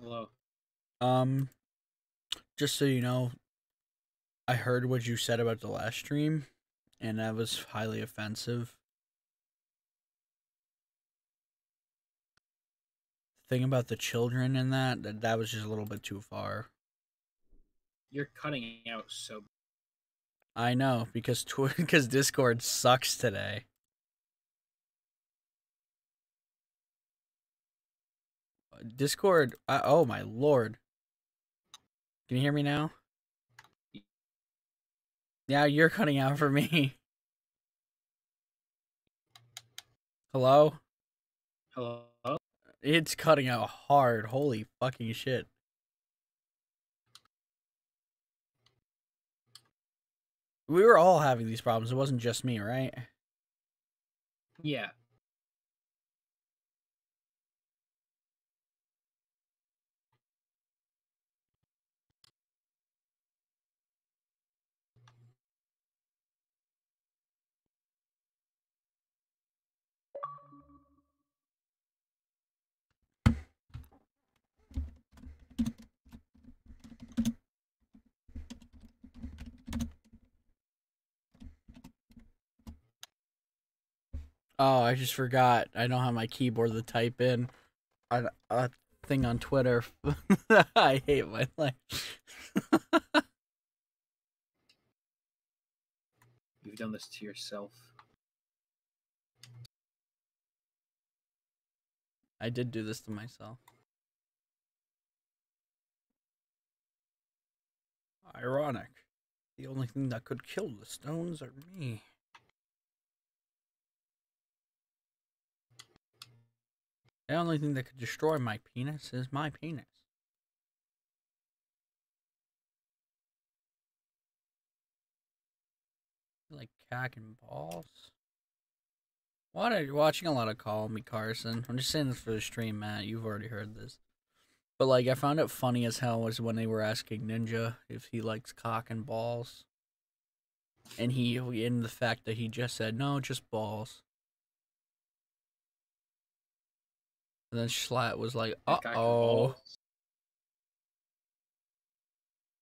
Hello. Um, just so you know, I heard what you said about the last stream, and that was highly offensive. Thing about the children and that, that that was just a little bit too far. You're cutting out so. I know because because Discord sucks today. Discord. Uh, oh my lord! Can you hear me now? Yeah, you're cutting out for me. Hello? Hello. It's cutting out hard. Holy fucking shit. We were all having these problems. It wasn't just me, right? Yeah. Oh, I just forgot. I don't have my keyboard to type in a, a thing on Twitter. I hate my life. You've done this to yourself. I did do this to myself. Ironic. The only thing that could kill the stones are me. The only thing that could destroy my penis is my penis. Like cack and balls. What are you watching a lot of Call Me Carson? I'm just saying this for the stream, Matt. You've already heard this. But like I found it funny as hell was when they were asking Ninja if he likes cock and balls. And he in the fact that he just said no, just balls. And then Schlatt was like, uh oh.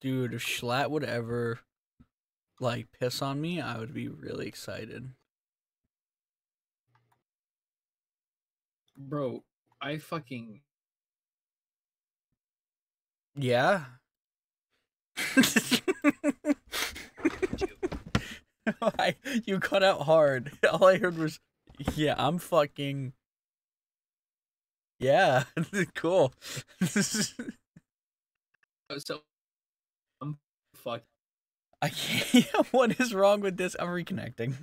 Dude, if Schlatt would ever like piss on me, I would be really excited. Bro, I fucking. Yeah. You cut out hard. All I heard was, "Yeah, I'm fucking." Yeah, cool. So. I'm fuck. I can't. What is wrong with this? I'm reconnecting.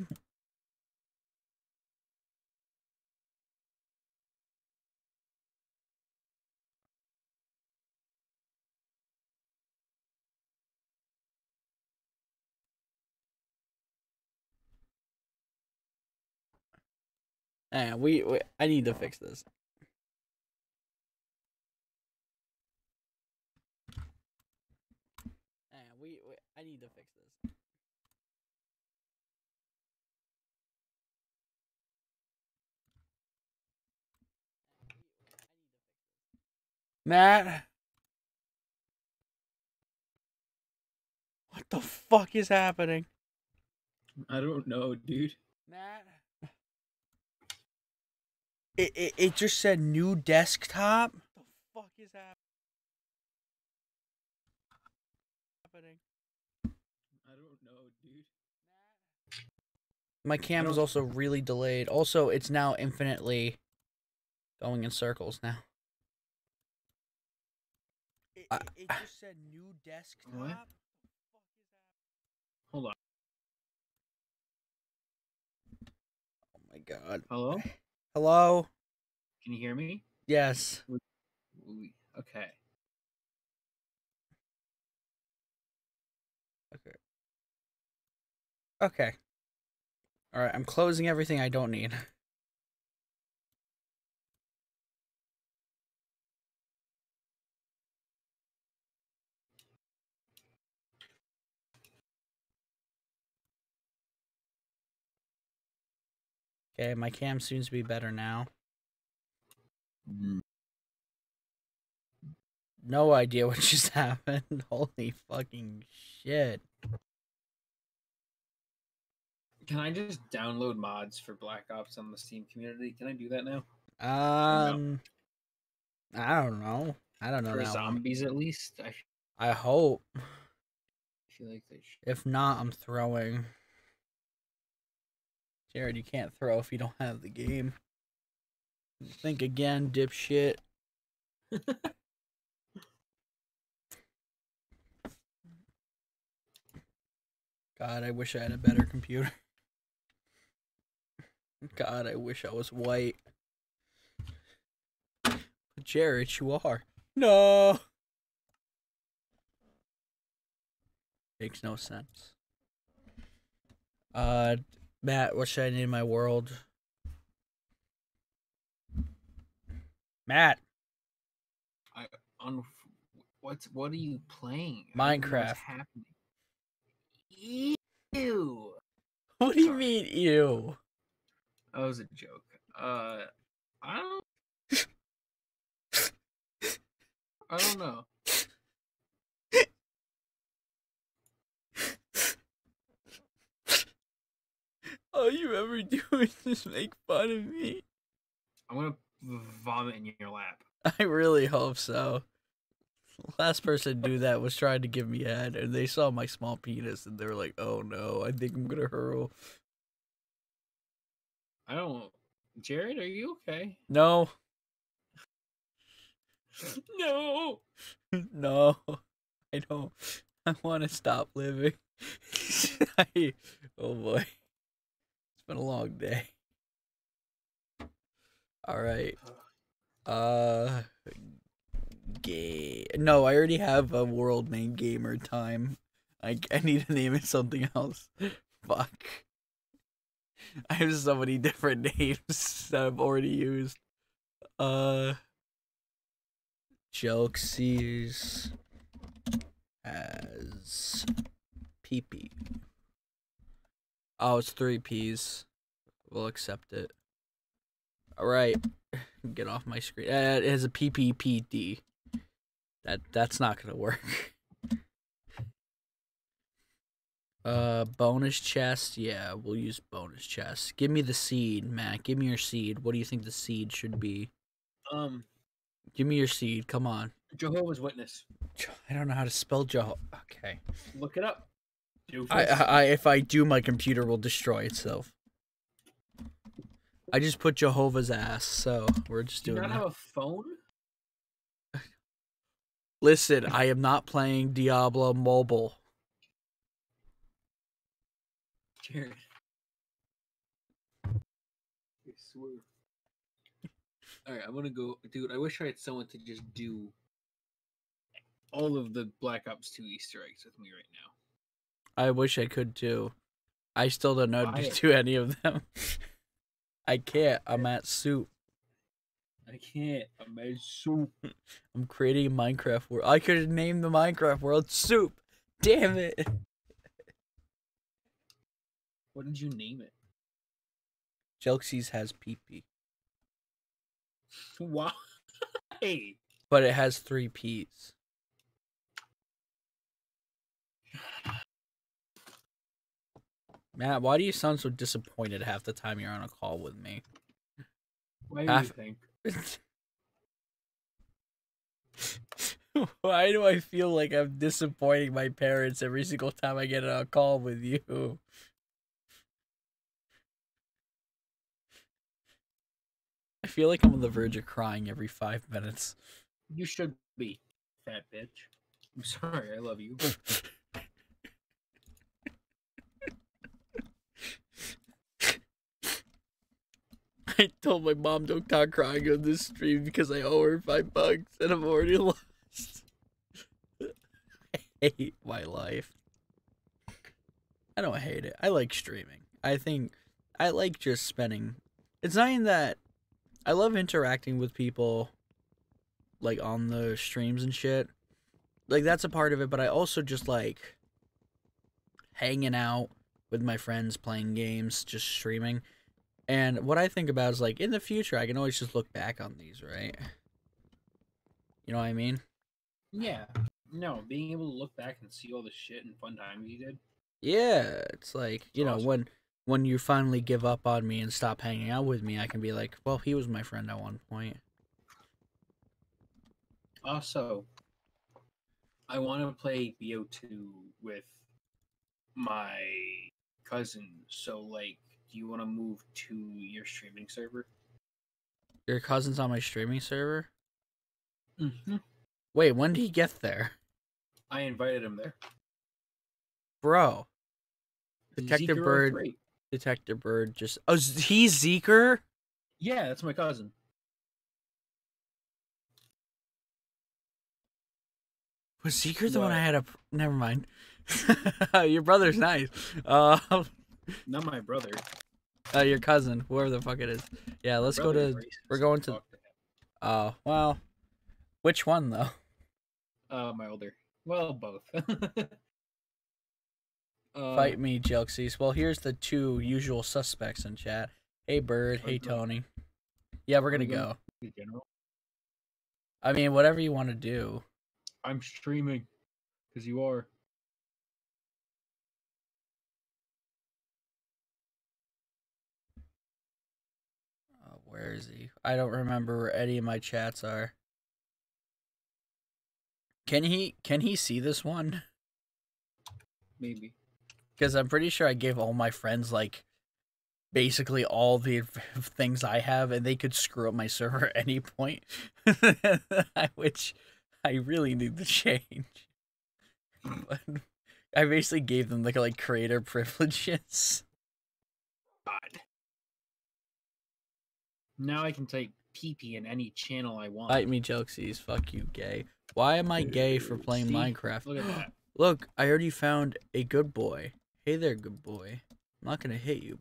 Eh, we, we. I need to fix this. Eh, we, we. I need to fix this. Matt. What the fuck is happening? I don't know, dude. Matt. It, it it just said new desktop. What the fuck is happening? I don't know, dude. My cam is also really delayed. Also, it's now infinitely going in circles now. It, I- it, it just said new desktop. What? Hold on. Oh my god. Hello? Hello. Can you hear me? Yes. Okay. Okay. Okay. All right. I'm closing everything I don't need. Okay, my cam seems to be better now. no idea what just happened. Holy fucking shit. Can I just download mods for Black Ops on the Steam community? Can I do that now? Um, I don't know. I don't know for that one. zombies, at least. I I hope. feel like they should. If not, I'm throwing. Jared, you can't throw if you don't have the game. Think again, dipshit. God, I wish I had a better computer. God, I wish I was white. But Jared, you are. No. Makes no sense. Uh, Matt, what should I name my world? Matt, I On what's what are you playing? Minecraft. happening. Ew. what do you Sorry. mean, you? That was a joke. Uh, I don't. I don't know. All you ever do is just make fun of me. I'm gonna vomit in your lap. I really hope so. Last person to do that was trying to give me head, and they saw my small penis, and they were like, "Oh no, I think I'm gonna hurl." I don't. Jared, are you okay? No, no. no, I don't. I want to stop living. I, oh boy, it's been a long day. All right. Uh, gay. No, I already have a world named Gamer Time. I I need to name it something else. Fuck. I have so many different names that I've already used. Uh, Jelxys as PP. Oh, it's three P's. We'll accept it. All right, get off my screen. Uh, it has a PPPD. That that's not gonna work. Uh, bonus chest. Yeah, we'll use bonus chest. Give me the seed, Matt. Give me your seed. What do you think the seed should be? Um, Give me your seed. Come on. Jehovah's Witness. I don't know how to spell Jehovah. Okay. Look it up. Doofus. I, I, I, if I do, my computer will destroy itself. I just put Jehovah's ass, so we're just do you doing not that. have a phone? Listen, I am not playing Diablo Mobile. Jared. I swear. All right, I'm gonna go, dude. I wish I had someone to just do all of the Black Ops 2 Easter eggs with me right now. I wish I could too. I still don't know how to do any of them. I can't. I'm at soup. I can't. I'm a soup. I'm creating a Minecraft world. I could have named the Minecraft world soup. Damn it. What did you name it? Jelxys has PP, Why? But it has three P's. Matt, why do you sound so disappointed half the time you're on a call with me? what do you think? Why do I feel like I'm disappointing my parents every single time I get on a call with you? I feel like I'm on the verge of crying every five minutes. You should be, fat bitch. I'm sorry. I love you. I told my mom don't start crying on this stream because I owe her five bucks and I'm already lost. I hate my life. I don't hate it. I like streaming. I think I like just spending. It's not even that I love interacting with people, like on the streams and shit. Like that's a part of it, but I also just like hanging out with my friends, playing games, just streaming. And what I think about is like in the future, I can always just look back on these, right? You know what I mean? Yeah. No, being able to look back and see all the shit and fun times you did. Yeah, it's like you know when when you finally give up on me and stop hanging out with me, I can be like, well, he was my friend at one point. Also, I want to play BO2 with my cousin. So, like, do you want to move to your streaming server? Your cousin's on my streaming server. Mm-hmm. Wait, when did he get there, I invited him there. bro? Detective Zeker Bird. Detective Bird just oh, he's Zeker. Yeah, that's my cousin. Was Zeker the one I had a? Never mind. your brother's nice. Uh, Not my brother. Uh, your cousin, whoever the fuck it is. Yeah, let's go to. we're going to-. Oh well, which one though? Uh, my older. Well, both. uh, Fight me, Jelxys. Well, here's the two usual suspects in chat. Hey, Bird. Hey, Tony. Yeah, we're gonna go. general. I mean, whatever you want to do. I'm streaming because you are. Where is he? I don't remember where any of my chats are. Can he? Can he see this one? Maybe. Because I'm pretty sure I gave all my friends like basically all the things I have, and they could screw up my server at any point, which I really need to change. But I basically gave them like like creator privileges. God. Now I can type PP in any channel I want. Bite me, jokesies. Fuck you, gay. Why am I gay for playing See? Minecraft? Look at that. Look, I already found a good boy. Hey there, good boy. I'm not gonna hit you.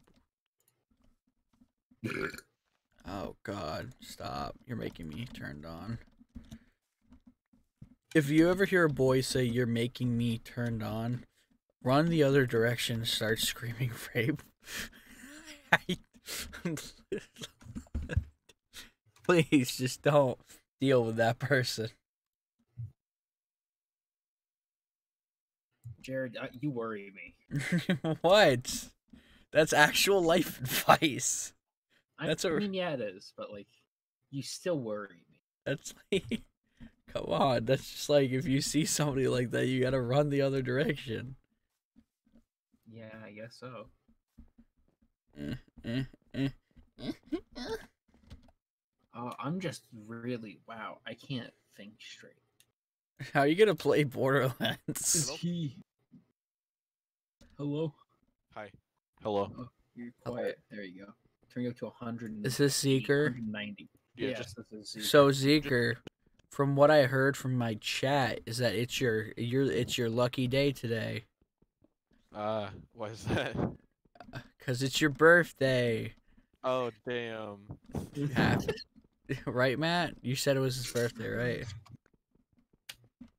Oh god, stop. You're making me turned on. If you ever hear a boy say you're making me turned on, run the other direction and start screaming rape. I- Please just don't deal with that person. Jared, uh, you worry me. what? That's actual life advice. I, That's I a- mean, yeah, it is, but like, you still worry me. That's like, come on. That's just like if you see somebody like that, you gotta run the other direction. Yeah, I guess so. Eh, eh, eh, Uh, I'm just really wow. I can't think straight. How are you gonna play Borderlands? Hello? he? Hello. Hi. Hello. You're quiet. There you go. Turn you up to 100. Is this Seeker? 190. Yeah, yes, just- this is Seeker. So Zeker, from what I heard from my chat, is that it's your your it's your lucky day today, Uh, why is that? cause it's your birthday, Oh, damn. Happy- right, Matt? You said it was his birthday, right?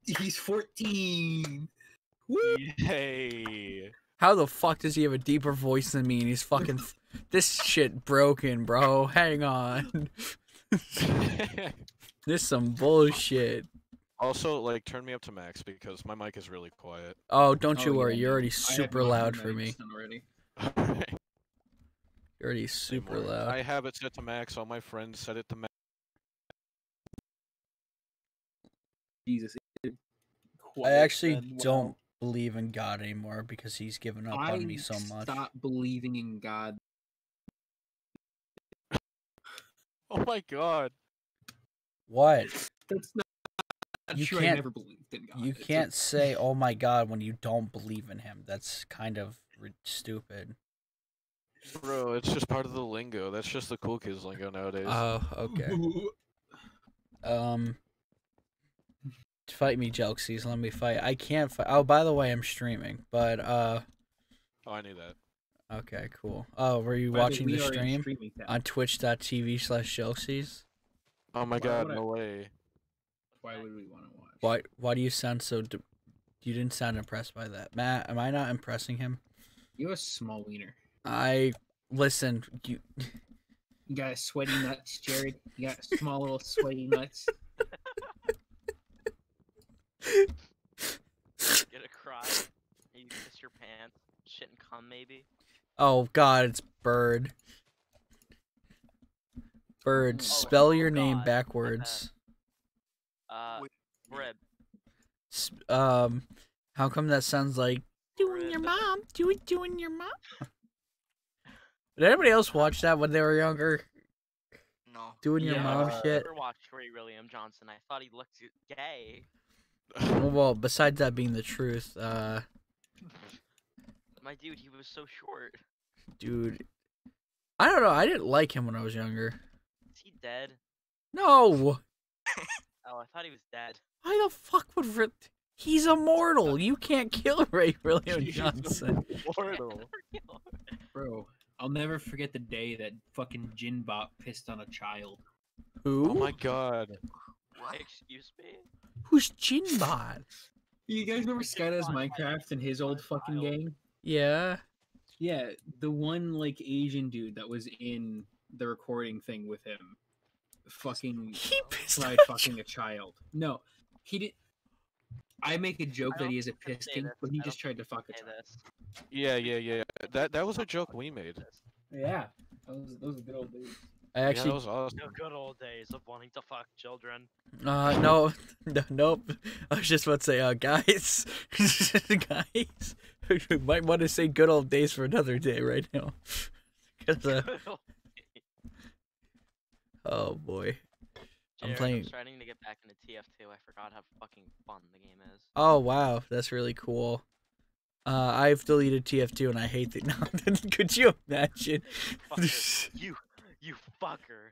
he's 14. Woo! Hey. How the fuck does he have a deeper voice than me and he's fucking this shit broken, bro? Hang on. this some bullshit. also, like, turn me up to max because my mic is really quiet. Oh, don't you Oh, worry. yeah, You're already super loud for me. Already. You're already super loud. I have it set to max. All my friends set it to max. Jesus. I actually then, don't believe in God anymore because he's given up I on me so much. Stop believing in God. Oh my god. What? That's not, not You true. I can't- never believed in God. You It's can't say, "Oh my God," when you don't believe in him. That's kind of ri- stupid. Bro, it's just part of the lingo. That's just the cool kids lingo nowadays. Oh, okay. Um, fight me, Jelxys. Let me fight. I can't fight. Oh, by the way, I'm streaming. But uh, oh, I knew that. okay, cool. Oh, were you By way, watching we the stream streaming town. on Twitch.tv slash Jelxys? Oh my Why god, would I- no way. Why would we want to watch? Why? Why do you sound so? De- you didn't sound impressed by that, Matt. Am I not impressing him? You have a small wiener. I listen. You You got sweaty nuts, Jared. You got small little sweaty nuts. Get a cry. You piss your pants. Shit and cum maybe. Oh God, it's Bird. Bird, Oh, spell oh your name God, my backwards. Uh, Wait, rib. Um, how come that sounds like doing your mom? Do it doing your mom? Did anybody else watch that when they were younger? no. Doing your Yeah. mom I shit. never watched Ray William Johnson. I thought he looked gay. Well, besides that being the truth, uh, My dude, he was so short. dude, I don't know. I didn't like him when I was younger. Is he dead? No, Oh, I thought he was dead. why the fuck would Ri- he's immortal? You can't kill Ray William Johnson. Immortal, Bro, I'll never forget the day that fucking Jinbop pissed on a child. Who? Oh my god. What? Excuse me? Who's Jinbop? You guys remember Skydoes Jinbop Minecraft and his old fucking child. gang? Yeah. Yeah, the one like Asian dude that was in the recording thing with him. Fucking He pissed tried fucking a child. No, he did. I make a joke that he is a think I piss say king, this, but he just tried to fuck a Say child. this. Yeah, yeah, yeah. That that was a joke we made. Yeah, those those good old days. I Yeah, actually that was awesome. The good old days of wanting to fuck children. Uh, no, no, nope. I was just about to say, uh, guys, guys, we might want to say good old days for another day right now. 'Cause, uh, oh boy. I'm playing- I'm starting to get back into TF2. I forgot how fucking fun the game is. Oh wow, that's really cool. Uh, I've deleted TF2 and I hate the. No, could you imagine? You, you fucker.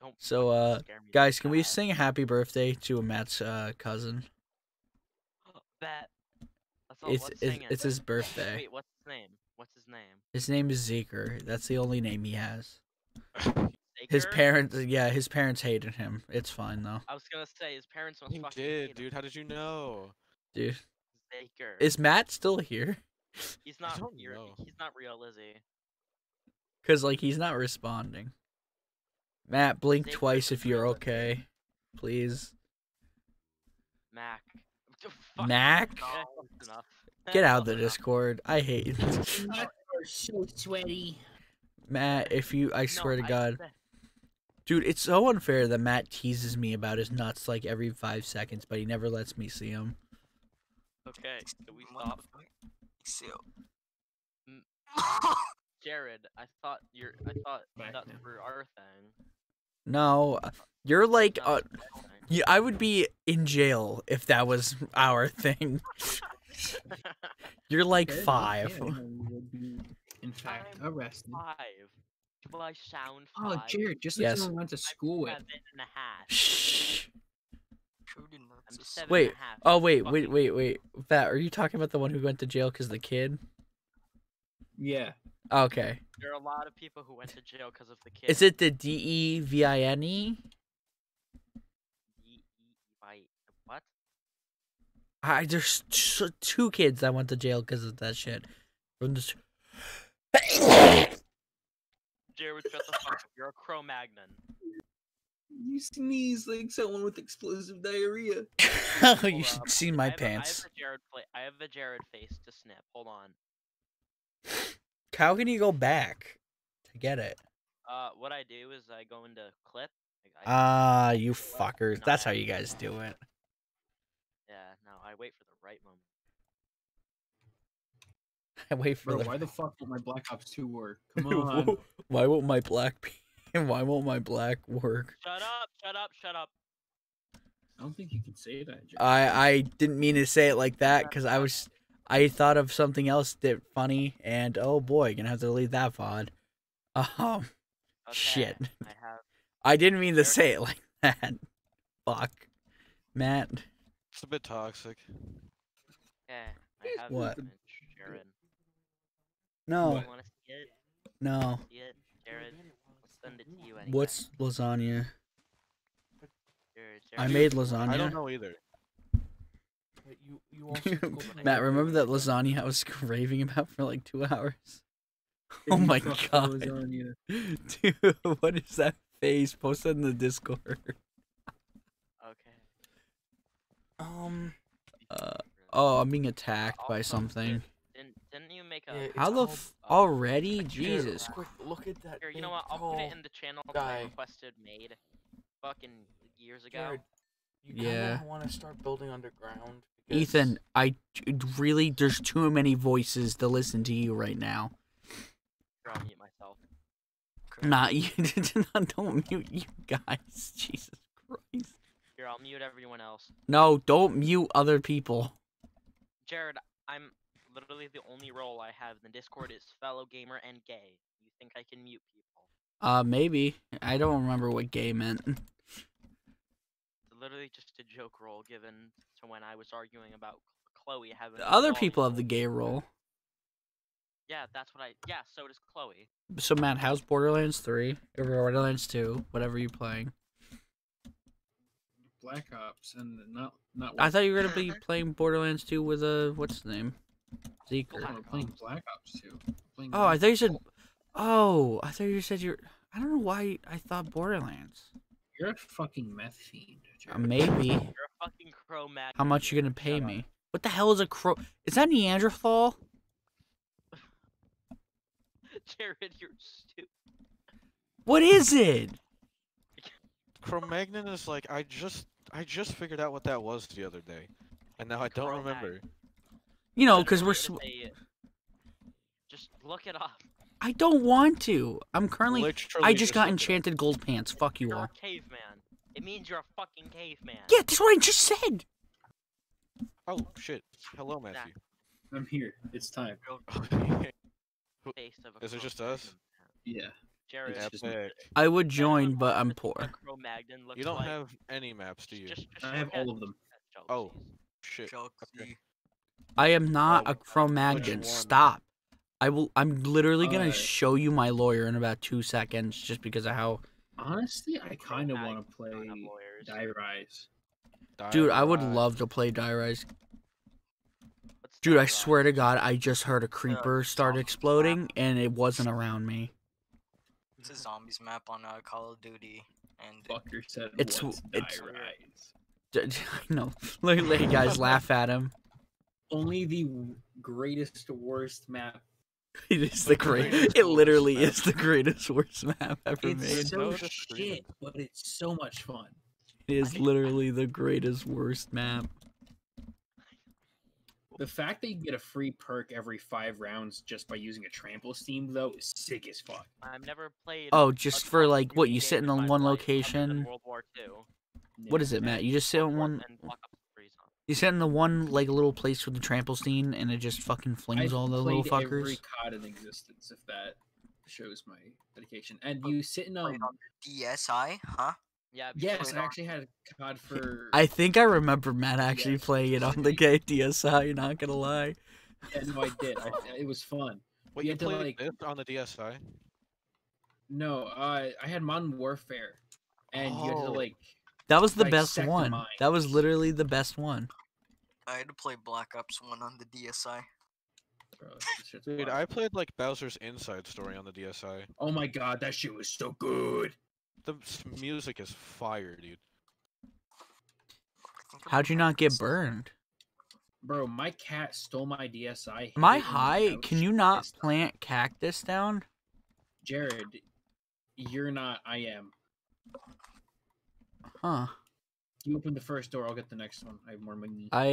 Don't So, uh, scare me Guys, like can we that. sing happy birthday to Matt's uh, cousin? that? Let's all, It's it's, it's his birthday. Wait, what's his name? What's his name? His name is Zeker. That's the only name he has. His parents, yeah, his parents hated him. It's fine though, I was gonna say his parents must You fucking did, hate dude. How did you know? dude. him. Saker. Is Matt still here? he's not don't here. know. He's not real, is he? Cause like he's not responding. Matt, blink twice if you're okay, please. Mac. Mac, Yeah, get out of the Discord. I hate you. are so sweaty. Matt. If you, I No, swear to God, said- dude, it's so unfair that Matt teases me about his nuts like every five seconds, but he never lets me see him. Okay, can we stop? the fuck? Exhale. Mm. Jared, I thought you're. I thought Back that's now. for our thing. No, you're like, not uh, for yeah, I would be in jail if that was our thing. You're like Okay, five. yeah, would be, in fact, I'm arrested. Five. Do I sound Oh, five? Jared, just like Yes. someone went to school with. Seven and a half. Shh. I'm Wait. and a half. Oh wait, wait, wait, wait. That are you talking about the one who went to jail because the kid? Yeah. Okay. There are a lot of people who went to jail because of the kid. Is it the D E V I N E? E- E- I- What? I there's t- two kids that went to jail because of that shit. From this. Jared, shut the fuck up. You're a Cro-Magnon. You sneeze like someone with explosive diarrhea. oh, Hold you should up. see my have a- pants. I have a Jared fla- I have a Jared face to snip. Hold on. How can you go back to get it? Uh, what I do is I go into clip. like, I- Ah, you fuckers. No, That's how you guys do it. yeah, no, I wait for the right moment. I wait for Bro, the. why the fuck won't my Black Ops 2 work? Come on. why won't my black? be- Why won't my black work? Shut up! Shut up! Shut up! I don't think you can say that, Jared. I I didn't mean to say it like that because I was I thought of something else that funny and oh boy, gonna have to delete that VOD. Um, Okay, shit. I have. I didn't mean to say it like that. Fuck, Matt. It's a bit toxic. Okay, I have What? an. No, You want to see it? no. See it, Jared? I'll send it to you anyway. What's lasagna? Jared, I made lasagna. I don't know either. You you also Matt, remember that lasagna I was raving about for like two hours? Can Oh my god. lasagna? Dude, what is that face? Post it in the Discord. Okay. Um, Oh, I'm being attacked by something. Didn't didn't you make a? Yeah, How the f- uh, already? Jesus. quick, look at that. Here, you know what? I'll put it in the channel that I guy. requested made, fucking years ago. Jared, you Yeah. kinda want to start building underground. Because- Ethan, I really there's too many voices to listen to you right now. I'll mute myself. Not you. don't mute you guys. Jesus Christ. Here, I'll mute everyone else. No, don't mute other people. Jared, I'm literally the only role I have in the Discord is fellow gamer and gay. You think I can mute people? Uh, maybe. I don't remember what gay meant. It's literally just a joke role given to when I was arguing about Chloe having. a Other people have the gay role. Yeah, that's what I. Yeah, so does Chloe. So Matt, how's Borderlands 3 or Borderlands 2, whatever you're playing? Black Ops and not not. I thought you were gonna be playing Borderlands 2 with a what's the name? Zeke. or- Hold on, we're playing Black Ops too. Playing Oh, I Black thought you said. Oh, I thought you said oh, you're. I don't know why I thought Borderlands. You're a fucking meth fiend. Uh, maybe. You're a fucking crow mag. How much you gonna pay me? What the hell is a crow? Is that Neanderthal? Jared, you're stupid. What is it? Cro-Magnon is like I just I just figured out what that was the other day, and now I don't Cro-Mag. remember. You know, because we're. Sw- Just look it up. I don't want to. I'm currently. I Literally just got looked it enchanted gold pants. Fuck you You're all. a caveman. It means you're a fucking caveman. Yeah, that's what I just said. Oh shit! Hello, Matthew. I'm here. It's time. Face of a Is it just us? Yeah. Jared, It's just I would join, but I'm poor. a Cro-Magnon looks You don't like. have any maps, do you? Just, just I have all of them. Oh. Shit. Chelsea. I am not Oh, a which Cro-Magnon. Stop. I will. I'm literally gonna Uh, show you my lawyer in about two seconds, just because of how. Honestly, I kind of want to Cro-Magnons don't have play lawyers. Die Rise. Dude, I would love to play Die Rise. What's Dude, I Dive swear to God, I just heard a creeper start zombie exploding, and it wasn't around me. It's a zombies map on uh, Call of Duty, and Fucker said It's- what's it's- Die Rise. D- I know. Look, look, guys, laugh at him. Only the greatest worst map. It is the The great. greatest It worst literally map. is the greatest worst map ever It's made. so shit, but it's so much fun. It is literally the greatest worst map. The fact that you get a free perk every five rounds just by using a trample steam though is sick as fuck. I've never played. Oh, just for like what you game sit in my on one life other than location. World War II. What is it, Matt? You just sit on one. You sit in the one like little place with the trample steam, and it just fucking flings I've all the little played fuckers. Every COD in existence, if that shows my dedication. And you sit in um. played on DSi, huh? Yeah. I've Yes, I actually had COD for. I think I remember Matt actually Yes. playing it on the gay DSi. Not gonna lie. Yeah, no, I did. I, it was fun. Wait, you you had to, played like- this on the DSi? No, uh, I had Modern Warfare, and you had to Oh. like. That was the Like, best one. mine. That was literally the best one. I had to play Black Ops 1 on the DSi. Bro, Dude. I played like Bowser's Inside Story on the DSi. Oh my god, that shit was so good. The music is fire, dude. I think I How'd you not get burned? Bro, my cat stole my DSi. hid Am I it in the high? Can you not plant cactus down? Jared, you're not. I am. Huh. You open the first door, I'll get the next one. I have more money. I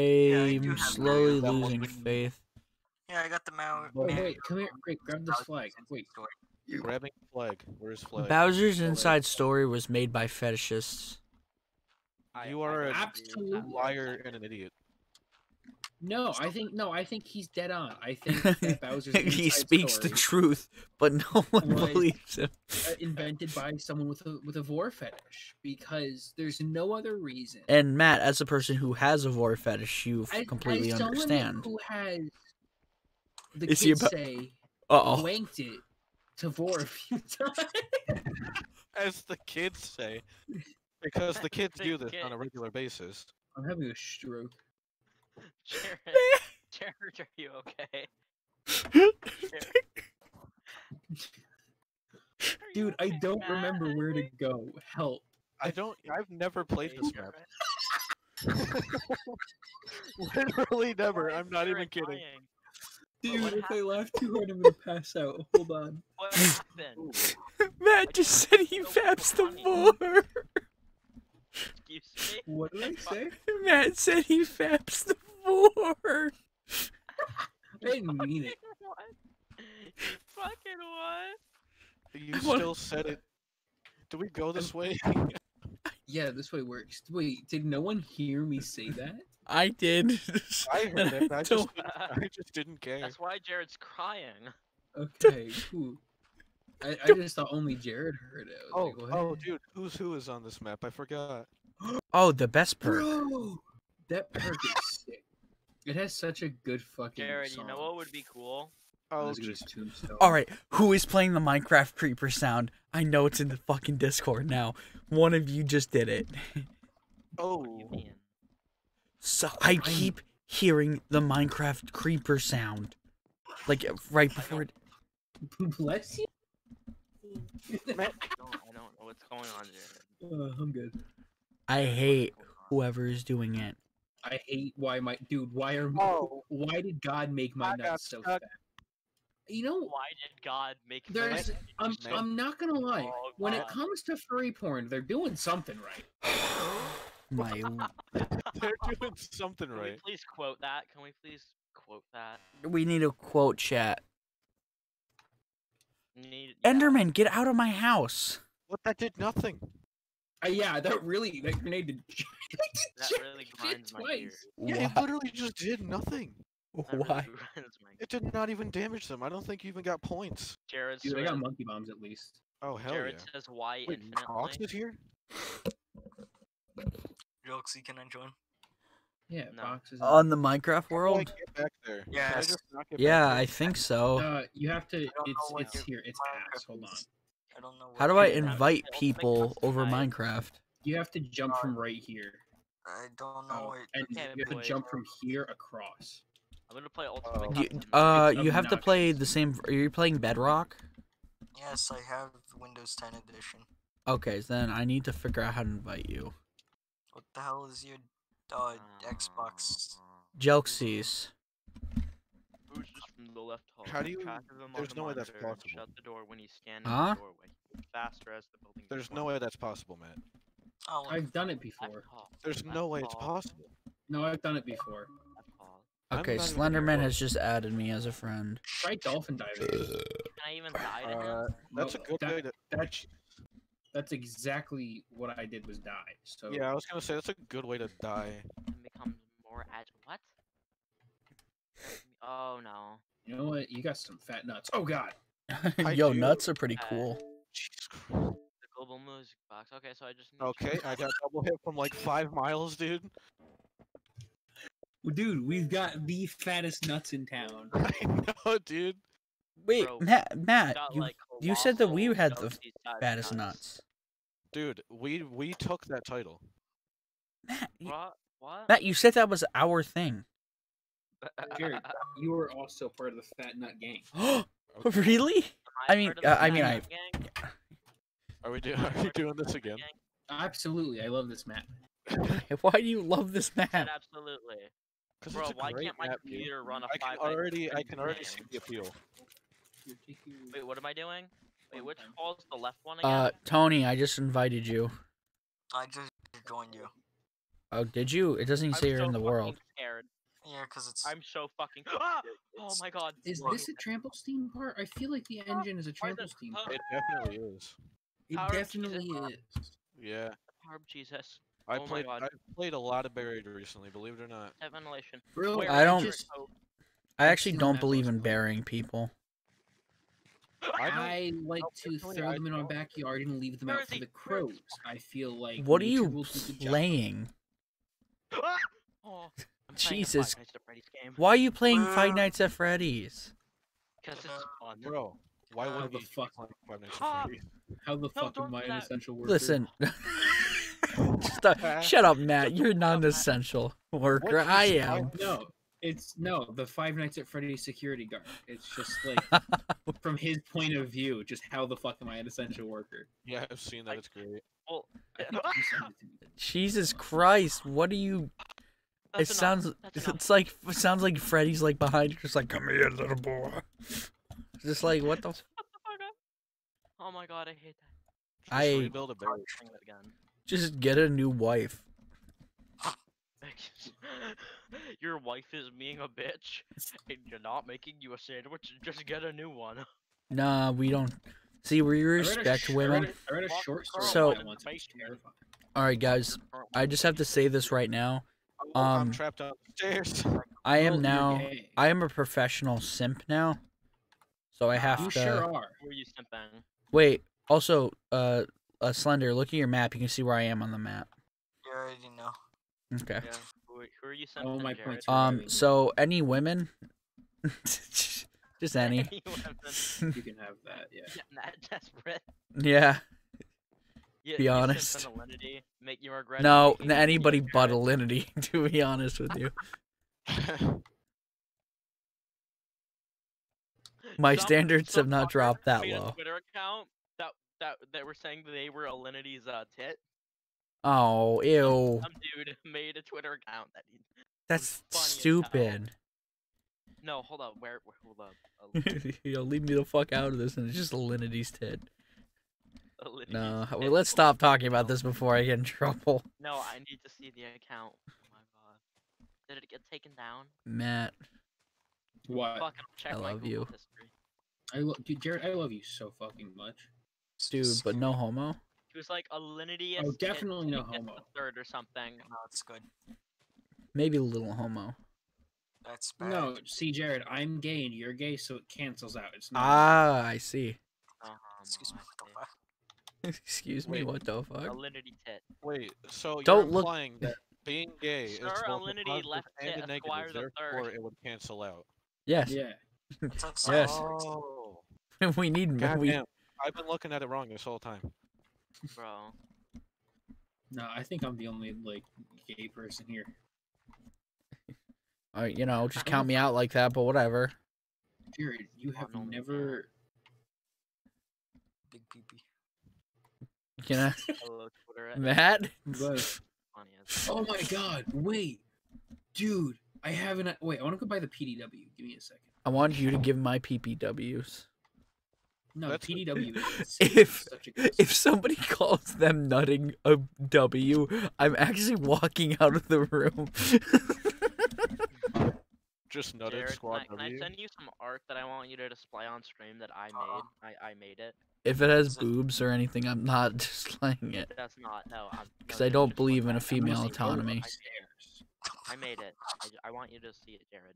I'm do have slowly that losing faith. Yeah, I got the mount. Oh wait, come here, quick, grab this flag. Wait, Grabbing flag. Where's flag? Bowser's. Inside Story was made by fetishists. I- You are don't a absolute liar and an idiot. No, I think no, I think he's dead on. I think that Bowser's he Inside speaks the truth, but no one was- believes him. uh, invented by someone with a with a vore fetish because there's no other reason. And Matt, as a person who has a vore fetish, you As- completely as someone understand. Who has the Is kids about- say Uh oh. wanked it to vore a few times. As the kids say. Because the kids The do this on a regular basis. I'm having a stroke. Jared, Jared, are you okay? Are Dude, I don't Matt? remember where to go. Help. I don't. I've never played Okay, this you're map. Literally never. I'm not even kidding. Dude, what if I laugh too hard, I'm gonna pass out. Hold on. What happened? Matt just said he so faps the funny. Floor. Excuse me. What did I say? Matt said he faps the floor. I didn't mean it. What? You fucking what? You still said it. Do we go this way? Yeah, this way works. Wait, did no one hear me say that? I did. I heard it. I I just, didn't, I just didn't care. That's why Jared's crying. Okay, cool. I, I just thought only Jared heard it. Oh, was like, oh, oh, dude, who's who is on this map? I forgot. Oh, the best perk. Bro, that perk is sick. It has such a good fucking. Jared, you know what would be cool? Oh, Let's get jeez. his tombstone. All right, who is playing the Minecraft creeper sound? I know it's in the fucking Discord now. One of you just did it. oh, So I keep hearing the Minecraft creeper sound, like right before it. Bless you. I don't, I don't know what's going on, Jared. Uh, I'm good. I hate whoever is doing it. I hate why my dude. Why are Oh. why did God make my I nuts so stuck. fat? You know, Why did God make there's. I'm. I'm not gonna lie. Oh, When it comes to furry porn, they're doing something right. My they're doing something Can we right. please quote that? Can we please quote that? we need a quote chat. Need, yeah. Enderman, get out of my house. What? That did nothing. Uh, yeah, that really that grenade did. That really grinds my gears. Yeah, it literally just did nothing. That Why? grinds my It did not even damage them. I don't think you even got points. Jared Dude, I got monkey bombs at least. Oh hell Jared yeah! says why Wait, Cox infinitely. is here? Jokesy, can I join? Yeah, No. boxes. On the Minecraft How do I world? get back there? Can I Yes. just not get back Yeah. I think so. Uh, you have to. It's it's here. It's ass. Hold on. I don't know. How do I invite Ultimate people over Custom Minecraft? You have to jump from right here. I don't know Oh, and you have to jump from here across. I'm gonna play Oh. Ultimate You, uh, you have to play the same. Are you playing Bedrock? Yes, I have Windows 10 edition. Okay, then I need to figure out how to invite you. What the hell is your uh, Xbox? Jokesies. Who's just from the left hall. How do you- track of him on there's the no way that's possible. Shut the door when he's standing Huh? in the doorway. Faster as the building. There's no way that's possible, Matt. Oh, I've done it before. There's left no way it's possible. No, I've done it before. left hall. I'm Okay, Slenderman has just added me as a friend. Try dolphin diving. Can I even die to him? Uh, that's a good that- way to. That's that's exactly what I did was die. So Yeah, I was gonna say that's a good way to die. And becomes more ag- What? Oh no. you know what? You got some fat nuts. Oh God. Yo, do. nuts are pretty Uh, cool. Jesus Christ. The global music box. Okay, so I just need to Okay, I got double hit from like five miles, dude. Dude, we've got the fattest nuts in town. I know, dude. Wait, Bro, Matt, Matt, you like, you said that we had the Josie's size fattest nuts. Dude, we we took that title. Matt, you, What? What? Matt, you said that was our thing. Jared, you were also part of the fat nut gang. Okay. really? I mean, part of the uh, I mean, I- gang? Are we doing? Are we doing this again? Absolutely, I love this map. Why do you love this map? absolutely. Because Bro, it's a why great can't my map, dude. computer run a I can five nights at already, I can already see the appeal. Wait, what am I doing? Wait, which time. hall's the left one again? Uh, Tony, I just invited you. I just joined you. Oh, did you? It doesn't even I'm say you're so in the world. Scared. Yeah, cause it's. I'm so fucking. Ah! Oh my god. Is this a trample steam part? I feel like the engine is a Why trample steam part. It definitely is. It Power definitely Jesus. is. Yeah, Power of Jesus. I Oh my played. God. I played a lot of buried recently. Believe it or not. Have ventilation. Bro, Where I don't- Just. I actually don't believe in of them. burying people. I I like to throw them in our backyard and leave them out for the Where is he? crows. I feel like What are you will do the job. playing? Oh, I'm playing a Jesus. Five Nights at Freddy's game. Why are you playing Five Uh, Nights at Freddy's? Because it's fun. Bro, why How would the we fuck- Five Nights Ah! at Freddy's? How the No, fuck am I an essential worker? Listen. Stop. Shut up, Matt. You're not an essential worker. I am. No, it's no the Five Nights at Freddy's security guard. It's just like from his point of view, just how the fuck am I an essential worker? Yeah, I've seen that. It's great. Well, I think you sent it to me. Jesus Christ, what do you? that's it enough, sounds. that's enough. It's like it sounds like Freddy's like behind you, just like come here, little boy. Just like what the? F- Shut the fuck. Oh my god, I hate that. Just I- rebuild a barracks. Again. just get a new wife. Your wife is being a bitch, and you're not making you a sandwich. Just get a new one. Nah, we don't. See, we I read a respect I women. read a- I read a short story So- about it once. It was terrifying. All right, guys. I just have to say this right now. Oh, I'm Um, trapped on the stairs. I am now. I am a professional simp now. So I have You to. sure are. Who are you simping? Wait. Also, uh, uh, Slender, look at your map. You can see where I am on the map. You already know. Okay. Yeah. Who, are- you simping? Oh, my Jared? points Um. So any women? Just any. You haven't- You can have that. Yeah. yeah, that desperate. yeah. You, Be honest. on Alinity, make you regret. No, making anybody Jared. but Alinity. To be honest with you, my Some- standards some have not dropped that low. Twitter account that that that were saying that they were Alinity's uh, tit. Oh, ew. Some dude made a Twitter account that he. That's funny as hell. stupid. No, hold up. Where? where hold up. Al- Yo, leave me the fuck out of this, and it's just Alinity's tit. Alinity's No, well, let's stop talking about this before I get in trouble. No, I need to see the account. Oh my god. Did it get taken down? Matt, What? Fuck, I'll check I love Google you. history. I lo- dude, Jared, I love you so fucking much. dude, but no homo. He was like a Alinity. Oh, definitely no homo. Third or something. No, it's good. Maybe a little homo. That's bad. No, see, Jared, I'm gay and you're gay, so it cancels out. It's not. Ah, I see. Excuse me. What the fuck? Excuse me, Wait. what the fuck? Alinity tit. Wait, so Don't you're look- implying that being gay is Sir both a Alinity positive left and it a negative, Esquire the therefore third. it would cancel out. Yes, Yeah. Yes. Cyborgs. Oh, we need we. goddamn! I've been looking at it wrong this whole time. Bro. No, I think I'm the only like gay person here. Uh, you know, just count me out like that, but whatever. Jared, you have no, never. Big peepee. You know, Hello, Twitter. Matt. But, oh my god! Wait, dude, I haven't. Wait, I want to go buy the PDW. Give me a second. I want you to give my PPWs. No, That's- PDW. Is If- good If somebody calls them nutting a W, I'm actually walking out of the room. Just nutted Jared, can squad I, can I W. send you some art that I want you to display on stream that I made? Uh-huh. I, I made it. if it has Is it- boobs or anything, I'm not displaying it. That's not no. I'm, no, 'Cause I don't believe in a female autonomy. I made it. I, j- I want you to see it, Jared.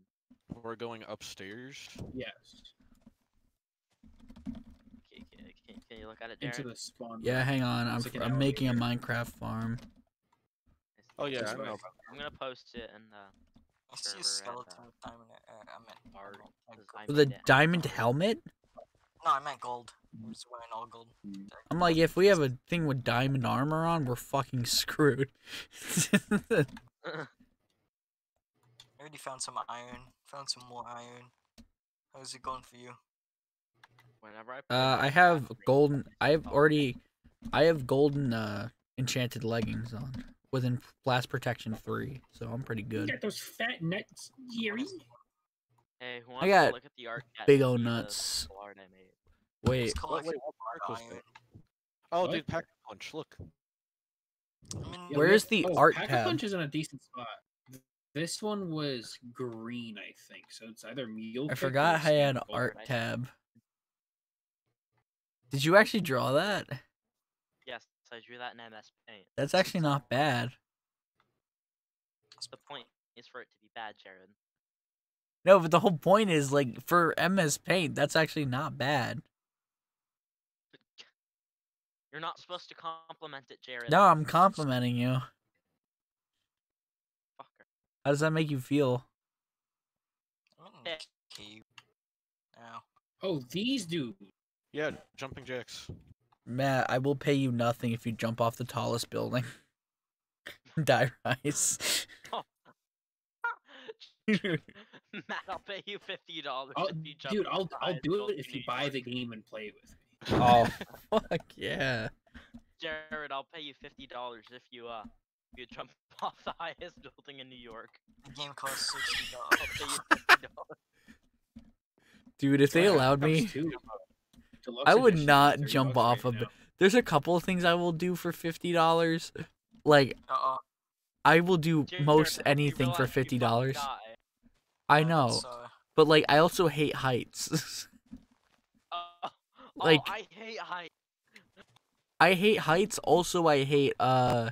We're going upstairs. Yes. Can, can, can, can you look at it, Jared? Into the spawn. Yeah, hang on. I'm, like I'm making a. Minecraft farm. Oh yeah, This I way. know. I'm gonna post it in the. I see a skeleton uh, with diamond. Uh, I meant. I Art, meant, I meant 'cause I gold. With a made diamond helmet? No, I meant gold. I was wearing all gold. I'm like, if we have a thing with diamond armor on, we're fucking screwed. I already found some iron. Found some more iron. How's it going for you? Whenever I. play uh, I have golden. I've already. I have golden uh enchanted leggings on within blast protection three, so I'm pretty You good. got those fat nuts, Jerry. Hey, who wants got to look at the art? big to ol' the nuts. cool I made? Wait, Just collecting wait, what mark was iron. that? Oh, What? dude, pack a punch. Look. I'm in Yeah, Where's the oh, art Pack tab? Punch is in a decent spot. This one was green, I think. So it's either mule. I forgot I had an art Gold. tab. Did you actually draw that? Yes, I drew that in MS Paint. That's actually not bad. The point is for it to be bad, Jared. No, but the whole point is like for MS Paint, that's actually not bad. You're not supposed to compliment it, Jared. No, I'm complimenting you. Fucker. How does that make you feel? I'm in Eh. cave. Now. Oh, these dudes. Yeah, jumping jacks. Matt, I will pay you nothing if you jump off the tallest building. Die rise. Matt, I'll pay you fifty dollars if you jump. dude, I'll I'll do it if you buy the game and play with me. oh, fuck yeah. Jared, I'll pay you fifty dollars if you uh you jump off the highest building in New York. The game costs sixty I'll dollars. pay you fifty dollars. Dude, if they allowed me, too. Deluxe I would not jump off right of now. there's a couple of things I will do for fifty dollars. Like Uh-uh. I will do Jared, most you anything for fifty dollars. I know, that's, uh, but like I also hate heights. Uh, Like- oh, I hate height. I hate heights. Also, I hate uh.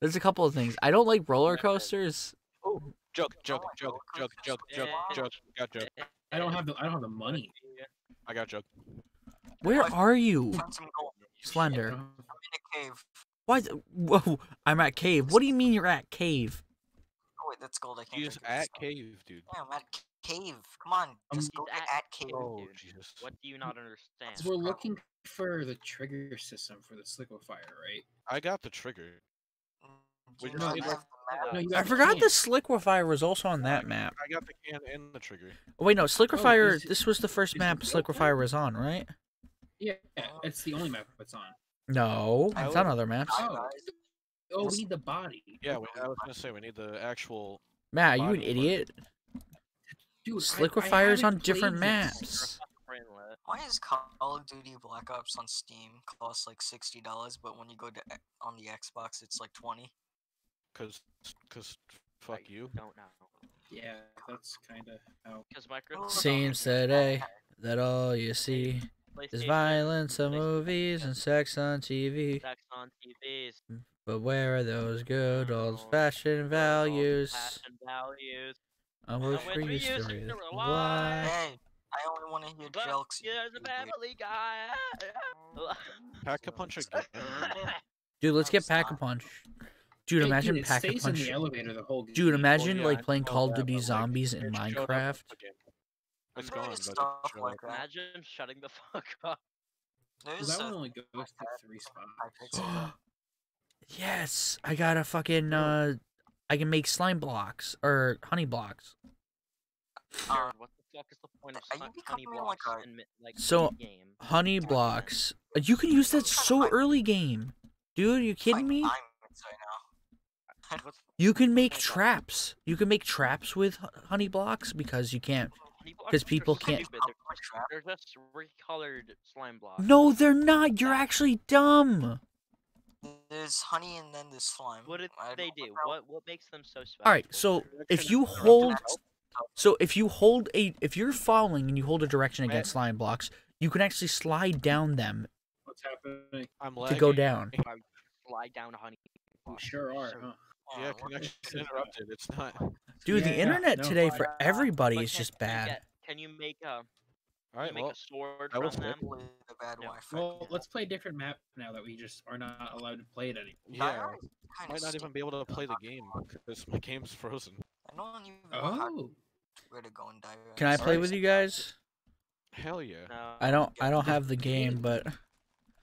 There's a couple of things. I don't like roller coasters. Oh, joke, joke, like joke, joke, joke, joke, joke. Got joke. I don't have the I don't have the money. I got joke. Where I've are you, found some gold. Slender? I don't I'm in a cave. Why? th- Whoa! I'm at cave. What do you mean you're at cave? Oh wait, that's gold. I can't. He's think of the at song. cave, dude. Yeah, I'm at c- cave. Come on, just go at at cave. Oh dude. Jesus. What do you not understand? We're looking for the trigger system for the Sliquifier, right? I got the trigger. Mm, We do just not need have to- the map. No, you I forgot can. the Sliquifier was also on that map. I got the can and the trigger. Oh, wait, no, Sliquifier. is it- this was the first map the old was on, right? Yeah, it's the only map it's on. No, I it's on other maps. Oh. Oh, we need the body. Yeah, we, I was gonna say we need the actual. Matt, are you an Body idiot? Dude, I- I Sliquifier's on haven't different played this. maps. Brainlet. Why is Call of Duty Black Ops on Steam cost like sixty dollars, but when you go to e- on the Xbox, it's like twenty? Cause, cause, fuck I you. Don't know. Yeah, that's kind of how. Because Microsoft Seems today eh, that all you see is PlayStation, violence of PlayStation, movies and sex on TV. sex on TVs. Mm, but where are those good old-fashioned where are all the values passion values. on on which which we we used to used to rely? rely. Hey, I only want to hear But jokes. yeah, there's a family guy. Pack a punch again. Dude, let's get stop. Pack a Punch. Dude, Hey, imagine it Pack a stays in Punch. the elevator the whole Dude, game. imagine yeah, like playing Call of Duty but, like, Zombies in it showed Minecraft. Again. It's There gone, is but it stuff showed like Imagine shutting the fuck up. There's That a- one only goes to three spots. yes, I got a fucking uh I can make slime blocks or honey blocks. Uh, what the fuck is the point of are honey becoming like a- in like So- game? Honey blocks. You can use that so early game. Dude, you kidding me? diamonds right now. I don't- You can make traps. You can make traps with honey blocks because you can't. Honey blocks 'Cause people can't- They're, my trap. they're just recolored slime blocks. No, they're not. You're actually dumb. There's honey and then there's slime. What did they don't do? know. What what makes them so special? All right, so if you hold, so if you hold a, if you're falling and you hold a direction Matt. against slime blocks, you can actually slide down them What's happening? I'm to go down. Wow, slide down honey. We blocks. sure are, huh? Yeah, what connection interrupted. It's not. Dude, the Yeah, internet no, today I- for everybody is can- just can you bad. get- Can you make a All can right, you make well, a sword that was from them? Hopefully the bad Yeah. Wi-Fi. Well, can- let's play a different map now that we just are not allowed to play it anymore. yeah. Diamonds kinda Might not even be able to play the game because my game's frozen. I don't even Oh, where to go in diamonds. Can I play with you guys? Hell yeah. No, I don't. I don't have the game, but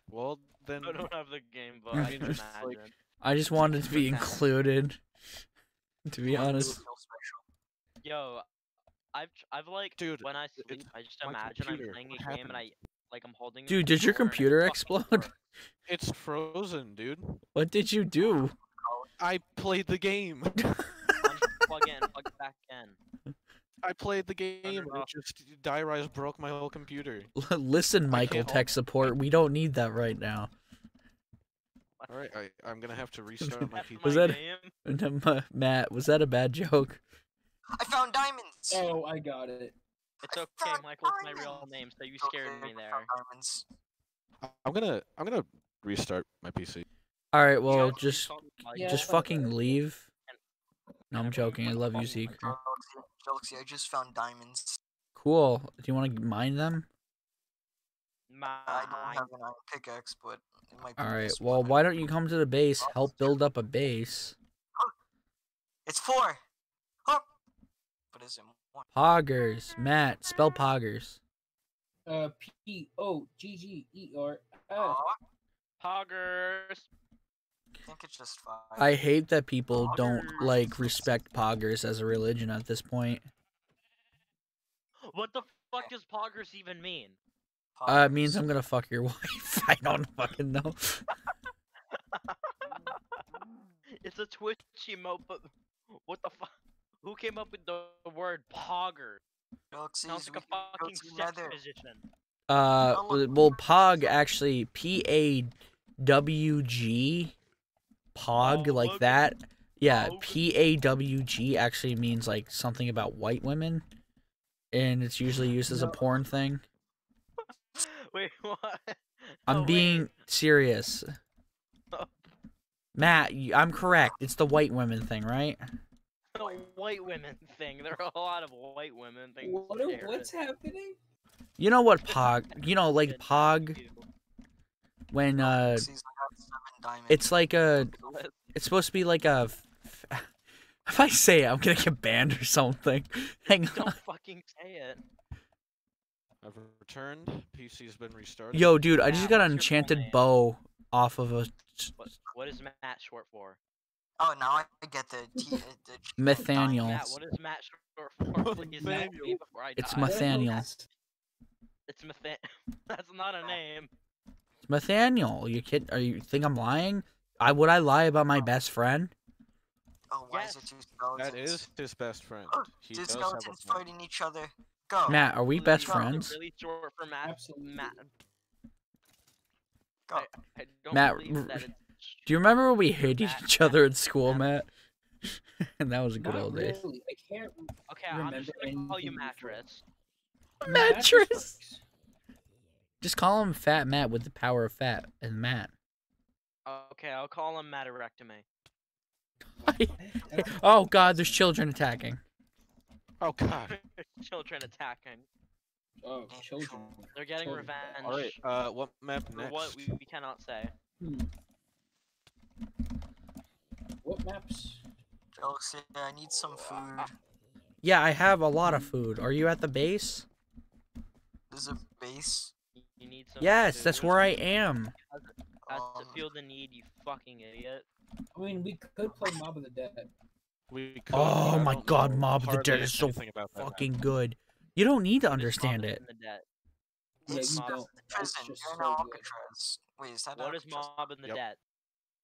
Well, then I don't have the game, but I I can just, like, I just wanted to be included. To be Wanna do a honest. Yo, I've I've like Dude, when I sleep, I just my imagine I'm computer. playing What a game and I like I'm holding. Dude, did your controller and it computer explode? it's frozen, dude. what did you do? I played the game. Unplug it and plug back in. I played the game. it and It off. just Die Rise broke my whole computer. Listen, Michael, tech support. We don't need that right now. All right, I, I'm gonna have to restart my PC. Was that- game. Matt, was that a bad joke? I found diamonds. oh, I got it. It's okay, found Michael's my real name, so you scared okay, me there. diamonds. I'm gonna I'm gonna restart my PC. All right, well, just told me, like, Yeah. just fucking leave. No, I'm joking. I love you, Zeke. Galaxy, Galaxy, I just found diamonds. Cool. Do you want to mine them? I don't have an iron pickaxe, but it might be All right. Well, one. why don't you come to the base? Help build up a base. It's four. Oh. But is it one? Poggers. Matt, spell poggers. Uh, P O G G E R S. Poggers. I think it's just five. I hate that people don't like respect poggers as a religion at this point. What the fuck does poggers even mean? Uh, it means I'm gonna fuck your wife. I don't fucking know. It's a Twitch emote, but what the fuck? Who came up with the word pogger? Galaxies, Sounds like a fucking sex together. position. Uh, Oh, well, Pog actually P A W G, Pog like Pog? that. Yeah, P A W G actually means like something about white women, and it's usually used as a porn thing. Wait, what? I'm Oh, wait. being serious. Matt, I'm correct. It's the white women thing, right? The white women thing. There are a lot of white women things. What, Jared. what's happening? You know what Pog? You know, like Pog when uh, Galaxies, I got seven diamonds. it's like a It's supposed to be like a. If I say it, I'm gonna get banned or something. Hang on. Don't fucking say it. I've returned. PC's been restarted. Yo, dude, I just got an what's your full enchanted bow off of a What, what is Matt short for? Oh, now I get the T. uh, the Nathaniel. Matt, what is Matt short for? Please tell me before I It's die. It's Mathan. That's not a name. It's Nathaniel. You kid? Are you think I'm lying? I would I lie about my best friend? Oh, why is it two skeletons? That is his best friend. Oh, He two does have a skeletons fighting each other. Go. Matt, are we best you friends? Really short for Matt. Absolutely. Matt. Go. I, I don't Matt, believe r- that it's Do you remember when we hated Matt- each other at Matt- school, Matt- Matt? and that was a good Not old days. really. I can't. Okay, I'm just gonna call you anything before. mattress. Mattress. Just call him Fat Matt with the power of fat and Matt. Okay, I'll call him Matarectomy. oh God, there's children attacking. Oh God. Children attacking. Oh, children. They're getting Children. revenge. All right. Uh, what map For next? what we, we cannot say. Hmm. What maps? Galaxy, I need some food. Yeah, I have a lot of food. Are you at the base? There's a base. You- You need some. Yes, that's where I am. Has Um, to feel the need, you fucking idiot. I mean, we could play Mob of the Dead. We could, Oh my God, Mob of the hardly Dead is so anything that. Fucking good. You don't need to What is understand it. in the Dead? Yeah, It's Mob- don't. the prison. You're in. Alcatraz. Wait, is that What is Mob in the Yep. Dead?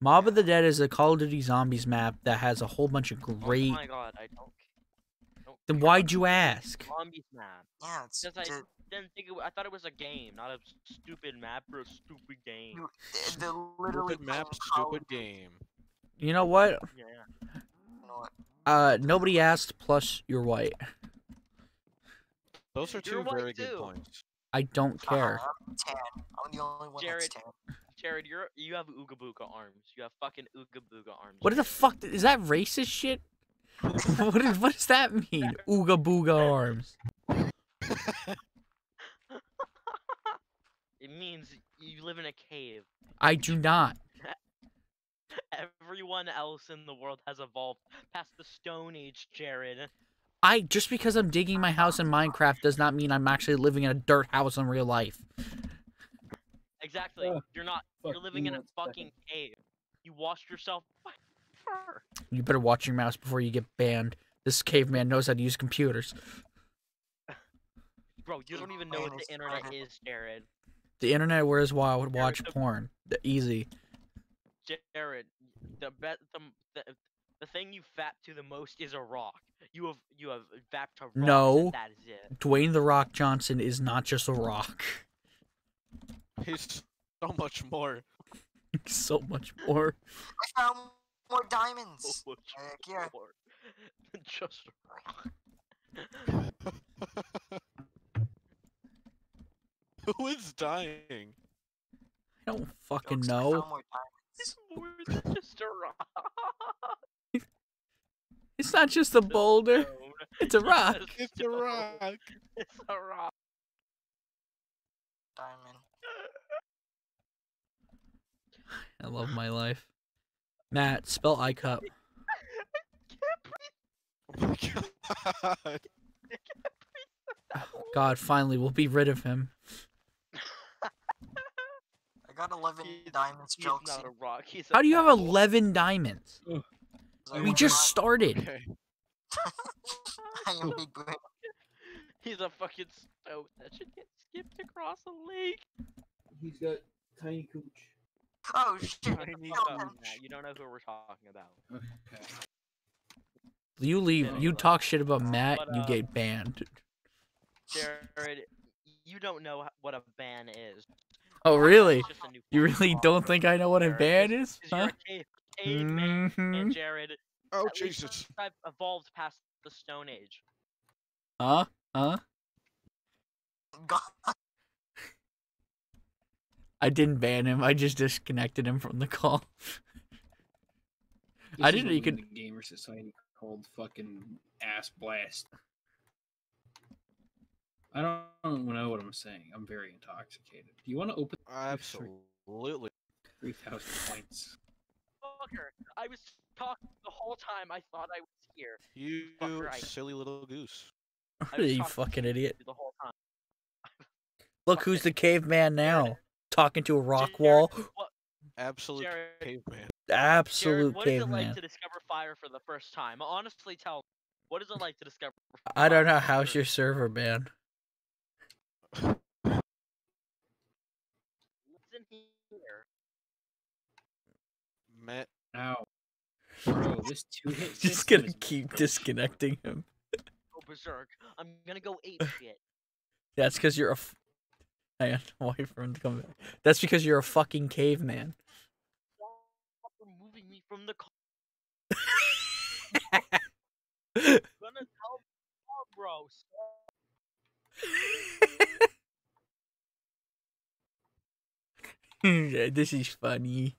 Mob of the Dead is a Call of Duty Zombies map that has a whole bunch of Oh great. my god, I don't. don't Then why'd you ask? Zombies map. Yeah, it's Because I didn't think it, w- I thought it was a game, not a stupid map or a stupid game. you, the, the literally Stupid map, stupid game. You know what? Yeah. You? Uh, nobody asked. Plus, you're white. Those are You're two white very good too. points. I don't care. Uh, I'm tan. I'm the only one Jared, that's tan. Jared, you're you have ooga booga arms. You have fucking ooga booga arms. What the fuck? Is that racist shit? what, is, what does that mean? Ooga booga arms. it means you live in a cave. I do not. Everyone else in the world has evolved past the Stone Age, Jared. I just because I'm digging my house in Minecraft does not mean I'm actually living in a dirt house in real life. Exactly. Uh, you're not. You're living in a one fucking cave. You washed yourself. You better watch your mouse before you get banned. This caveman knows how to use computers. Bro, you don't even know what the internet is, Jared. The internet where's why I would watch porn. The easy. Jared, the bet the, the the thing you fap to the most is a rock. You have you have vapped to rocks. and No. that is it. Dwayne the Rock Johnson is not just a rock. He's so much more. so much more. I found more diamonds. So much Heck yeah. more than just a rock. Who is dying? I don't fucking Jokes, I know. Found more diamonds. It's more than just a rock. It's not just a boulder. It's a rock. It's a rock. It's a rock. Diamond. I love my life. Matt, spell iCup. Oh my god. God, finally, we'll be rid of him. I got 11 He's- diamonds, He's jokes. not a rock. He's a How do you have pebble. 11 diamonds? We just started. Okay. I am big brain. He's a fucking stoat that should get skipped across a lake. He's got tiny cooch. Oh shit! Tiny Fuck Skeleton. You don't know who we're talking about. Okay. You leave. You talk shit about Matt, But, you uh, get banned. Jared, you don't know what a ban is. Oh really? It's just a new You really don't think I know what a Jared, ban because- is? 'cause you're Huh? a cave, caveman, Mhm. Jared. Oh at Jesus! I've evolved past the Stone Age. Huh? Huh? God, I didn't ban him. I just disconnected him from the call. I didn't what even- the gamer society called fucking ass blast. I don't know what I'm saying. I'm very intoxicated. Do you want to open Absolutely. three thousand points? Fucker, I was talking the whole time. I thought I was here. You Fucker, I- silly little goose. You fucking idiot. the whole time. Look who's the caveman now. Talking to a rock Jared, wall. What, Absolute Jared, caveman. Absolute Jared, what is it caveman. like to discover fire for the first time? Honestly, tell me. What is it like to discover? I don't know. How's your server, man? Listen here. Matt, Ow. Bro, this two hit Just gonna is keep bullshit. disconnecting him. Go berserk. I'm gonna go ape shit. That's because you're a. F- Hang on, wait for him to come back. That's because you're a fucking caveman. Stop removing me from the call. I'm gonna tell Bob, bro. this is funny.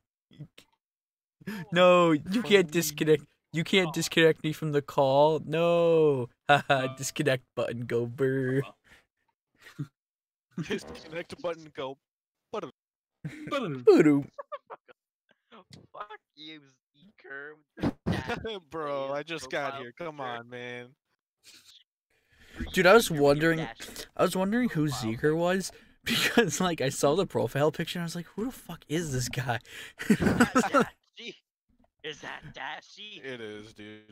No, oh, you can't disconnect. You can't oh. disconnect me from the call. No. Haha, oh. disconnect button go burr. disconnect button. Go. Boo-doo. Fuck you, Zeker. with your dad Bro, I just got here. Come on, man. Dude, I was Zeker with your wondering- I was wondering who Zeker was because, like, I saw the profile picture and I was like, who the fuck is this guy? Is that Dashie? Is that Dashie? It is, dude.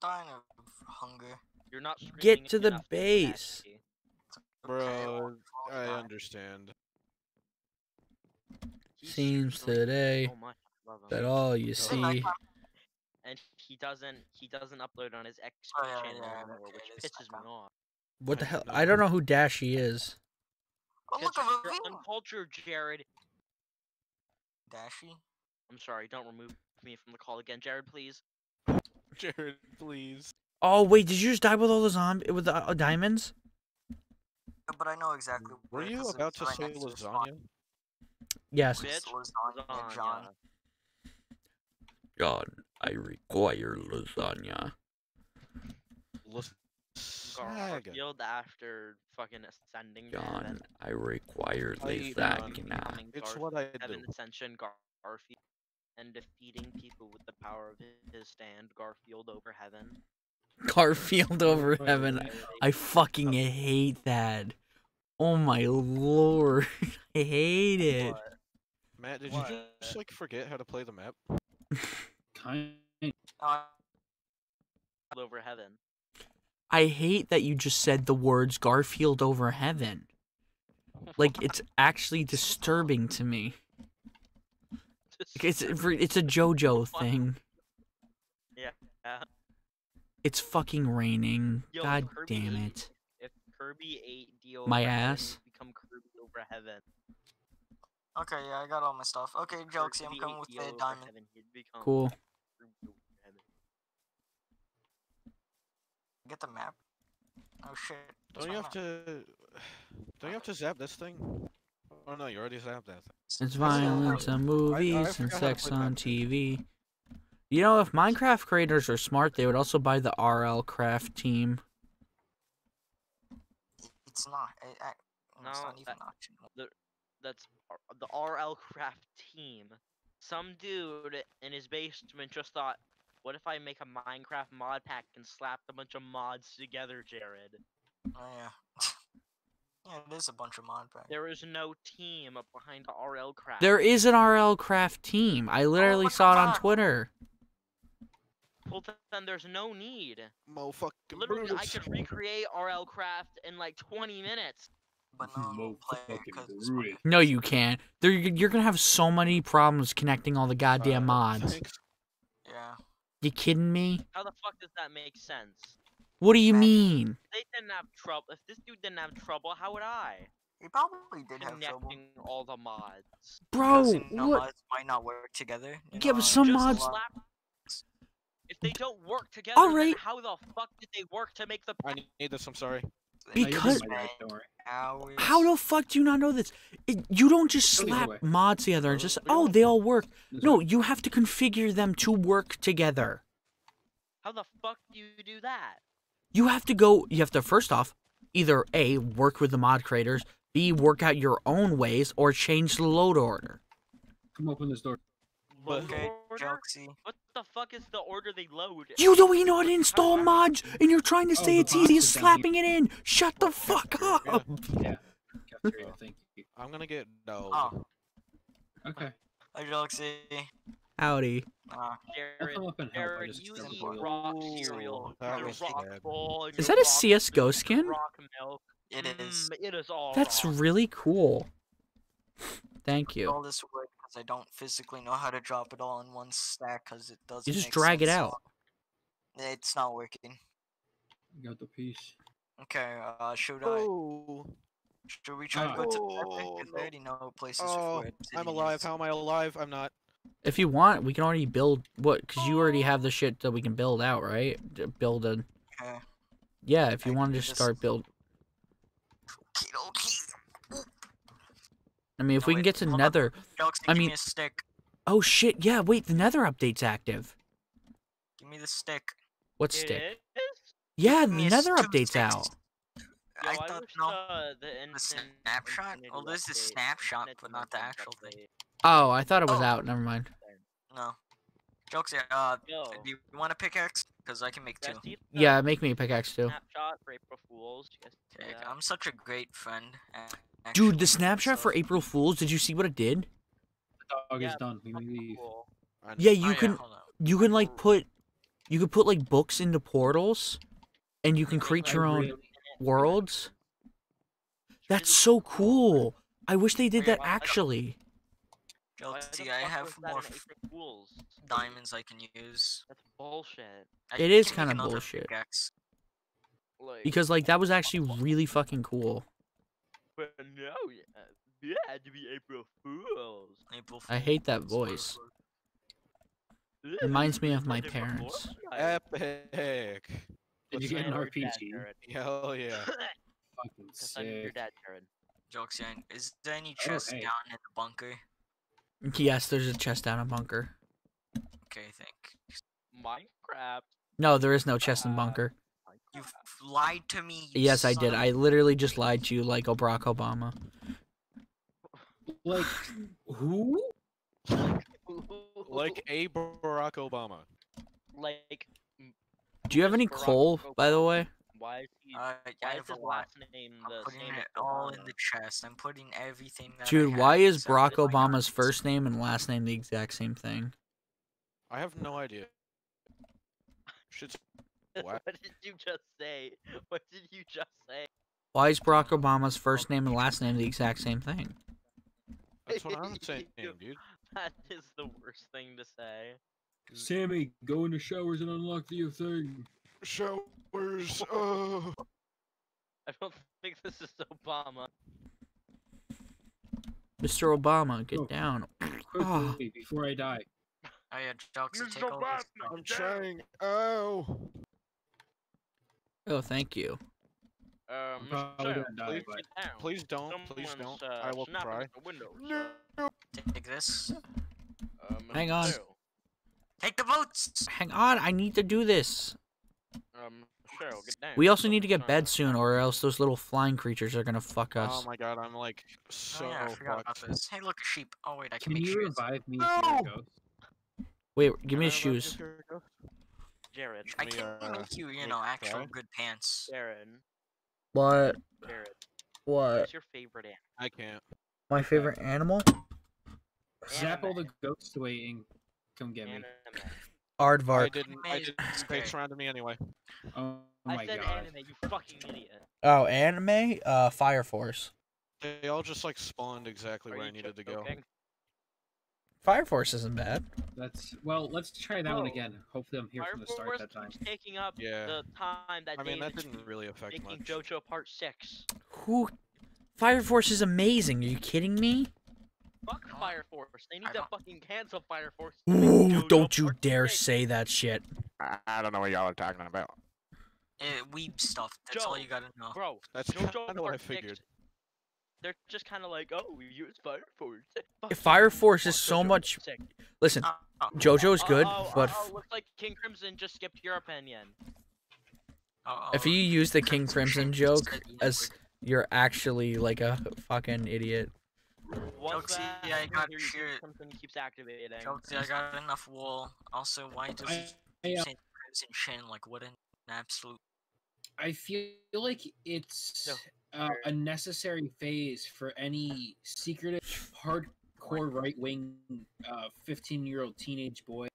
dying of hunger. You're not Get to the base. Bro, I'll I die. understand. Seems struggling today so much. I love him. that all you see. And he doesn't he doesn't upload on his XP Oh, channel anymore, which pisses me off. What the hell? I don't know who Dashie is. Oh look, a you're ravine. uncultured, Jared. Dashie. I'm sorry, don't remove me from the call again, Jared, please. Jared, please. Oh wait, did you just die with all the zombies, with the uh, diamonds? Yeah, But I know exactly. Were you about to right say next to the spawn. lasagna? Yes. It's Bitch, lasagna, John. Lasagna. John, I require lasagna. Lasagna. Garfield ah, after fucking ascending John, heaven. I require I eat lasagna. becoming It's Garf- what I do. Heaven Ascension Garfield and defeating people with the power of his stand, Garfield over heaven. Garfield over heaven. I fucking hate that. Oh my lord. I hate it. What? Matt, did What? you just like forget how to play the map? Kind Over heaven. I hate that you just said the words Garfield over heaven. Like it's actually disturbing to me. Like, It's it's a JoJo thing. Yeah. It's fucking raining. Yo, God Kirby damn it. If Kirby ate Dio My over heaven, ass? become Kirby over heaven. okay, yeah, I got all my stuff. Okay, Jokesy, I'm coming with Dio the diamond. heaven, become Cool. Kirby over heaven. Get the map. Oh shit. Don't you have to? Don't you have to zap this thing? Oh no, you already zapped that. Thing. It's violence and movies and forgot how sex on Minecraft. TV. You know, if Minecraft creators are smart, they would also buy the RL Craft team. It's not. I, I, it's No, not even that- optional. That's the RL Craft team. Some dude in his basement just thought, what if I make a Minecraft mod pack and slap a bunch of mods together, Jared? Oh yeah. yeah, it is a bunch of mod packs. There is no team behind the RL Craft. There is an RL Craft team. I literally what saw it the on? Twitter. Well, then there's no need. Motherfucking Literally, I could recreate RL Craft in like 20 minutes. but no Mo player fucking because it's rooted. No, you can't. There, you're gonna have so many problems connecting all the goddamn Uh, mods. thanks. yeah. You kidding me? How the fuck does that make sense? What do you Uh, mean? They didn't have trouble. If this dude didn't have trouble, how would I? He probably did have trouble. Connecting all the mods. Bro, because, you know, what? mods might not work together. you Yeah, but some just mods- slap- If they don't work together, then Alright. how the fuck did they work to make the? I need this. I'm sorry. They No, you'll Because- be my dad, don't worry. hours. How the fuck do you not know this? It, you don't just Go the other slap mods together and just oh they all work. No, you have to configure them to work together. How the fuck do you do that? You have to go. You have to first off either a work with the mod creators, b work out your own ways, or change the load order. Come open this door. But- Load Okay, order? Joksy. What the fuck is the order they load? You don't even know how to install mods, and you're trying to Oh, say the it's easy as is down slapping it in. Shut the fuck up. Yeah. Cafeteria, thank you. I'm gonna get no. Oh, Okay. hi, Joksy. Howdy. Uh, I'll Jared, come up and help. I Jared, you a eat boil. rock cereal. that rock bad. Is that a rock CS:GO skin? It is. Mm, it is all. That's rock. really cool. Thank you. all this wood because I don't physically know how to drop it all in one stack because it doesn't. You just make drag it sense. out. It's not working. You Got the piece. Okay, uh, should I? Oh, Should we try to go to the Oh, I already know places oh, for I'm alive. How am I alive? I'm not. If you want, we can already build what? Because you already have the shit that we can build out, right? Build a. Okay. Yeah, if you I want to just just- start build. Okie I mean, if No, we can wait, get to. Nether. Joksy, I mean- me a stick. Oh shit! Yeah, wait. The Nether update's active. Give me the stick. What It stick? is? Yeah, the Nether update's sticks. out. Yo, I I thought wish no. the, the, The snapshot? infinity Oh, there's the update- snapshot, infinity but not the month actual thing. update. Oh, I thought it was Oh. out. Never mind. No. Joksy, uh, Yo, do you want a pickaxe? Because I can make two. guys, see the Yeah, make me a pickaxe too. Snapshot for April Fools. You guys see Okay. I'm such a great friend. A- Dude, the snapshot for April Fools. Did you see what it did? The dog Yeah, is done. We leave. cool. I Yeah, Oh, you can. hold on. You can like put. You could put like books into portals, and you can create your own worlds. That's so cool. I wish they did that well, I don't- actually. Why the Joksy, I have more in f- diamonds I can use. That's bullshit. It is kinda bullshit. Because like that was actually really fucking cool. But no, yeah, yeah, had to be April Fools. April I hate that voice. Reminds me of my Like in before parents. Epic. Did you get an RPG? Hell yeah. Fucking Because I'm your sick. dad, Jokes, yeah. Is there any chest hey. down in the bunker? Yes, there's a chest down a bunker. Okay, I think. Minecraft. No, there is no chest in Uh, bunker. You lied to me. you Yes, I did. I literally just lied to you like Barack Obama. Like who? Like a Barack Obama. like. Do you have any Barack coal, by the way? Why is he? Uh, I why have is his a lot. last name I'm putting same it all in the chest. I'm putting everything that Dude, have why is Barack Obama's diamonds. first name and last name the exact same thing? I have no idea. Shit's What? what did you just say? What did you just say? Why is Barack Obama's first name and last name the exact same thing? that's what I'm saying, dude. That is the worst thing to say. Sammy, go into showers and unlock the thing. Showers. Oh. I don't think this is Obama. Mr. Obama, get Oh. down. Quickly, Ah. before I die. Oh yeah, Jokes, take all this. stuff. I'm trying. Oh. Oh, thank you. Um, I'm sir, gonna die, please but- Please don't. Please don't. Uh, I will cry. the window, No. Take this. Um, Hang on. Cheryl, Take the boots. Hang on, I need to do this. Um, Cheryl, get down. We also need to get Someone's bed soon, or else those little flying creatures are gonna fuck us. Oh my god, I'm like so oh yeah, I forgot about this. Hey, look, a sheep. Oh wait, I can, Can make you shoes. revive me No! you're a ghost? Wait, give me his I revive shoes. You, Kiriko? Jared, I me, can uh, make you, you know, actual try? good pants. Jared, What? Jared. What? What's your favorite animal? I can't. My favorite animal? Zap all the Anime. ghosts away and come get me. Anime. I didn't. I Made didn't. They great. surrounded me anyway. Oh I my said god. anime, you fucking idiot. Oh, anime? Uh, Fire Force. They all just like spawned exactly Are where I needed to go. Joking? Fire Force isn't bad. That's well. Let's try that one Oh. again. Hopefully, I'm here Fire from the start Force that time. keeps taking up Yeah. the time that I mean, that didn't really affect making much. JoJo Part Six. Who? Fire Force is amazing. Are you kidding me? Fuck. Fire Force. They need to fucking cancel Fire Force. Ooh, don't you dare Six. say that shit. I, I don't know what y'all are talking about. Eh, weeb stuff. That's all you gotta know. Bro, That's JoJo kinda what I Part figured. Six. They're just kind of like, oh, we use Fire Force. Fire Force is so much. Part Six. Listen, Uh, uh, JoJo's good, Uh-oh, but uh-oh, looks like King Crimson just skipped your opinion. if you use the King Crimson joke as you're actually like a fucking idiot. Once Joksy, yeah, I got shit. Crimson keeps activating. Jonesy, I got enough wool. Also, why does I, I, uh, say Crimson Chin like what an absolute? I feel like it's uh, a necessary phase for any secretive, hardcore right wing, fifteen year old teenage boy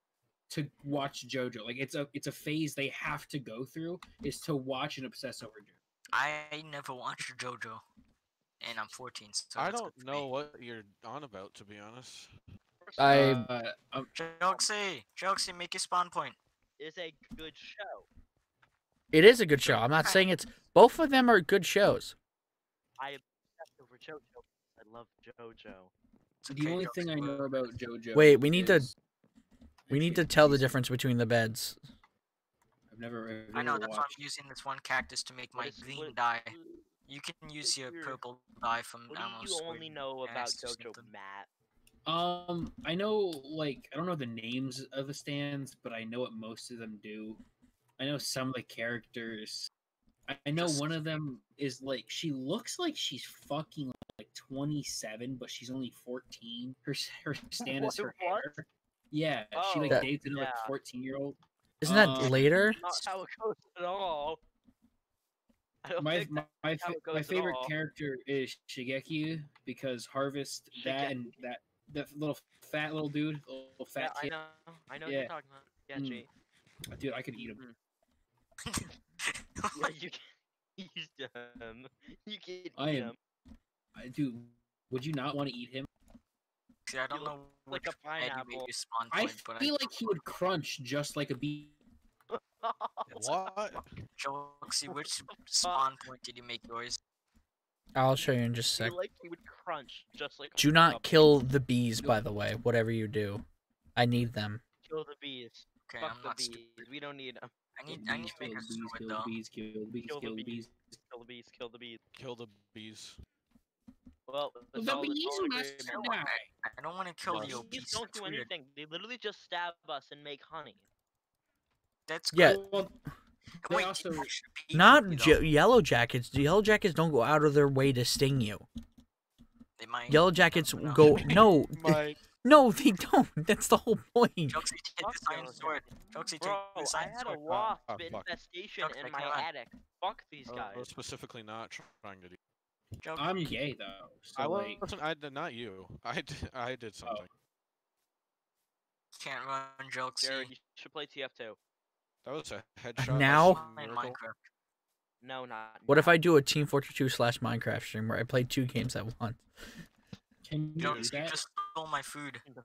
to watch JoJo. Like it's a it's a phase they have to go through is to watch and obsess over JoJo. I never watched JoJo, and I'm 14. So I don't good for know me. what you're on about, to be honest. I uh, um, Joksy, Joksy, make your spawn point. It's a good show. It is a good show. I'm not saying it's both of them are good shows. I obsessed over JoJo. I love JoJo. It's the okay, only thing I know about JoJo. Wait, we need to- We need to tell the difference between the beds. I've never. I've I know never that's why. I'm using this one cactus to make my is- green what- dye. You can use your your- purple dye from What I don't do you only know about JoJo, something. Matt? Um, I know like I don't know the names of the stands, but I know what most of them do. I know some of the characters. I, I know Just- one of them is like she looks like she's fucking like twenty seven, but she's only fourteen. Her s- her stand is her what? hair. Yeah, she like Oh, dates into like fourteen year old. Isn't that Uh, later? Not how it goes at all. I don't My think my my, fa- my favorite all. character is Shigeki because Harvest that and that that little fat little dude, little Yeah, fat I kid. know. I know what Yeah. you're talking about. Yeah, Mm. G. Dude, I could eat him. Yeah, you can use them. You can eat I am- them. I, dude, would you not want to eat him? See, I don't You know like which a bed you made pineapple. spawn I point, but feel like he would crunch just like a bee. It's What? Joksy, which spawn point did you make yours? I'll show you in just a I sec. like he would crunch just like. Do not puppy. kill the bees, by the way. Whatever you do, I need them. Kill the bees. Okay, Fuck I'm the not bees. stupid. We don't need them. I need, Kill I need to make a the bees, kill though. the bees, kill the bees, Kill the kill the bees. bees. Kill the bees. Kill the bees. Kill the bees. Well, that's The all, that's bees all must die. I don't want to kill Yes. the Bees don't do anything. They literally just stab us and make honey. That's Yeah. good. They Wait, also- didn't actually beat Not you, je- though. yellow jackets. The yellow jackets don't go out of their way to sting you. They might. Yellow jackets go no, My no, they don't. That's the whole point. Jokesy, take Fuck this iron sword. Jokesy, Bro, take this I had a sword. wasp oh, fuck. infestation Jokes, in my come on. attic. Fuck these oh, I guys. was specifically not trying to do. Jokesy, I'm gay though, I so like, wasn't. I did not you. I did. I did oh. something. can't run Jokesy. Jared, you should play TF2. That was a uh, headshot. Now- that's a in miracle. Minecraft. No, not. What if. I do a Team Fortress 2 slash Minecraft stream where I play two games at once? can you do Jokesy, you that? just stole my food. No,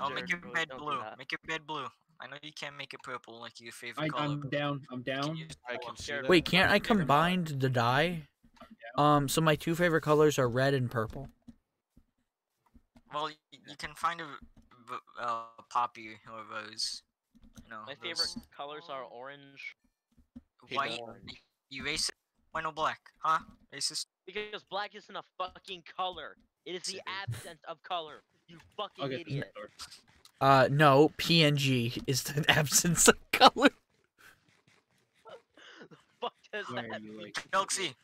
Oh, make Jared, your really bed blue. Make your bed blue. I know you can't make it purple like your favorite I, color. I'm down. I'm down. you- I can see that. Wait, can't I Favorite combine the dye? Um, so my two favorite colors are red and purple. Well, y- you can find a, uh, poppy or rose. No, My those favorite colors are orange. White. orange. You racist? Why no black? Huh? Racist? Because black isn't a fucking color. It is the absence of color. You fucking I'll get this idiot. Uh, no, PNG is the absence of color. the fuck does Why that mean? like? Jokesy!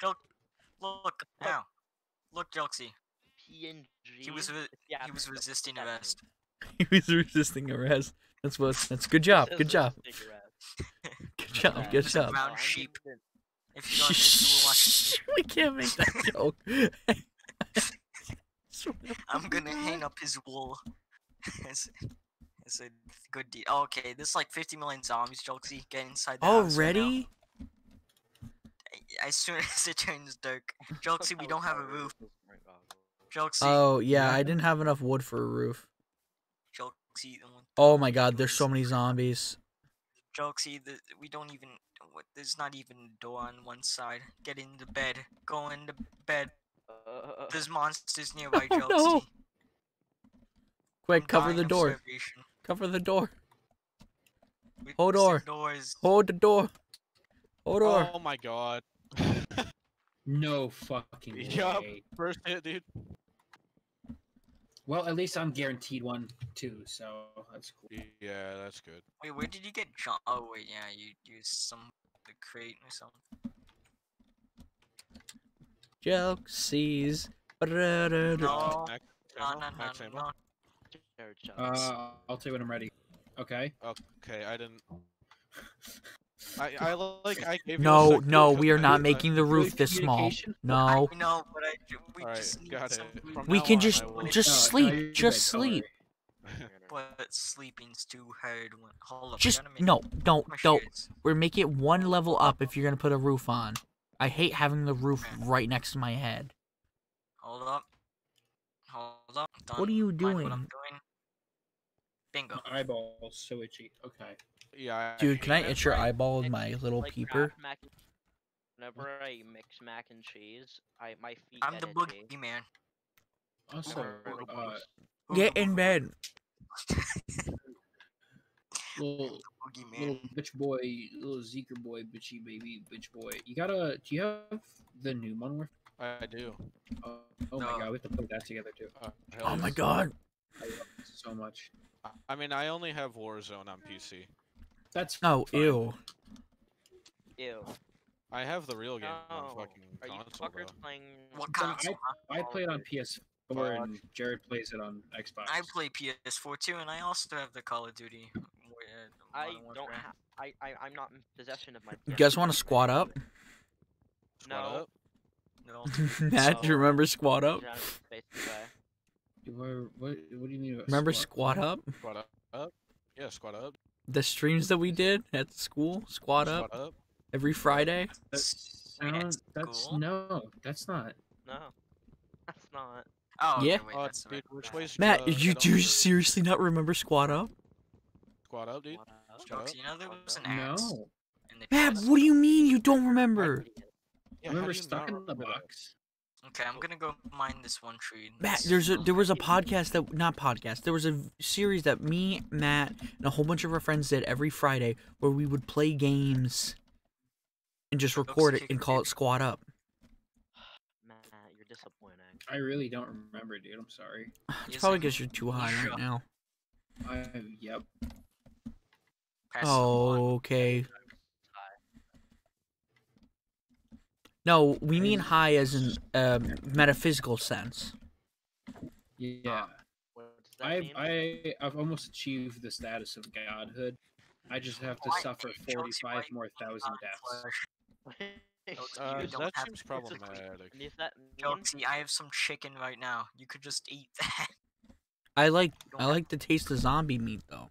Joke. Look now. Look, Jokesy. PNG. He was re- he was resisting arrest. he was resisting arrest. That's what. That's good job. Good job. Good job. Good Just a job. brown sheep. If you don't, you we can't make that joke. I'm gonna hang up his wool. it's, a good deal. Oh, okay, there's like 50 million zombies, Jokesy. Get inside the house right. Already? as soon as it turns dark. Jokesy, we don't have a roof. Jokesy, Oh yeah. I didn't have enough wood for a roof. The one- um, Oh my god, there's so many zombies. The, we don't even. There's not even a door on one side. Get in the bed. Go into bed. Uh, There's monsters nearby, Oh, Jokesy. no. Quick, I'm cover the door. Cover the door. We- Hold there's door. Doors. Hold the door. Hold door. Oh my god. No fucking Yup. way. First hit, dude. Well, at least I'm guaranteed one too, so that's cool. Yeah, that's good. Wait, where did you get John? Oh wait, yeah, you used some the crate or something. Jokesies. No, no, no, no, no, no. Jared, shut up. Uh, I'll tell you when I'm ready. Okay. Okay, I didn't. I I like I gave No, second no, we are not didn't- making the roof this small. communication? No. I know, but I we Alright, just need got some. it. food. From We can on, just just No, no, sleep. you're Just sleep. But sleeping's too hard. When, hold up, Just gotta no, don't, don't. We're making it one level up if you're gonna put a roof on. I hate having the roof right next to my head. Hold up. Hold up. Done. What are you Mind What I'm doing? doing. Bingo. My eyeballs so itchy. Okay. Yeah, Dude, can I itch your eyeball with my little like, peeper? Mac and- Whenever I mix mac and cheese, I my feet I'm get the itchy. boogeyman. Also, uh, Get in bed. little little bitch boy, little Zeker boy, bitchy baby, bitch boy. You gotta. Do you have the new Modern Warfare? I do. Oh, oh my god, we have to put that together too. Uh, Oh my god. I so much. I- I mean, I only have Warzone on PC. That's Oh, fine. ew. Ew. I have the real game on fucking Are you fuckers though. playing? What console? huh? I play it on PS4 Fuck. and Jared plays it on Xbox. I play PS4 too, and I also have the Call of Duty. Where, uh, I don't Warfare. have. I, I I'm not in possession of my. You guys want to squat up? Squad No. up. No. Matt, do you remember squat up? Down in space away. Where- what, what do you mean? Remember squat? squat up? Squad up. up. Yeah, squad up. The streams that we did at school? Squat up up. every Friday? That's, Wait, that's no, that's not. No, that's not. Oh, okay, Yeah. wait, Oh, that's dude, right which one. way's Matt, uh, you do you seriously not remember squat up? Squad up, dude. What up? Squad Jokes, you know there was an axe No. in the Matt, what do you mean you don't remember? Idiot. Yeah, how Remember stuck in the remember box? Okay, I'm gonna go mine this one tree. Matt, there's a there was a podcast that not podcast. There was a series that me, Matt, and a whole bunch of our friends did every Friday where we would play games and just record it and call it Squad up. Matt, you're disappointing. I really don't remember, dude. I'm sorry. It's probably because you're too high right now. I yep. Pass. Okay. No, we mean high as in um, metaphysical sense. Yeah. What does that I mean? I I've almost achieved the status of godhood. I just have to Why- suffer 45 more thousand deaths. Uh, that seems problematic. And Is that I have some chicken right now. You could just eat that. I like I like the taste of zombie meat though.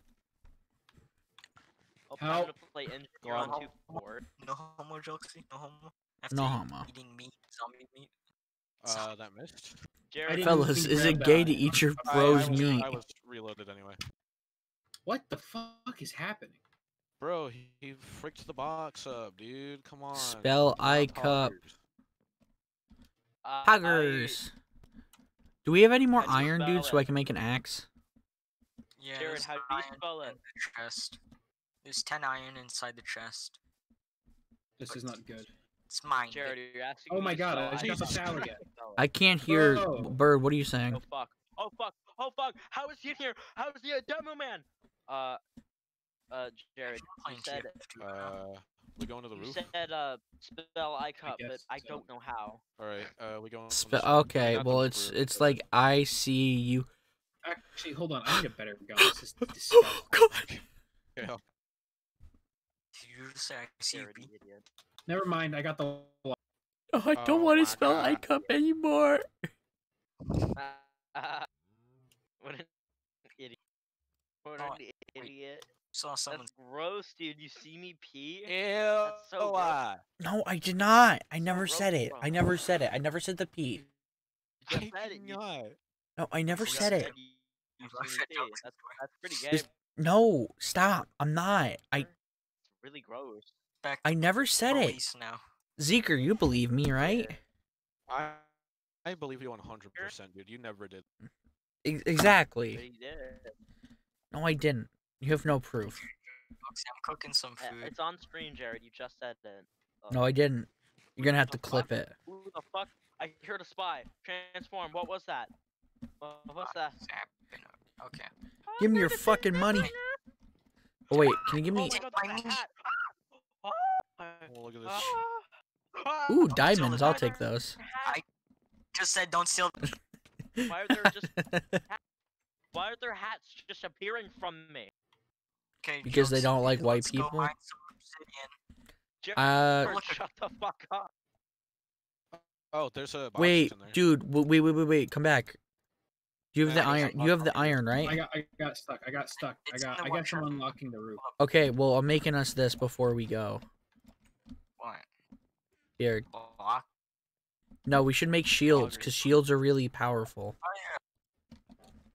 How- I'm gonna play engineer on on. two board. No homo, Jokesy. No homo. After No homo. Eating meat, zombie meat. Uh, that missed. Jared, Fellas, is it gay to eat your I- I bro's was- meat? I was reloaded anyway. What the fuck is happening? Bro, he, he fricked the box up, dude. Come on. Spell Not I cup. poggers. uh, Poggers. Do we have any more How do you iron, dude, spell so I can make an axe? Yeah, Jared, how do you spell it? Chest. There's ten iron inside the chest. This is not good. It's mine. Jared, you're asking Oh my god, I just got the cup. towel again. I can't hear. Bro. Bird, what are you saying? Oh fuck! Oh fuck! Oh fuck! How is he in here? How is he a demo man? Uh, uh, Jared, you said TF2 right now. Uh, we going to the you roof? said uh spell I cup, but guess I so. don't know how. All right. Uh, we going. on the Spe- okay, well it's roof, it's but- like I see you. Actually, hold on. I need a better gun. This is disgusting. God. Okay, I'll- Did you just say I see you? you. Never mind. I got the. Oh, I don't Oh want to spell I God. cup anymore. Uh, what an idiot! What Oh, an idiot! Saw someone. That's gross, dude. You see me pee? Ew. so gross. ah. No, I did not. I never wrote said it. wrong. I never said it. I never said the pee. You I just said it. not. No, I never Yes, said you it. said you- you it That's, that's pretty gay. No, stop. I'm not. I It's really gross. Back I never said it. now. Zeker, you believe me, right? I I believe you 100%, dude. You never did. Ex- But exactly. he did. No, I didn't. You have no proof. I'm cooking some food. It's on screen, Jared. You just said it. Uh, No, I didn't. You're gonna have to the fuck? clip it. Who the fuck? I heard a spy. Transform. What was that? What was that? Zap. Okay. Give me your fucking money. Oh wait, can you give Oh me? my god, I that's a mean- hat. Oh, look at this. Ah! Ooh, the diamonds. I'll take those. Hat. Just said don't steal. Why are there just why are there hats just appearing from me? Okay. Because they don't like white people? mine some obsidian. Jared, Uh, shut the fuck up. Oh, there's a wait, there. dude. Wait, wait, wait, wait. Come back. You have the iron. You have the I'll- iron, I right? got I got stuck. I got stuck. I It's in got I guess I'm unlocking the roof. Okay. Well, I'm making us this before we go. What? Here. Block. No, we should make shields because shields are really powerful. Oh,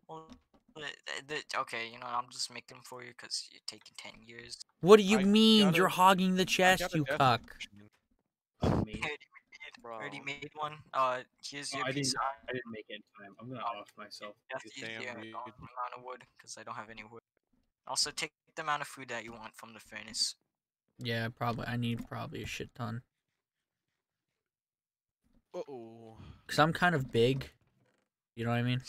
well, the, the, the- okay, you know, I'm just making for you because you're taking 10 years. What do you I mean? got a- You're hogging the chest, you death cuck. machine. Amazing. Already made, already made one. Uh, here's Oh, I piece didn't. of I didn't make it in time. I'm gonna Oh. off myself. Just Use use damn the uh, weed. amount of wood because I don't have any wood. Also, take the amount of food that you want from the furnace. Yeah, probably. I need probably a shit ton. Uh-oh. Cause I'm kind of big. You know what I mean?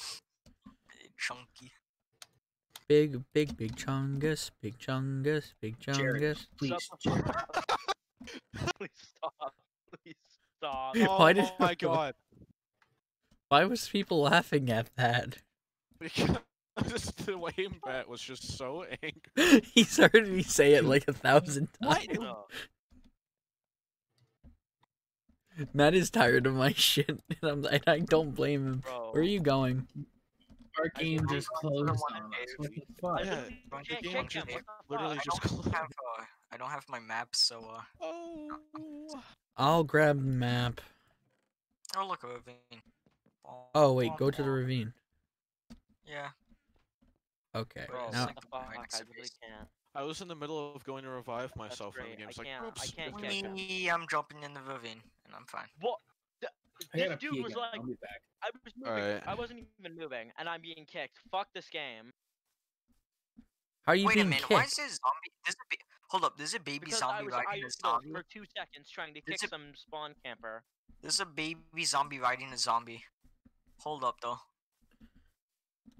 Big, chunky. Big, big, big chungus, big chungus, big Jared. Please. Shut the fuck up. Please stop. Please stop. Oh Why did- my god. Why was people laughing at that? Because the way Matt was just so angry. He's heard me say it like a thousand times. No. Matt is tired of my shit, and, I'm, and I don't blame him. Bro. Where are you going? Our game I'm just closed on us. What the fuck? Yeah, Going to can't the kick country him, day. what the literally just closed. uh, I don't have my map, so uh, Oh. I'll grab the map. oh look a ravine. Oh wait, go to the ravine. Yeah. Okay. Bro, Now, What the fuck? I really I was in the middle of going to revive myself, in the game I was like, can't- I can't it's get okay." Me, I'm jumping in the ravine, and I'm fine. What? Th- This dude was again. like, I'll be back. I was moving. Alright. I wasn't even moving, and I'm being kicked. Fuck this game. how are you Wait a being minute, why is kicked? there zombie? There's a ba- hold up, there's a baby Because zombie was riding idle a zombie. for two seconds trying to kick a- some spawn camper. There's a baby zombie riding a zombie. Hold up though.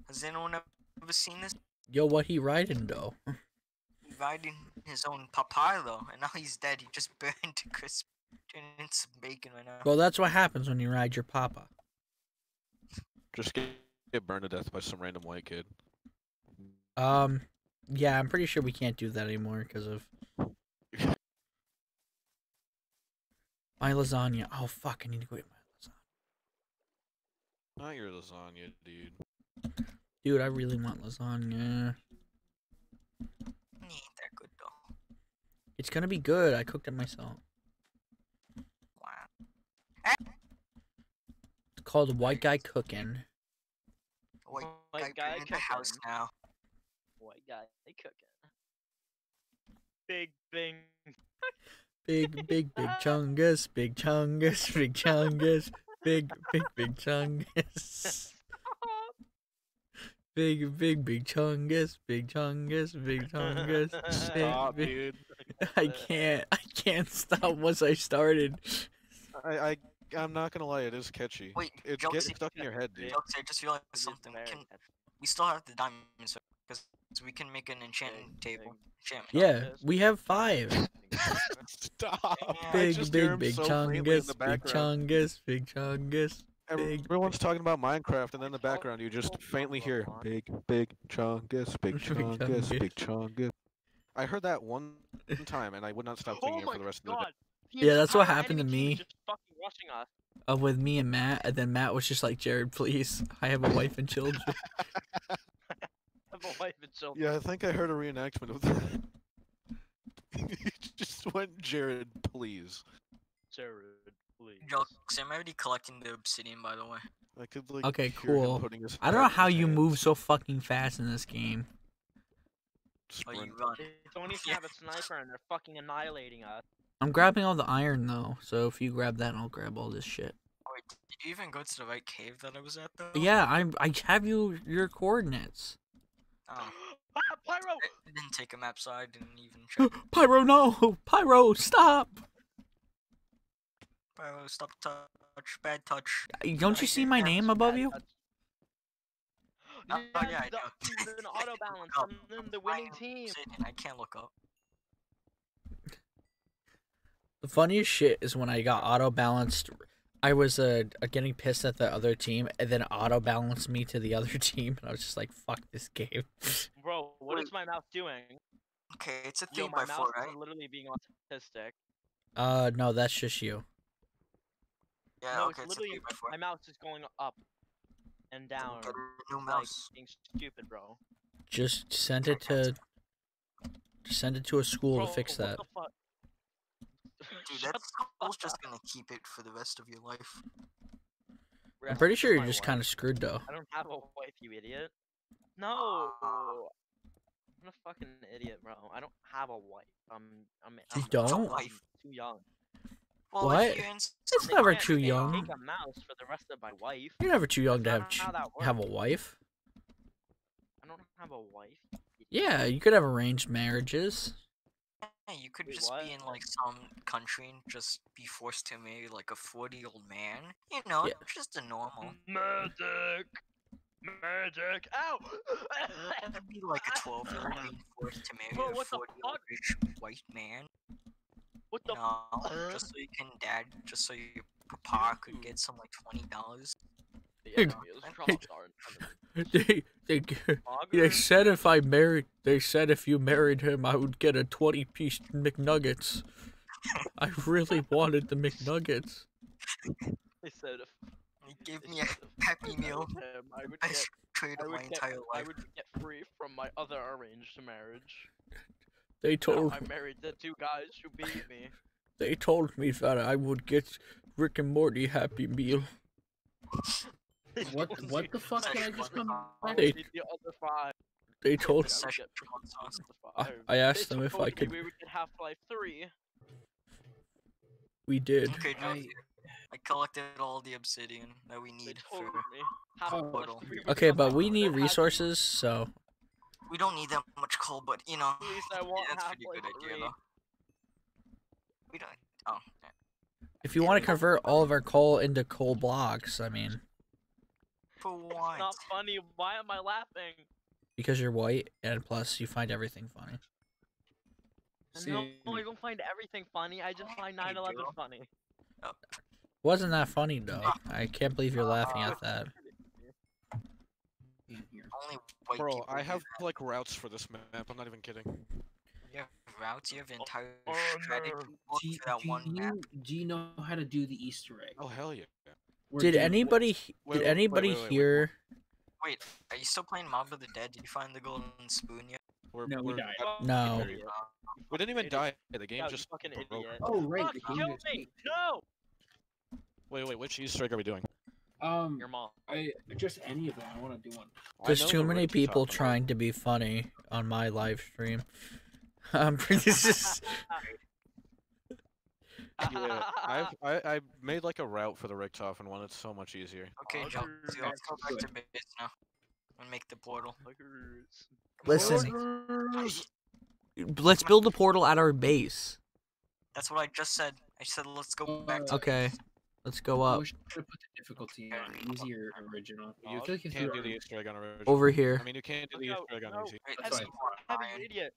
Has anyone ever seen this? Yo, what he riding though? he Riding his own papaya though, and now he's dead. He just burned to crisp, turning into some bacon right now. Well, that's what happens when you ride your papa. Just get, get burned to death by some random white kid. Um, yeah, I'm pretty sure we can't do that anymore because of my lasagna. Oh fuck, I need to go eat my lasagna. Not your lasagna, dude. Dude, I really want lasagna. He ain't that good though. It's gonna be good. I cooked it myself. Wow. Eh? It's called White Guy Cooking. White White guy, guy in the house cooking. now. White guy, they cooking. Big bing. Big, big, big chungus, big chungus, big chungus, big, big, big chungus. Big, big, big chungus, big chungus, big chungus, Stop, big, big. dude. I can't, I can't stop once I started. I, I, I'm not gonna lie, it is catchy. Wait, It's Jokes, getting stuck in your head, dude. Jokes, I just realized It is something. We can we still have the diamonds because we can make an enchanting table. Enchantment. Yeah, Chungus. we have five. Stop. Yeah. Big, big, big so faintly in chungus, big background. chungus, big chungus. big, Everyone's talking about Minecraft, and then in the background you just faintly hear big, big chungus, big Big chungus, chungus. big chungus. I heard that one time, and I would not stop Oh thinking it for the rest of the day. god. Yeah, that's what happened to me. is Just fucking rushing us. Uh, with me and Matt, and then Matt was just like, "Jared, please, I have a wife and children." I have a wife and children. Yeah, I think I heard a reenactment of that. You just went, Jared, please. Jared, please. Jokes, I'm already collecting the obsidian, by the way. I could like. Okay, cool. I don't know how you hands. move so fucking fast in this game. Oh, you Sprint. run. They don't even Yeah. have a sniper and they're fucking annihilating us. I'm grabbing all the iron though, so if you grab that, I'll grab all this shit. Oh, wait, did you even go to the right cave that I was at though? Yeah, I I have you your coordinates. Oh, ah, Pyro! I didn't take a map, so I didn't even check. Pyro, no! Pyro, stop! Bro, stop touch, bad touch. Don't you see my name above you? Oh, yeah, I the- know. he's an auto balance. I'm in the winning team. I can't look up. The funniest shit is when I got auto balanced. I was uh, getting pissed at the other team, and then auto balanced me to the other team, and I was just like, "Fuck this game." Bro, what is my mouse doing? Okay, it's a thing my by mouse four, right? is literally being autistic. Uh, no, that's just you. Yeah, no, okay, it's it's a literally three by four. my mouse is going up and down, Get a new like being stupid, bro. Just send it to, send it to a school Bro, to fix what that. The fuck? Dude, that the school's just gonna keep it for the rest of your life. I'm pretty sure you're just kind of screwed though. I don't have a wife, you idiot. No. I'm a fucking idiot, bro. I don't have a wife. I'm. I'm. You I'm don't? I'm Wife. too young. Well, What? you're in It's never can't- too young. Take a mouse for the rest of my wife. You're never too young to have ch- have a wife. I don't have a wife. Yeah, you could have arranged marriages. Yeah, you could Wait, just what? be in like some country and just be forced to marry like a 40 year old man. You know, Yeah. just a normal. Magic! Magic! Ow! It'd be like a 12 year old being forced to marry Bro, a 40 year old rich white man. what the You know, fuck? just so you can dad, just so your papa could get some like $20. Yeah, know, it's and- drops are in front of me. They they they said if I married they said if you married him I would get a twenty piece McNuggets. I really wanted the McNuggets. They said if He gave me a happy meal. him, I would I get, traded I my would get, entire I would get free from my other arranged marriage. They Now told I married the two guys who beat me. they told me that I would get Rick and Morty Happy Meal. What what the fuck did I just come back? They- Beat the other five. They told I would Session get free Trump sauce. from the I, asked them if I could. We would get Half Life 3. We did. Okay, Joe, I- I collected all the obsidian that we need for. Oh. Portal. Okay, but we need There has to be- resources, so We don't need that much coal, but you know, At least I want that's a pretty Half-Life good idea though. We don't. Oh, if you want to convert all of our coal into coal blocks, I mean, for It's not funny. Why am I laughing? because you're white and plus you find everything funny. No, I don't find everything funny. I just find Hey, 9 11 Joe. funny. Wasn't that funny though? I can't believe you're laughing at that. in here. Only white Bro, I have like routes for this map. I'm not even kidding. You have routes. You have an entire Oh, strategy no. book Do that do, one map. you, do you know how to do the Easter egg? Oh hell yeah. Or Did do anybody Wait, did wait, wait, anybody wait, wait, wait. hear Wait, are you still playing Mob of the Dead? Did you find the golden spoon yet? We're, No, we we're died. No. there yet. We didn't even die. The game Yeah, you just fucking broke. idiot. Oh right, Fuck, the game kill me! No! Wait, wait. Which Easter egg are we doing? Um, Your mom. I just any of them. I want to do one. There's too many route you're people about. trying to be funny on my live stream. I'm pretty just Yeah, I've I, I made like a route for the Richtofen one. It's so much easier. Okay, Joe. so let's go back to base now and make the portal. Listen. Let's build a portal at our base. That's what I just said. I said let's go back to Okay, base. let's go up wish I put the difficulty on easy or original. You I feel like if can't do the Easter egg on original. over here. I mean, you can't do the No, Easter egg on no. easy. Wait, That's there's fine. more Heavy iron.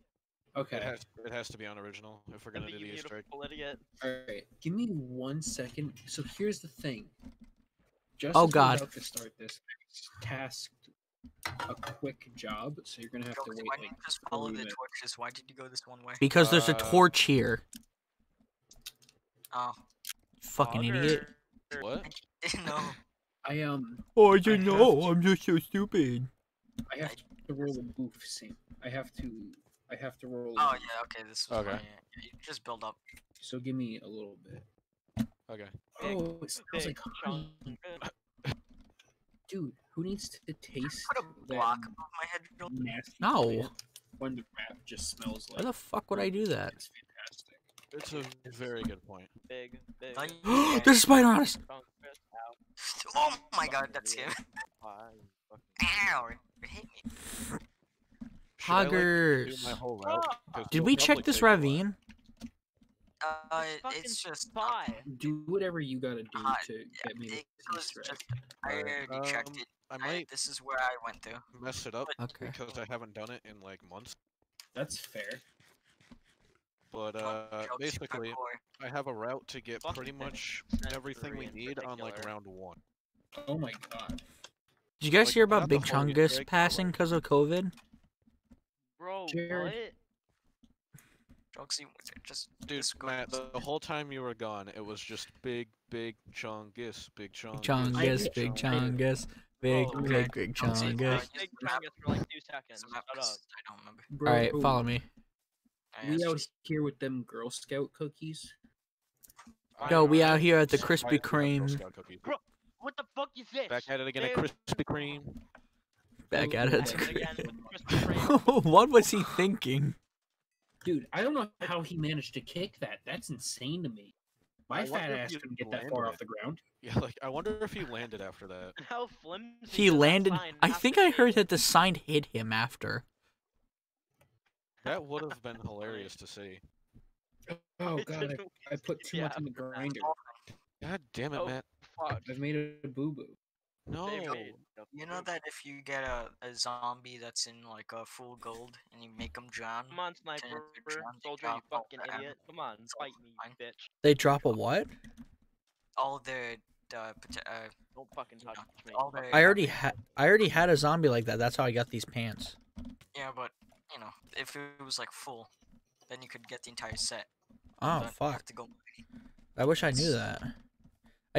Idiot. It Okay. has it has to be on original if we're gonna Heavy, do the Easter egg. idiot. All right. Give me one second. So here's the thing. Just Oh, as we're God. about to start this, I tasked a quick job, so you're gonna have Joe, to wait why like didn't you just follow the minutes. torches? Why did you go this one way? Because there's a Uh, torch here. Oh, Fucking idiot. What? didn't. I um Oh, I didn't know, I'm just so stupid. I have to roll a boof sync. I have to I have to roll. Oh yeah, okay, this was Okay. fine, yeah. Yeah, You just build up. So give me a little bit. Okay. Oh, it smells like honey. Dude, who needs to taste Put a block above my head. real- nasty No. when the wrap just smells Why like the fuck would I do that? it's fantastic. It's a very good point. Big, big. No, you There's a spider on us. chunk this out. Oh my god, that's him. idiot. You Ow, it hit me. Should like, Poggers. my whole route? 'Cause Did we check this take a while. ravine? Uh, fucking it's just spy. Do whatever you gotta do Uh, to get me it this was just I Alright, already checked um, it. I I, might this is where I went to. mess it up Okay. because I haven't done it in like months. That's fair. But uh, basically. I have a route to get pretty much everything we in need on like round one. Oh my god. Did you guys Like, hear about Big whole Chungus passing because of COVID? Bro, Jared. what? Joksy, just Dude, just go Matt, the, the whole time you were gone, it was just big, big Chungus, big Chungus. Chungus, Big Chungus. Chungus, Big, Oh, big, okay. big Don't Chungus. Big Just Chungus for like two seconds. Shut up. I don't remember. Bro, Alright, follow me. We out here with them Girl Scout cookies. No, we out here at the Krispy at it again, Girl Kreme. Scout cookies. What the fuck is this? Back at it again at Krispy Kreme. Back at it. Back again with Krispy Kreme. what was he thinking? Dude, I don't know how he managed to kick that. That's insane to me. My I fat wonder if ass couldn't get that far it. off the ground. Yeah, like I wonder if he landed after that. How flimsy He landed. I think I heard that the sign hit him after. That would have been hilarious to see. Oh god, I, I put too yeah. much in the grinder. God damn it, Oh, Matt. Fuck. I've made a boo boo. No. They made a You know that if you get a, a zombie that's in like a full gold and you make them drown, Come on, sniper, into a soldier, you fucking the ammo. idiot. Come on, fight me, fine. bitch. They drop a what? all their uh, uh, Don't fucking touch know, me. all fuck. their I already had. I already had a zombie like that. That's how I got these pants. yeah, but you know, if it was like full, then you could get the entire set. Oh fuck! have to go. I wish I knew that.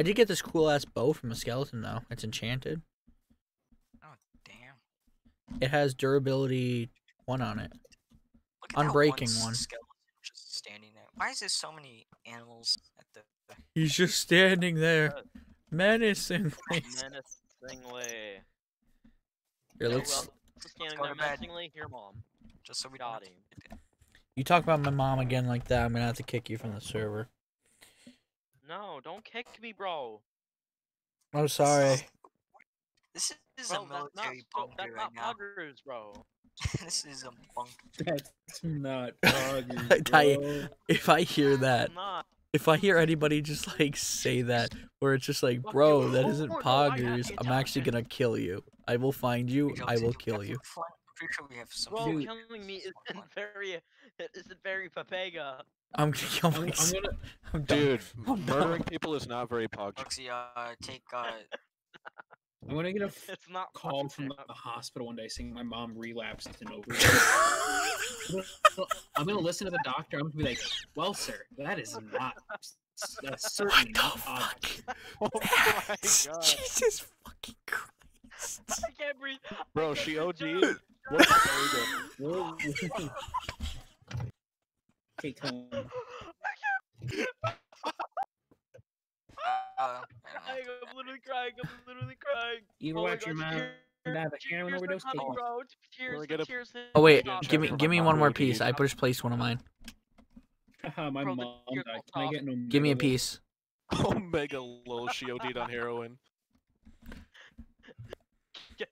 I did get this cool ass bow from a skeleton though. It's enchanted. Oh damn. It has durability one on it. Look at that Unbreaking one one. skeleton just standing there. Why is there so many animals at the? He's just standing there, menacingly. Menacingly. Here, Yeah, let's. well, just standing go there to bed. menacingly. Here, mom. Just so we don't. Him. You talk about my mom again like that, I'm gonna have to kick you from the server. No, don't kick me, bro. I'm sorry. This is Bro, a that's not military bunker that's right not now. poggers, bro. this is a bunker. That's not I bro. If I hear that, if I hear anybody just like say that, where it's just like, bro, you. that isn't no, poggers, I'm actually gonna kill you. I will find you. I will kill you. I'm pretty sure we have some. Bro, killing me isn't very, it isn't very PepeGa. I'm, I'm, I'm, I'm gonna I'm. Dude, I'm done. murdering people is not very pog. Oxy, uh, take uh, I'm gonna get a It's not call from Pogger. the hospital one day saying my mom relapsed and overdosed. I'm gonna listen to the doctor. I'm gonna be like, "Well, sir, that is not. That's certainly What the not poggers." fuck? Oh my god. Jesus fucking Christ. I can't breathe. I Bro, can't she breathe. OD'd. Jared, What the Whoa. okay, come on. uh, I don't know. crying, I'm literally crying. I'm literally crying. You Oh my watch your gosh, mom tears- die of a heroin tears are overdose. coming, Take one. bro. Tears, we get a- tears hit Oh wait, give me give me one more piece. I just placed one of mine. My Bro, mom died. Can I get no? Give me a medal? piece. Omega lol, she OD'd on heroin. Can,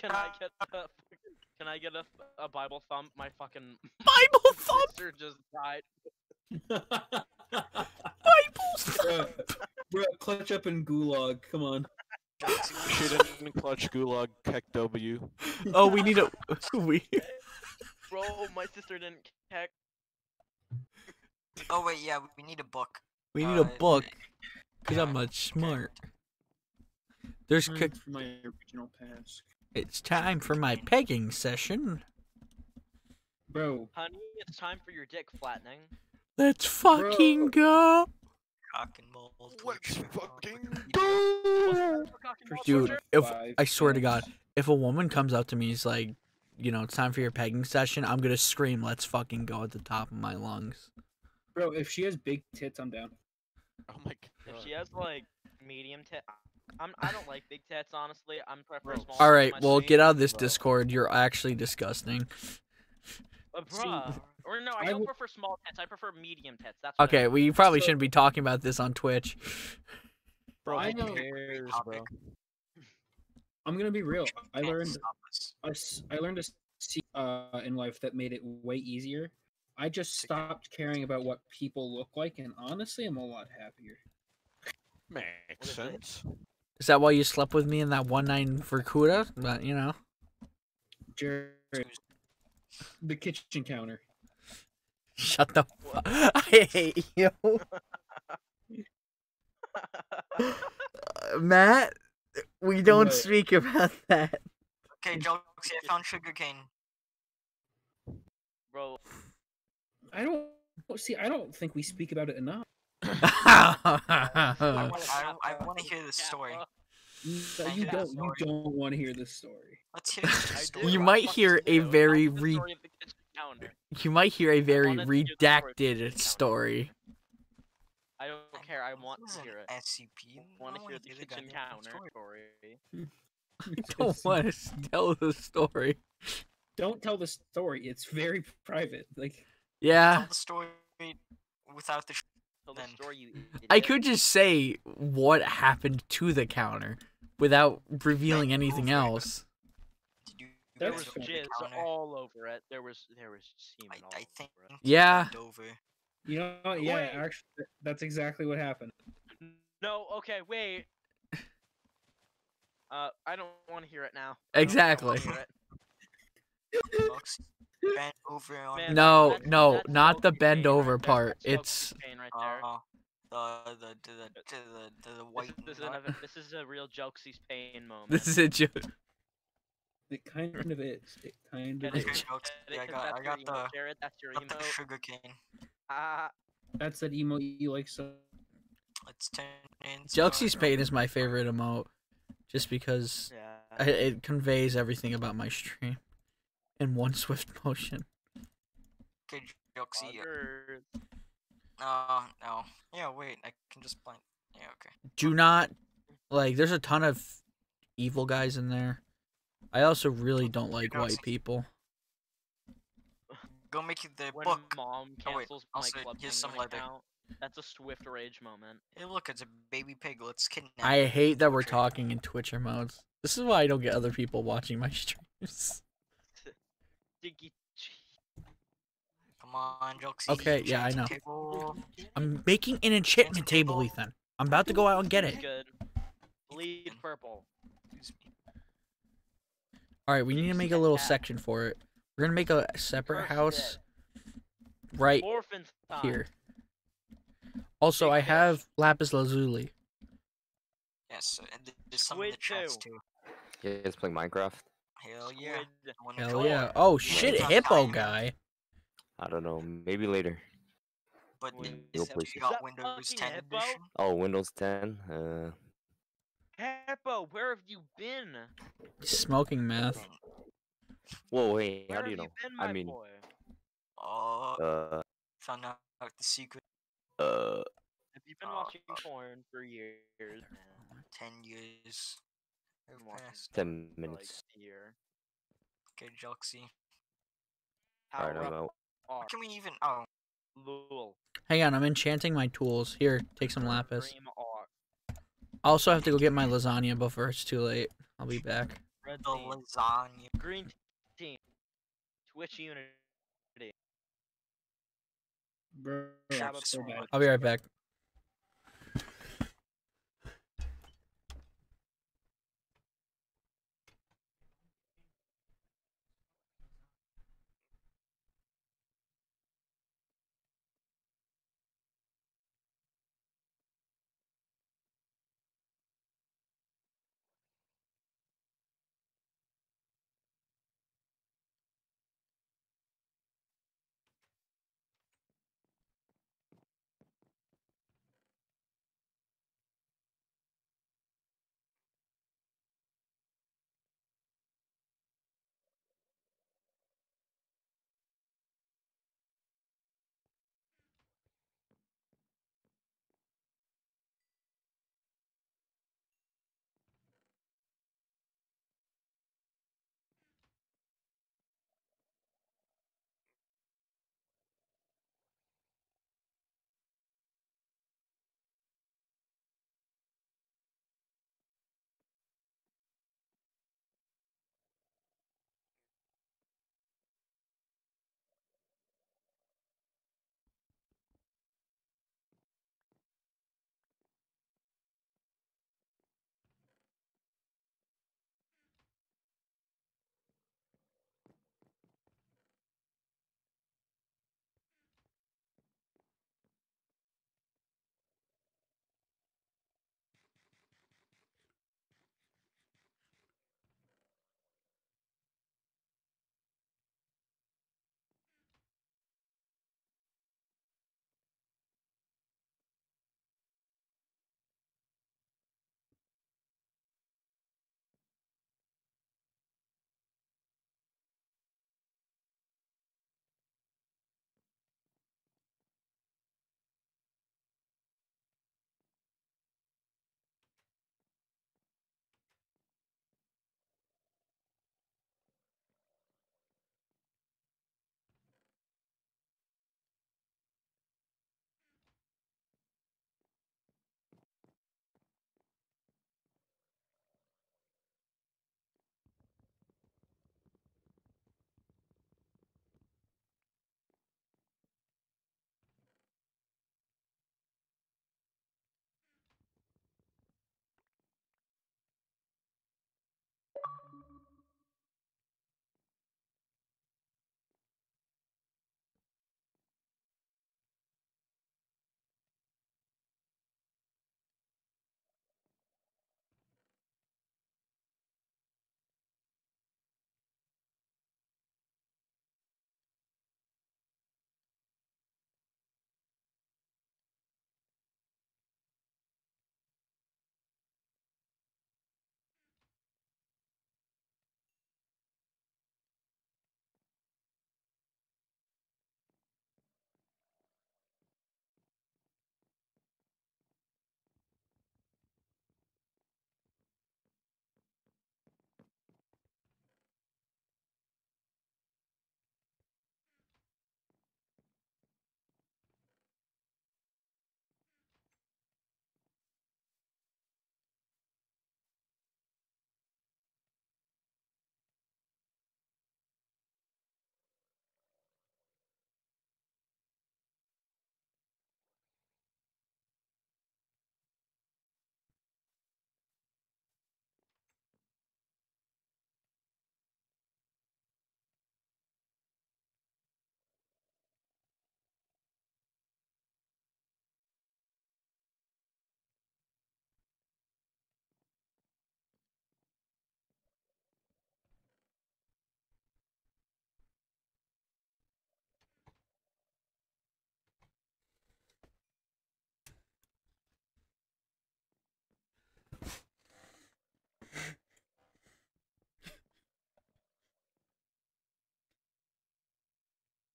can I get a, can I get a, a Bible thump? My fucking Bible thump. sister just died. Bible Bruh, bruh, clutch up in gulag. Come on. Joksy, She we- didn't clutch gulag heck W. Oh, we need a we. Bro, my sister didn't heck. Oh wait, yeah, we need a book. We need a Uh, book. Cause I'm yeah, much smart. There's Time cook. for my original task, It's time for my pegging session. bro. Honey, it's time for your dick flattening. Let's fucking go. Cock and balls. Let's fucking go. Dude, if I swear to God, if a woman comes up to me, is like, you know, it's time for your pegging session, I'm gonna scream, "Let's fucking go!" at the top of my lungs. bro, if she has big tits, I'm down. Oh my god. If god. she has like medium tit, I'm I don't like big tits honestly. I'm prefer small. All tits right, well, myself. get out of this Bro. Discord. You're actually disgusting. Uh, See. Or no, I, I don't would- prefer small tits. I prefer medium tits. That's what I Okay, mean. we probably So- shouldn't be talking about this on Twitch. Bro, I who know- cares, bro? I'm gonna be real. I learned stop us. I, s- I learned to see uh, in life that made it way easier. I just stopped caring about what people look like, and honestly, I'm a lot happier. Makes is it? sense. Is that why you slept with me in that one night in Verkuda? But you know, Jared, the kitchen counter. shut the. Fu- I hate you, Uh, Matt. We don't What? speak about that. Okay, Joxy, I found sugarcane. Bro, I don't see. I don't think we speak about it enough. I want, I, I want to hear the story. You, you don't. You don't want to hear this story. Let's hear the story. You might hear a very tell re- story of the kitchen counter. you might hear a very wanted to hear the story of the redacted story. I don't care. I want to hear it. SCP. I want to hear the kitchen counter story. story. I don't want to tell the story. Don't tell the story. It's very private. Like Yeah, Tell the story without the. Sh- Tell the Then- story, you I could just say what happened to the counter without revealing anything else. There was guys open the all over it. There was there was semen I, all I think. over it. Yeah. Over. you know, what? yeah. Wait. Actually, that's exactly what happened. No, okay, wait. Uh, I don't want to hear it now. I don't- I don't Exactly. wanna hear it. Joxy, bent over on. Man, No, that's- no, that's not the bend pain right over there. part. That's It's pain right there. Uh, the the to the to the to the This white. is, this, is nut. an, this is a real Jokesies pain moment. this is a joke. It kind of is. It kind of it? is. Okay, Joxy, Get it? I 'Cause got I got emote, the Jared, that's your got the sugar cane. Ah, That's that emo you like so. Let's turn into. Juxie's pain is my favorite emote, just because yeah. I- it conveys everything about my stream in one swift motion. Okay, Joxy. Buggers. No, no. Yeah, wait. I can just blind. Yeah, okay. Do not like. There's a ton of evil guys in there. I also really don't like Juxie. white people. Go make it the When book. mom Oh, wait, cancels my also, Club here's some Penguin leather. account, that's a swift rage moment. Hey, look, it's a baby pig. Let's kidnap. I hate that we're talking in Twitch emotes. This is why I don't get other people watching my streams. Diggy G. Come on, Joxy. Okay, yeah, I know. Table. I'm making an enchantment table, Ethan. I'm about to go out and get it. Good. Bleed purple. All right, we need to make a little section for it. We're gonna make a separate house right here. Also, I have lapis lazuli. Yes, and there's some in the Squid chats too. too. You guys playing Minecraft? Hell yeah. Squid. I wanna Hell yeah! Oh Yeah, shit, it's on hippo time. guy. I don't know. Maybe later. But Wait, You'll since play we some- got Is that Windows 10 hippo? Oh, Windows 10. Uh, Hippo, where have you been? Smoking meth. whoa, hey, Where How do you have know? been, I mean- boy? Oh, Uh, found out the secret. uh, Have you been uh, watching uh, porn for years, man? 10 years. Have Been passed. 10 for, like, minutes. a. Okay, Joxy. Alright, I'm out. What can we even? Oh, Lul. Hang on, I'm enchanting my tools. Here, take some lapis. Dream R. I also have to go get my lasagna before it's too late. I'll be back. Red the lasagna. Green team. Twitch Unity. Bro, Shabba it's so I'll be right back.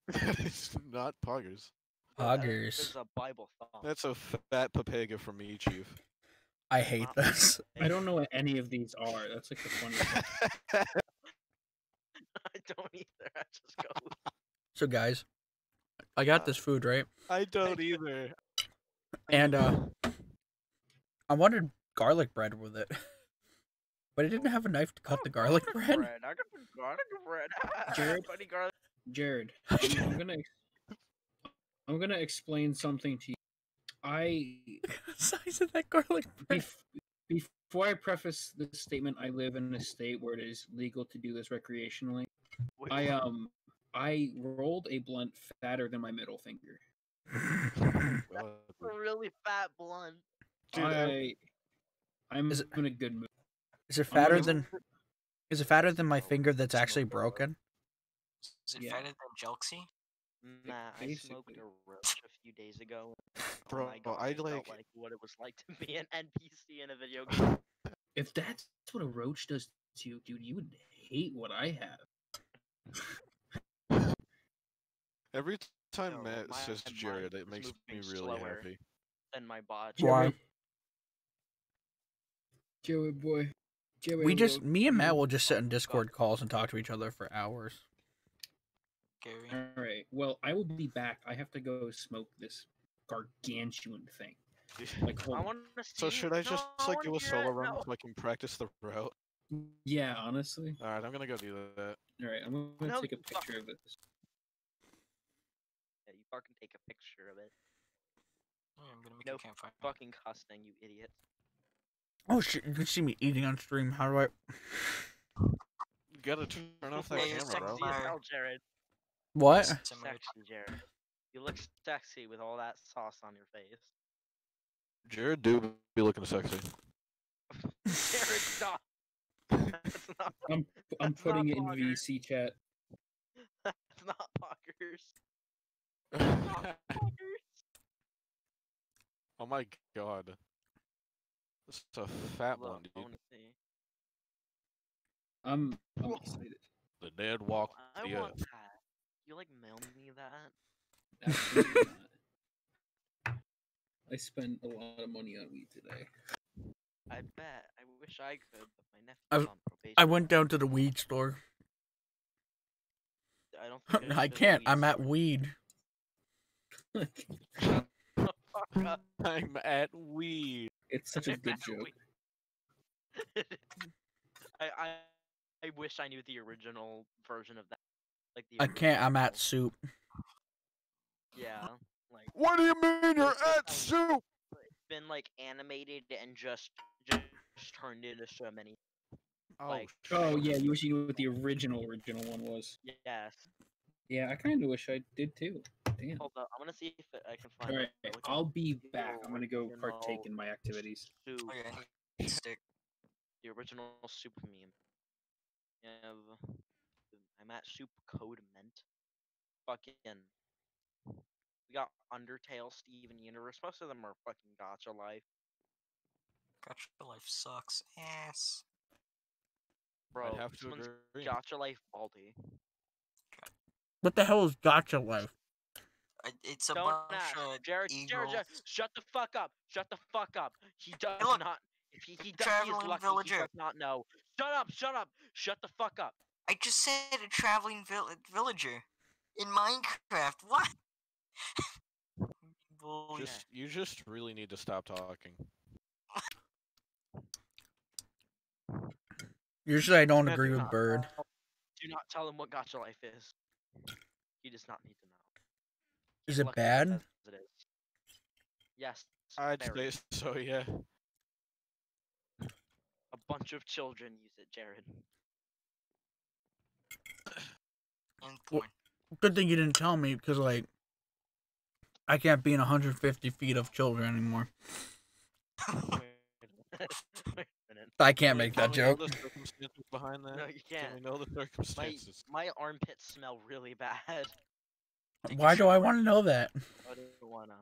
it's not poggers. Poggers. is a Bible thought. That's a fat PepeGa from me, Chief. I hate this. I don't know what any of these are. That's like the funny. thing. I don't either. I just go. So guys, I got this food right, I don't either. and uh, I wanted garlic bread with it, but I didn't have a knife to cut the garlic bread. I got the garlic bread. Jared? Buddy garlic. Jared, I'm, I'm gonna I'm gonna explain something to you. I size of that garlic bread. bef- before I preface this statement, I live in a state where it is legal to do this recreationally. Wait, I um I rolled a blunt fatter than my middle finger. God. a really fat blunt. Dude, I- I I'm Is it- in a good mood. Is it fatter gonna- than? Is it fatter than my finger that's actually broken? Is it Yeah. fatter than Jelxys? Nah, I smoked a roach a few days ago. and, Oh Bro, god, I I like- like what it was like to be an NPC in a video game. If that's what a roach does to you, dude, you would hate what I have. Every time No, Matt my says mind Jared, it makes me really happy. Than my body. Why? Joey boy. Joey We just, me and Matt will just sit in Discord calls and talk to each other for hours. Gary. All right. Well, I will be back. I have to go smoke this gargantuan thing. Like, I want to see. So should I just no, like wanna do a solo run no. so I can practice the route? yeah, honestly. All right, I'm gonna go do that. All right, I'm gonna No, take a you fuck- picture of this. Yeah, you fucking take a picture of it. Yeah, I'm gonna make No a campfire. Fucking cussing, you idiot. Oh shit! You can see me eating on stream. How do I? You gotta turn off that Yeah, camera, bro. sexy. Sexy as Fire. hell, Jared. What? Sexy, Jared. You look sexy with all that sauce on your face. Jared do be looking sexy. Jared, stop. That's not. I'm I'm That's putting not it in poggers. VC chat. That's not poggers. Not poggers. oh my god. This is a fat Look, one, dude. I'm I'm excited. The dead walk I the earth. that. You like mail me that? Absolutely not. I spent a lot of money on weed today. I bet. I wish I could, but my nephew's I- on probation. I went down to the weed store. I don't. Think I can't. I'm at weed. I'm at weed. it's such a I'm good joke. I, I I wish I knew the original version of that. Like the I can't. I'm at soup. Yeah, like What do you mean you're It's at like- soup? it's been like animated and just just turned into so many. Oh, like- Oh yeah, you wish you knew what the original original one was. Yes. Yeah, I kind of wish I did too. Damn. Hold up. I'm gonna see if I can find. All right, the I'll be back. I'm gonna go partake in my activities. Soup, Oh yeah, I need a stick. the original soup meme. You have. I'm at soup code mint. Fucking. We got Undertale, Steven Universe. Most of them are fucking Gacha Life. Gotcha, life sucks ass. Bro, I'd have this to one's agree. Gacha Life Baldy. What the hell is Gacha Life? It's a Don't bunch ask. of Jared, Jared, Jared, eagles. shut the fuck up. Shut the fuck up. He does look, not. If he, he, does, he is traveling lucky, he does not know. Shut up, shut up. Shut the fuck up. I just said a traveling vill- villager in Minecraft. What? Bull- Just you just really need to stop talking. Usually I don't agree do with Bird. tell- Do not tell him what Gacha Life is. He does not need to know. Is He's it bad? as it is. Yes. I'd very. say so, yeah. A bunch of children use it, Jared. And Well- Good thing you didn't tell me because like I can't be in 150 feet of children anymore. Wait a minute. I can't make that joke. Behind that? No, you Can can't. we know the circumstances? my armpits smell really bad. Take Why do I want to know that? I don't wanna.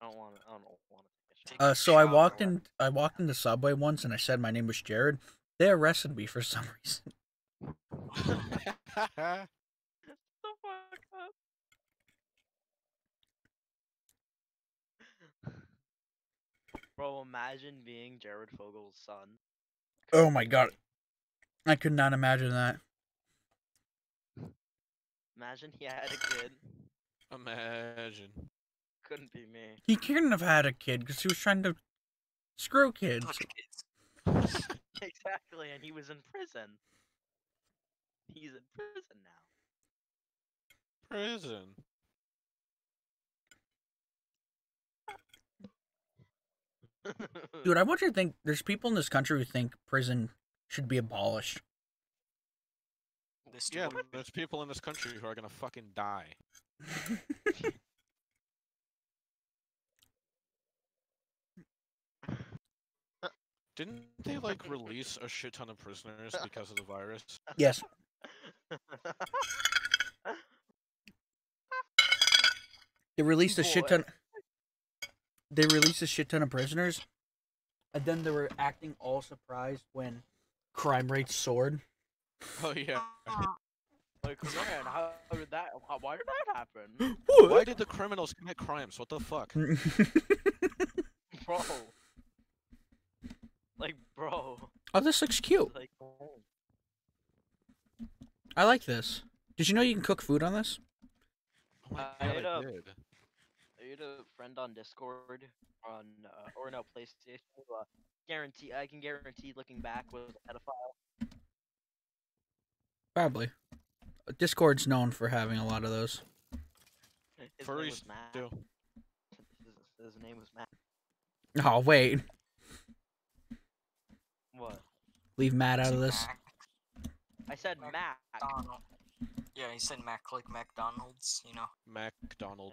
I don't wanna. I don't wanna take a Take shower. Uh, so I walked in. I walked in the subway once, and I said my name was Jared. They arrested me for some reason. the fuck up. Bro, imagine being Jared Fogle's son. Oh my god. I could not imagine that. Imagine he had a kid. Imagine. Couldn't be me. He couldn't have had a kid because he was trying to screw kids. kids. exactly, and he was in prison. He's in prison now. Prison. Dude, I want you to think there's people in this country who think prison should be abolished. This Yeah, there's people in this country who are gonna fucking die. Didn't they like release a shit ton of prisoners because of the virus? yes. They released a shit ton. They released a shit ton of prisoners, and then they were acting all surprised when crime rates soared. Oh yeah. like, man, how did that? How, why did that happen, Why did the criminals commit crimes? What the fuck? bro? Like, bro. oh, this looks cute. Like, oh. I like this. Did you know you can cook food on this? My I had I a- did. I had a friend on Discord on uh, or no PlayStation. who, Uh, guarantee I can guarantee looking back was a pedophile. Probably. Discord's known for having a lot of those. His name was Matt. do. His, his name was Matt. Oh wait, What? leave Matt out of this. I said Matt. McDonald. Yeah, he said Mac like McDonald's, you know. McDonald.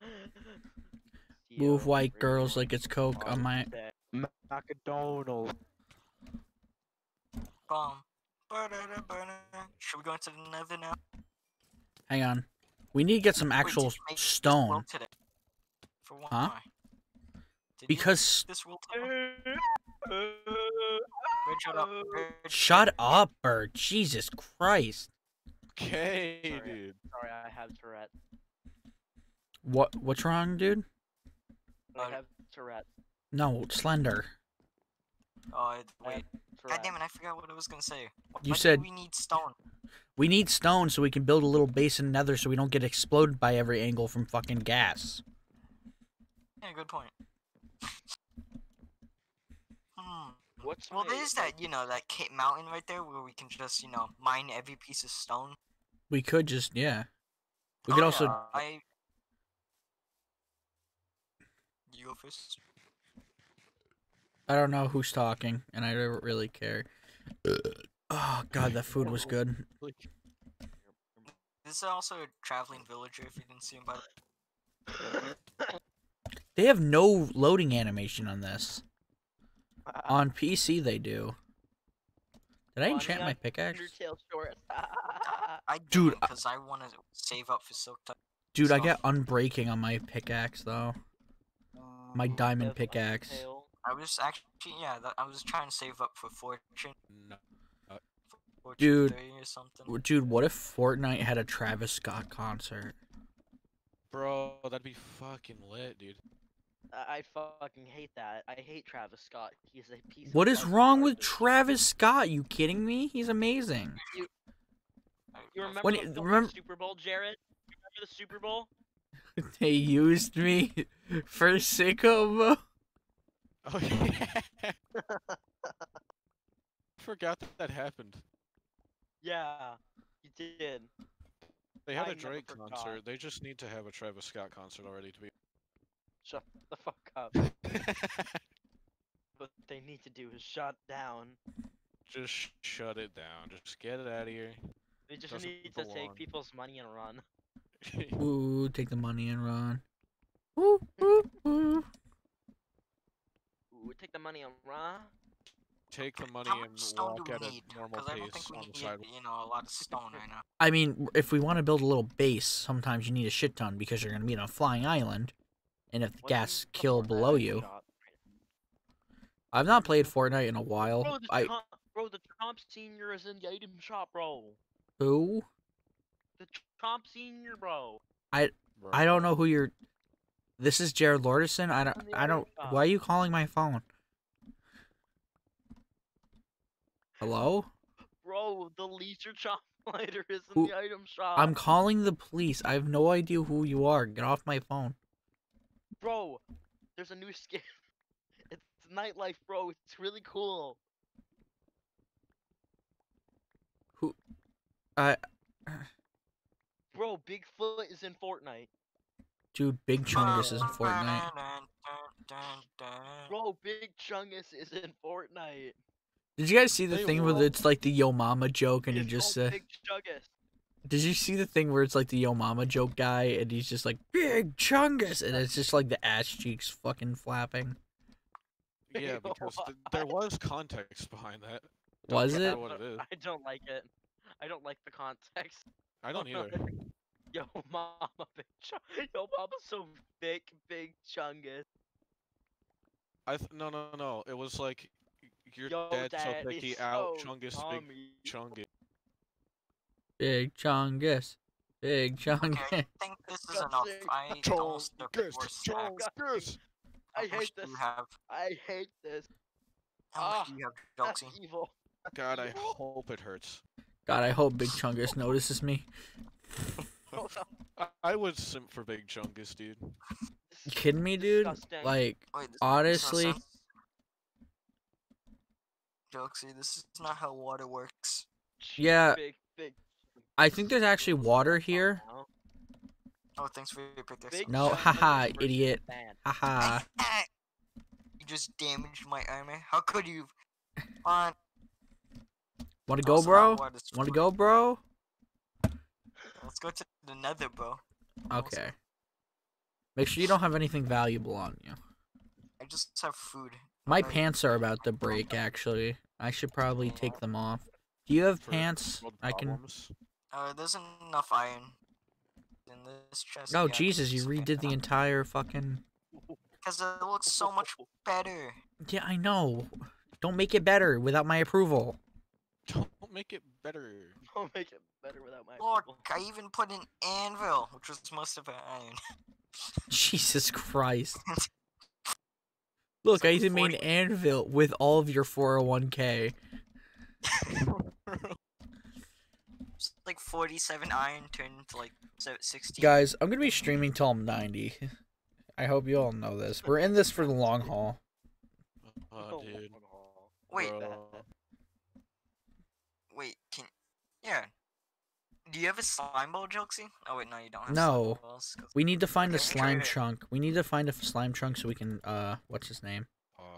Yeah. Move white girls like it's coke on my. Offset. McDonald. Um, Bomb. Should we go into the nether now? Hang on. We need to get some actual you make this stone. today? For what? Huh? Why? Did you make Because this world today? Red, shut up. Red, shut up, Bert. Jesus Christ. Okay, Sorry. dude. Sorry, I have Tourette. What? What's wrong, dude? I Uh, have Tourette. No, Slender. Oh, it- I have wait. God Tourette. damn it, I forgot what I was gonna say. Why You said- we need stone. We need stone so we can build a little base in Nether so we don't get exploded by every angle from fucking ghast. Yeah, good point. What's Well, my, there's that, you know, that Cape Mountain right there where we can just, you know, mine every piece of stone. We could just, yeah. We Oh, could also. yeah, I. You go first. I don't know who's talking, and I don't really care. Oh god, that food was good. This is also a traveling villager if you didn't see him by the They have no loading animation on this. On PC, they do. Did I Funny enchant my pickaxe? Undertale shorts. I Dude, Dude, I- because I want to save up for silk touch. Dude, I get unbreaking on my pickaxe though. My um, diamond If pickaxe. I was actually, yeah, that, I was trying to save up for fortune. no. Uh, fortune Dude, 3 or something. Dude, what if Fortnite had a Travis Scott concert? Bro, that'd be fucking lit, dude. I I fucking hate that. I hate Travis Scott. He's a piece. of What is wrong with. Travis Scott? You kidding me? He's amazing. You remember When the it- fucking remember- Super Bowl, Jared? You remember the Super Bowl? they used me for sicko. Oh yeah. Forgot that that happened. Yeah, you did. They had I a never Drake forgot. concert. They just need to have a Travis Scott concert already to be. Shut the fuck up. What they need to do is shut down. just sh- shut it down. Just get it out of here. They just Doesn't need to belong. take people's money and run. Ooh, take the money and run. Ooh, ooh, ooh. Ooh, take the money and run. Take the money and stone walk we at need? a normal Because I don't pace think we on the need, sidewalk. you know, a lot of stone right now. I mean, if we want to build a little base, sometimes you need a shit ton because you're gonna be on a flying island, and if the What's ghast kill below you. I've not played Fortnite in a while. Bro, the I Trump, bro, the Trump senior is in the item shop, bro. who? The Trump senior, bro. I I don't know who you're. This is Jared Lorderson. I don't. I don't. shop. Why are you calling my phone? Hello? Bro, the leisure chop lighter is in Who- the item shop. I'm calling the police. I have no idea who you are. Get off my phone. Bro, there's a new skin. It's nightlife, bro. It's really cool. Who? I, Bro, Bigfoot is in Fortnite. dude, Big Chungus is in Fortnite. Bro, Big Chungus is in Fortnite. Did you guys see the They thing where it's like the Yo Mama joke and he just said. uh, Big Chungus. Did you see the thing where it's like the Yo Mama joke guy and he's just like Big Chungus and it's just like the ass cheeks fucking flapping? Yeah, because th- there was context behind that. Don't Was remember it? What it is. I don't like it. I don't like the context. I don't either. Yo, mama, big Chung- Yo, mama's so big, big Chungus. I th- no no no. It was like your Yo, dad so picky is out so Chungus big Tommy. Chungus. Big Chungus. Big Okay, I think this is enough. I almost took four stacks. I hate this. Have, I hate this. how much Ah, do you have, That's Joksy? evil. God, I hope it hurts. God, I hope Big Chungus notices me. I, I would simp for Big Chungus, dude. You kidding me, dude? Disgusting. Like, Wait, this honestly- sense. Joksy, this is not how water works. Yeah, Big, big. I think there's actually water here. now. Oh, thanks for your pickaxe. Big No, Chungus haha, idiot. Ban. Haha. you just damaged my armor. How could you? On. Wanna go, bro? Wanna Wanna go, bro? Let's go to the nether, bro. Okay. Make sure you don't have anything valuable on you. I just have food. My Okay. pants are about to break, actually. I should probably take them off. Do you have pants? I can. Problems. Uh, there's enough iron in this chest. Oh, yeah, Jesus, you redid the entire fucking. Because it looks so much better. Yeah, I know. Don't make it better without my approval. Don't make it better. Don't make it better without my Look, approval. I even put an anvil, which was most of it iron. Jesus Christ. Look, I like even made an anvil with all of your 401k. It's like 47 iron turned into like se- 60. Guys, I'm gonna be streaming till I'm 90. I hope you all know this. We're in this for the long haul. Oh, dude. Wait, Bro. wait, can. Yeah. Do you have a slime ball, Jokesy? Oh, wait, no, you don't have No. slime balls. 'cause- We need to find a slime chunk. We need to find a slime chunk so we can uh what's his name?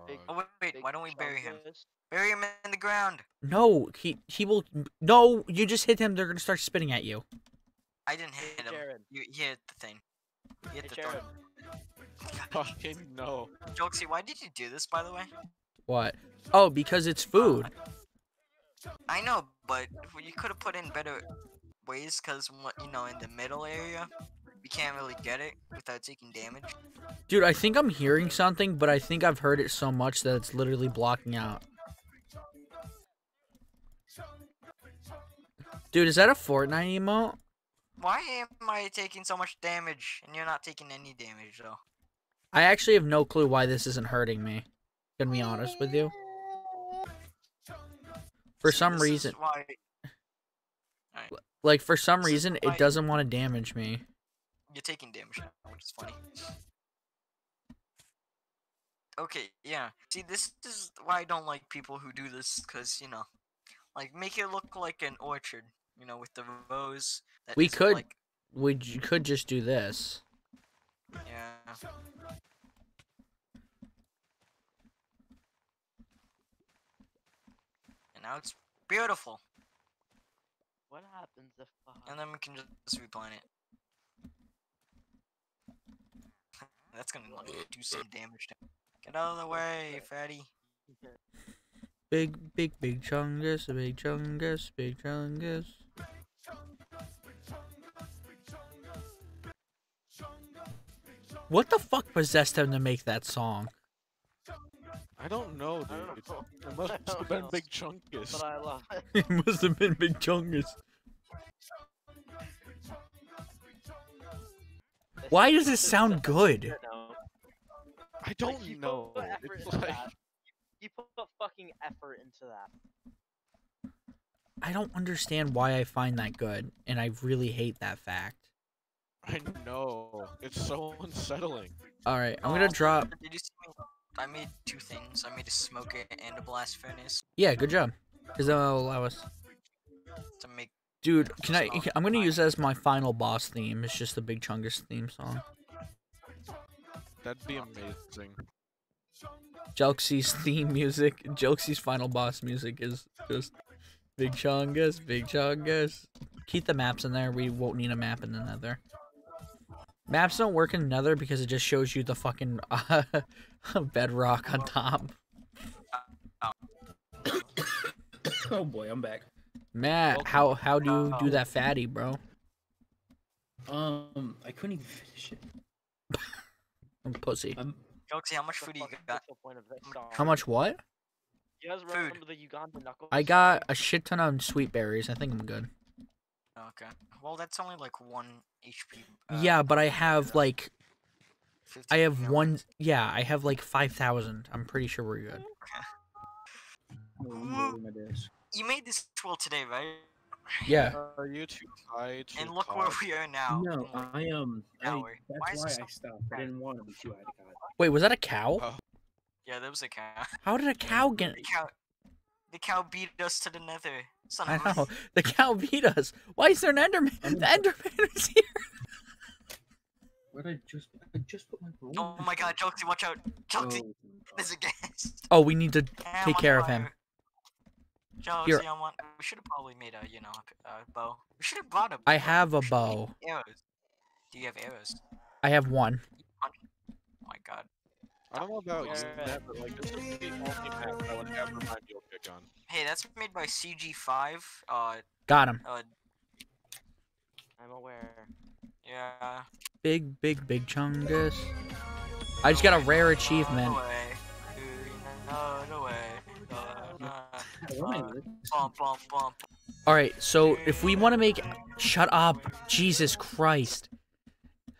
Big- Oh, wait, wait, Big why don't we bury him? Chungus. Bury him in the ground. No, he he will No, you just hit him, they're gonna start spitting at you. I didn't hit him. Jared. You he hit the thing. He Hey, hit the Jared. thing. fucking no. Jokesy, why did you do this, by the way? What? Oh, because it's food. I know, but you could have put in better ways, cause what you know, in the middle area, you can't really get it without taking damage. Dude, I think I'm hearing something, but I think I've heard it so much that it's literally blocking out. Dude, is that a Fortnite emote? Why am I taking so much damage and you're not taking any damage though? I actually have no clue why this isn't hurting me. Gonna be honest with you. For See, some reason, why like for some this reason, why- it doesn't want to damage me. You're taking damage now, which is funny. Okay, yeah. See, this is why I don't like people who do this, cause you know, like make it look like an orchard, you know, with the rows. That We could- Like, We j- could just do this. yeah. And now it's beautiful, What happens if uh, and then we can just replant it. That's gonna like, uh, do some uh. damage. To Get out of the way, fatty. Big, big, big chungus, big chungus, big chungus. What the fuck possessed him to make that song? I don't know, dude. I don't know. It must have been know. Big Chunkus. but I love it. it must have been Big Chungus. Why does it this sound good? I don't you put know. It's like. You put fucking effort into that. I don't understand why I find that good, and I really hate that fact. I know. It's so unsettling. All right, I'm gonna drop. Did you see me? I made two things. I made a smoker and a blast furnace Yeah, good job. Because that'll allow us. to make. Dude, can I? I'm gonna use that as my final boss theme. It's just the Big Chungus theme song. That'd be amazing. Jelxie's theme music, Jelxie's final boss music is just Big Chungus, Big Chungus. Keep the maps in there. We won't need a map in the Nether. Maps don't work in Nether because it just shows you the fucking uh, bedrock on top. oh boy, I'm back. Matt, how how do you do that fatty, bro? Um, I couldn't even finish it. I'm pussy. I'm Joksy, how much The food do you got? what's the point of this? How much what? You guys remember the Ugandan Knuckles? I got a shit ton of sweet berries. I think I'm good. Okay. Well, that's only like one HP. Uh, Yeah, but I have like I have mil. one. Yeah, I have like five thousand. I'm pretty sure we're good. I'm rolling my dice. You made this world today, right? Yeah. Are you too high to And look where we are now. No, in, like, I um, I, hour. that's Why is why it I so stopped. I didn't want to be too high to God. Wait, was that a cow? Oh. Yeah, there was a cow. How did a cow get? The cow. The cow beat us to the nether. Son I of a- know the cow beat us. Why is there an Enderman? I'm The Enderman is here. What I just, I just put my. Oh my god, Jokesy, watch out. Jokesy, Oh, there's a guest. Oh, we need to Yeah, take on care of him. Fire. Jokesy, Here. I'm on. We should have probably made a, you know, a, a bow. We should have brought a. I bow. have a We should've bow. Arrows. Do you have arrows? I have one. Oh my god. I don't know about you, Yeah. Matt, but like this is the only map I would ever mind your pick on. Hey, that's made by CG5. Uh, Got him. uh, I'm aware. yeah. Big, big, big chungus. I just got a rare achievement. No way. No, no way. No, no. Why? Uh, Bump, bump, bump. All right, so if we want to make, shut up, Jesus Christ.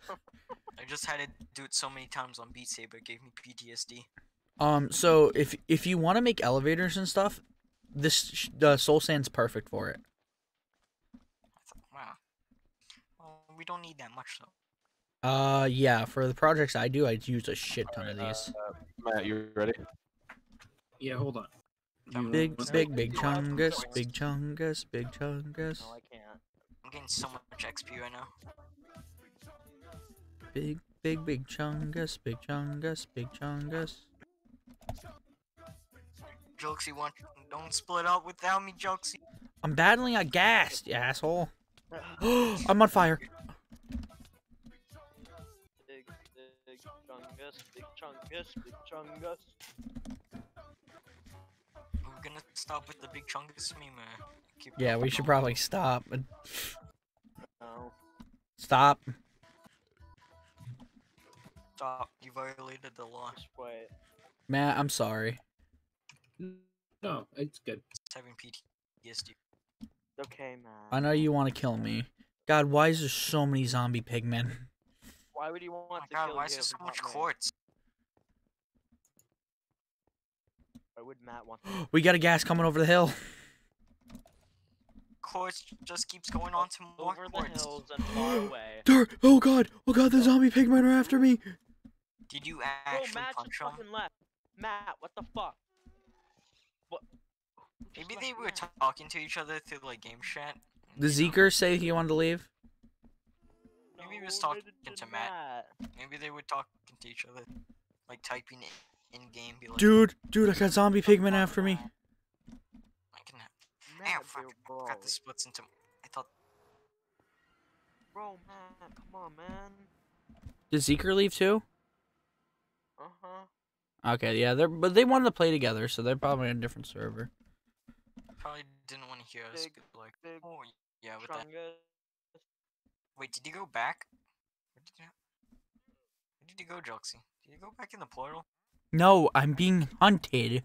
I just had to do it so many times on Beat Saber, it gave me PTSD. Um, so if if you want to make elevators and stuff, this sh- the Soul Sand's perfect for it. Wow. Well, we don't need that much though. Uh, yeah, for the projects I do, I use a shit ton of Alright, these. Matt, you ready? Yeah, hold on. Big, big, big you want some chungus, big chungus, big chungus, No, I can't. I'm getting so much XP right now. big, big, big chungus, big chungus, big chungus. Jokesy, want don't split up without me, Jokesy. I'm battling a ghast, you asshole. I'm on fire. Big, big chungus, big chungus, big chungus. We're gonna stop with the big chungus meme. Uh, keep Yeah, we should on. probably stop. No. Stop. stop. You violated the law. Just wait. Matt, I'm sorry. No, it's good. It's having PTSD. Okay, man. I know you want to kill me. God, why is there so many zombie pigmen? Why would you want Oh my to god, kill why is there so much not me? quartz? Why would Matt want to? We got a ghast coming over the hill. Quartz just keeps going on to more Over the quartz. hills and far away. There! Oh god! Oh god! The zombie pigmen are after me. Did you Bro, actually Matt punch him? left. Matt, what the fuck? What? Maybe they were talking to each other through like game chat. The you know? Zeekers say he wanted to leave. Maybe he was talking to Matt. Maybe they were talking to each other, like typing it in game. Be like, Dude, dude, I got zombie pigmen after me. I can have. Ow, fuck! bro. Got the splits into. I thought. Bro, Matt, come on, man. Did Zeker leave too? Uh huh. Okay, yeah, they're but they wanted to play together, so they're probably on a different server. Probably didn't want to hear us. Big- like, big oh yeah, with that. Wait, did you go back? Where did you? Where did you go, Joxy? Did you go back in the portal? No, I'm being hunted.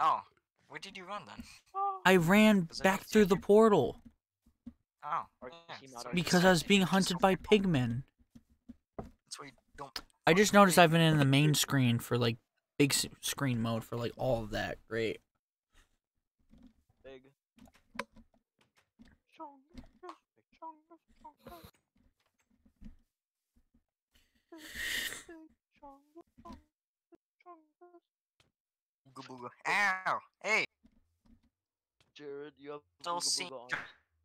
Oh, where did you run then? I ran Was back through the portal. Oh, yeah, team that's out what you Because I was being hunted by pigmen. That's why you don't. I just noticed. I've been in the main screen for like big screen mode for like all of that. Great. Big. Booga booga. Ow! Hey, Jared, you have Still booga see- booga on.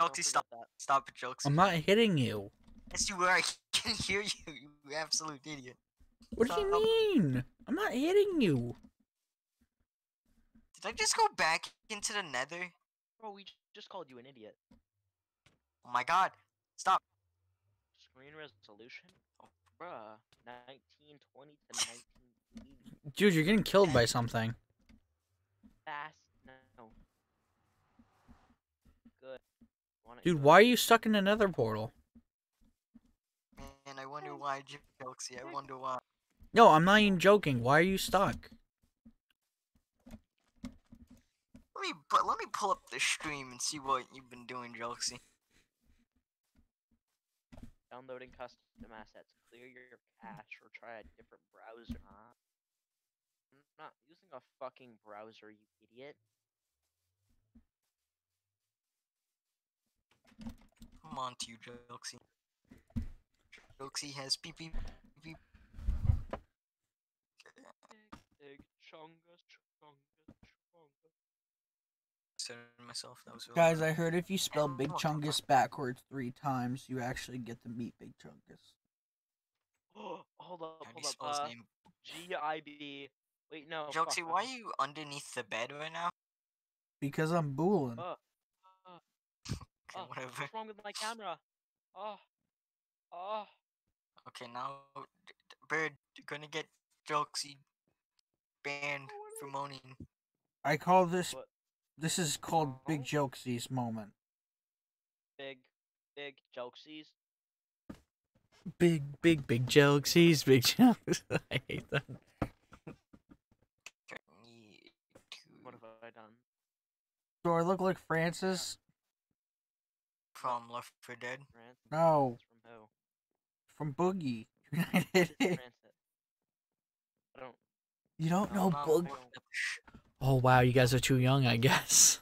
Jokesy, stop. that. Stop it, jokes. I'm not hitting you. Yes, you are. I can hear you. You absolute idiot. What do Stop. you mean? I'm not hitting you. Did I just go back into the nether? Bro, we just called you an idiot. Oh my god. Stop. Screen resolution? Oh, bruh. 1920 to 1980. Dude, you're getting killed by something. Fast? No. Good. Dude, good. why are you stuck in another portal? Man, I wonder why, Jokesy. I wonder why. No, I'm not even joking. Why are you stuck? Let me but let me pull up the stream and see what you've been doing, Jokesy. Downloading custom assets. Clear your cache or try a different browser. Huh? I'm not using a fucking browser, you idiot. Come on to you, Jokesy. Jokesy has pee pee pee. Big chungus, chungus, chungus. Centered myself. That was really Guys, bad. I heard if you spell Big Chungus backwards three times, you actually get to meet Big Chungus. hold up, How do you hold spell up. his Uh, name? G I B. Wait, no. fuck, Jokesy, why are you underneath the bed right now? Because I'm booling. Uh, Okay, uh, whatever. what's wrong with my camera? Oh, oh. Okay, now d- d- Bird, you're gonna get Jokesy banned for moaning. I call this What? this is called Big Jokesy's moment. Big, big jokesies. Big, big, big Jokesy's, big jokes. I hate that. Okay, need What to- have I done? Do I look like Francis? From Left 4 Dead. Rant? No, From who? from Boogie. United. Rancid? I don't. you don't No, know Not Boog? looking at the sh- Oh wow, you guys are too young, I guess.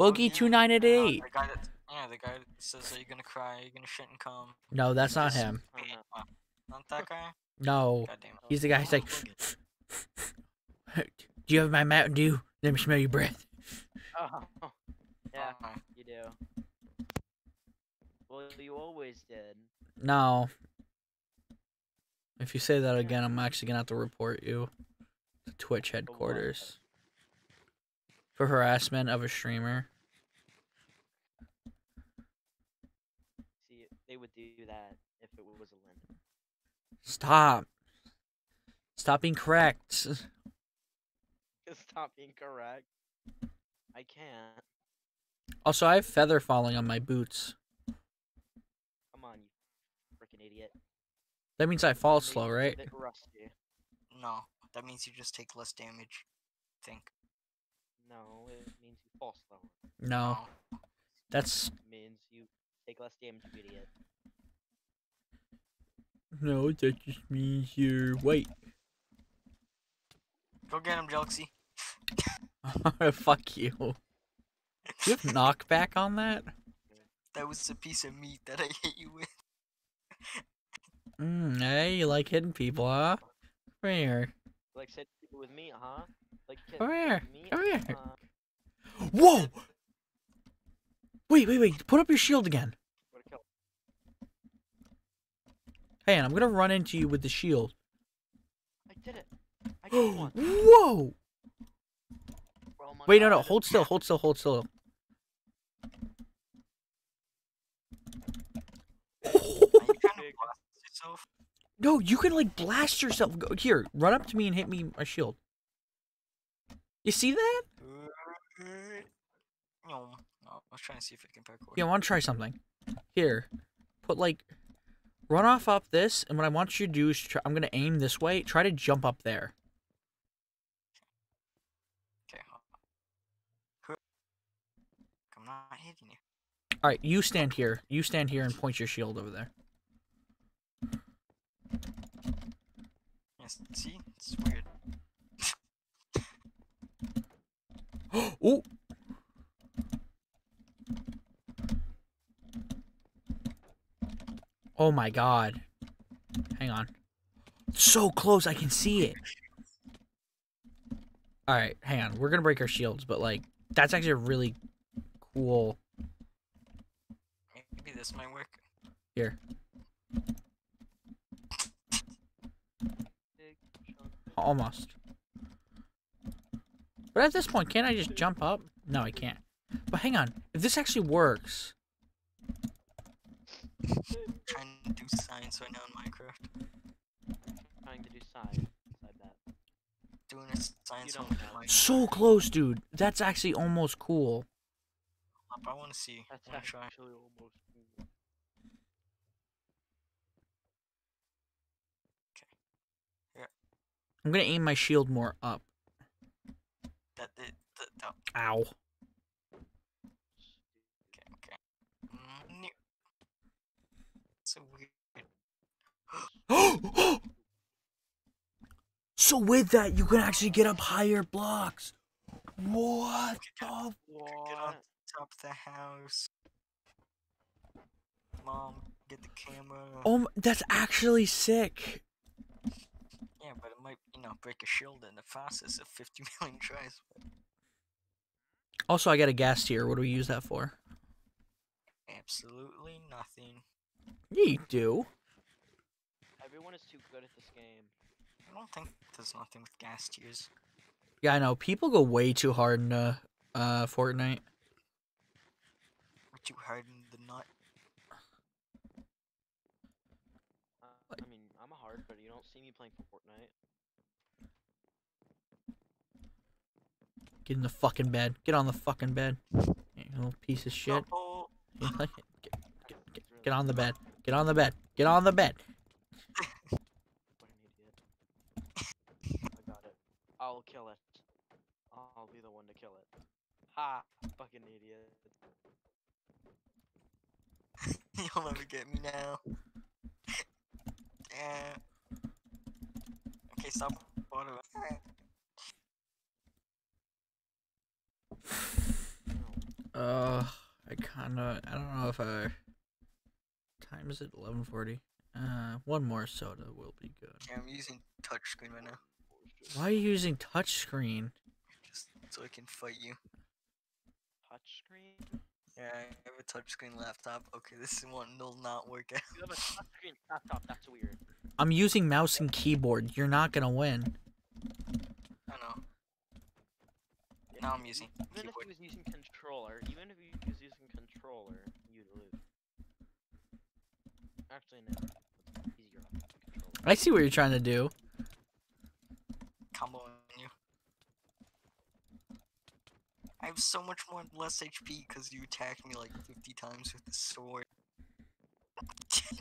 Oh, Boogie yeah, two nine eight uh, eight. The guy that, yeah, the guy that says, "Are you gonna cry? Are you gonna shit and come?" No, that's not Just- him. I don't. Uh, Not that guy. No, God damn it. he's the guy who's like, "Do you have my Mountain Dew? Let me smell your breath." Oh, yeah, Uh, you do. Well, you always did. No. If you say that again, I'm actually gonna have to report you to Twitch headquarters for harassment of a streamer. See, they would do that if it was a limit. Stop. Stop being correct. Stop being correct. I can't. Also, I have feather falling on my boots. Come on, you freaking idiot. That means I fall slow, right? rusty. no, that means you just take less damage. I think. No, it means you fall slower. No, that's It means you take less damage, you idiot. no. That just means you're white. Go get him, Jokesy. Fuck you. You have knockback on that? That was a piece of meat that I hit you with. Mm, hey, you like hitting people, huh? Come here. Like said people with me, huh? Like Come here, with me, come here. Uh, Whoa! Wait, wait, wait. Put up your shield again. Hey, and I'm gonna run into you with the shield. I did it. I killed one. Whoa! Wait, no, no. Hold still, hold still, hold still. Are you trying to Big. blast yourself? No, you can like blast yourself. Go here, run up to me and hit me my shield. You see that? No, no. I was trying to see if I can parkour. Yeah, I want to try something. Here, put like, run off up this, and what I want you to do is try, I'm gonna aim this way. Try to jump up there. Okay. hold on. I'm not hitting you. All right, you stand here. You stand here and point your shield over there. Yes, see? It's weird. Ooh. Oh my god. Hang on. So close, I can see it. Alright, hang on. We're gonna break our shields, but like, that's actually a really cool. Maybe this might work. Here. Almost. But at this point, can't I just jump up? No, I can't. But hang on. If this actually works, Trying to do science right now in Minecraft. Trying to do side. Side that. Doing a science don't on. Minecraft. so close, dude. That's actually almost cool. I want to see. That's I actually almost cool. I'm gonna aim my shield more up. That, that, that, that. Ow. Okay, okay. Mm. So weird. so with that, you can actually get up higher blocks. What the? Get on top of the house. Mom, get the camera. Oh, that's actually sick. Yeah, but it might, you know, break a shield in the fastest of 50 million tries. Also, I got a ghast tear. What do we use that for? Absolutely nothing. You do. Everyone is too good at this game. I don't think there's nothing with ghast tears. Yeah, I know. People go way too hard in uh, uh Fortnite. We're too hard in the nut. Uh, I mean, I'm a hard, but you don't see me playing Fortnite. Get in the fucking bed. Get on the fucking bed. You little piece of shit. Oh, You like it? Get, get, get, get on the bed. Get on the bed. Get on the bed. What an idiot. I got it. I'll kill it. I'll be the one to kill it. Ha! Fucking idiot. you'll never get me now. Yeah. Okay, stop. Auto. Uh, I kind of. I don't know if I. Time is it? Eleven forty. Uh, one more soda will be good. Okay, I'm using touchscreen right now, Why are you using touchscreen? just so I can fight you. Touchscreen? Yeah, I have a touchscreen laptop. Okay, this one will not work out. You have a touchscreen laptop, that's weird. I'm using mouse and keyboard. You're not gonna win. I know. Now I'm using Even if he was using controller, even if he was using controller, you'd lose. Actually, no. It's easier on controller. I see what you're trying to do. Combo on you. I have so much more less HP because you attacked me like 50 times with the sword.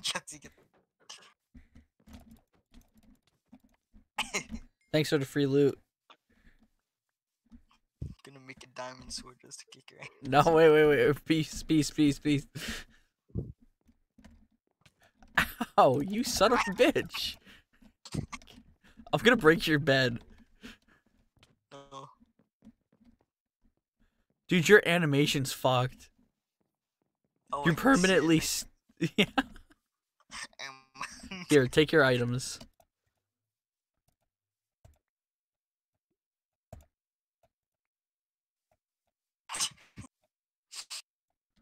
Just to get Thanks for the free loot. gonna make a diamond sword just to kick your ass. No, wait, wait, wait. Peace, peace, peace, peace. Ow, you son of a bitch. I'm gonna break your bed. No. Dude, your animation's fucked. Oh, You're I can see it, permanently. Yeah. Here, take your items.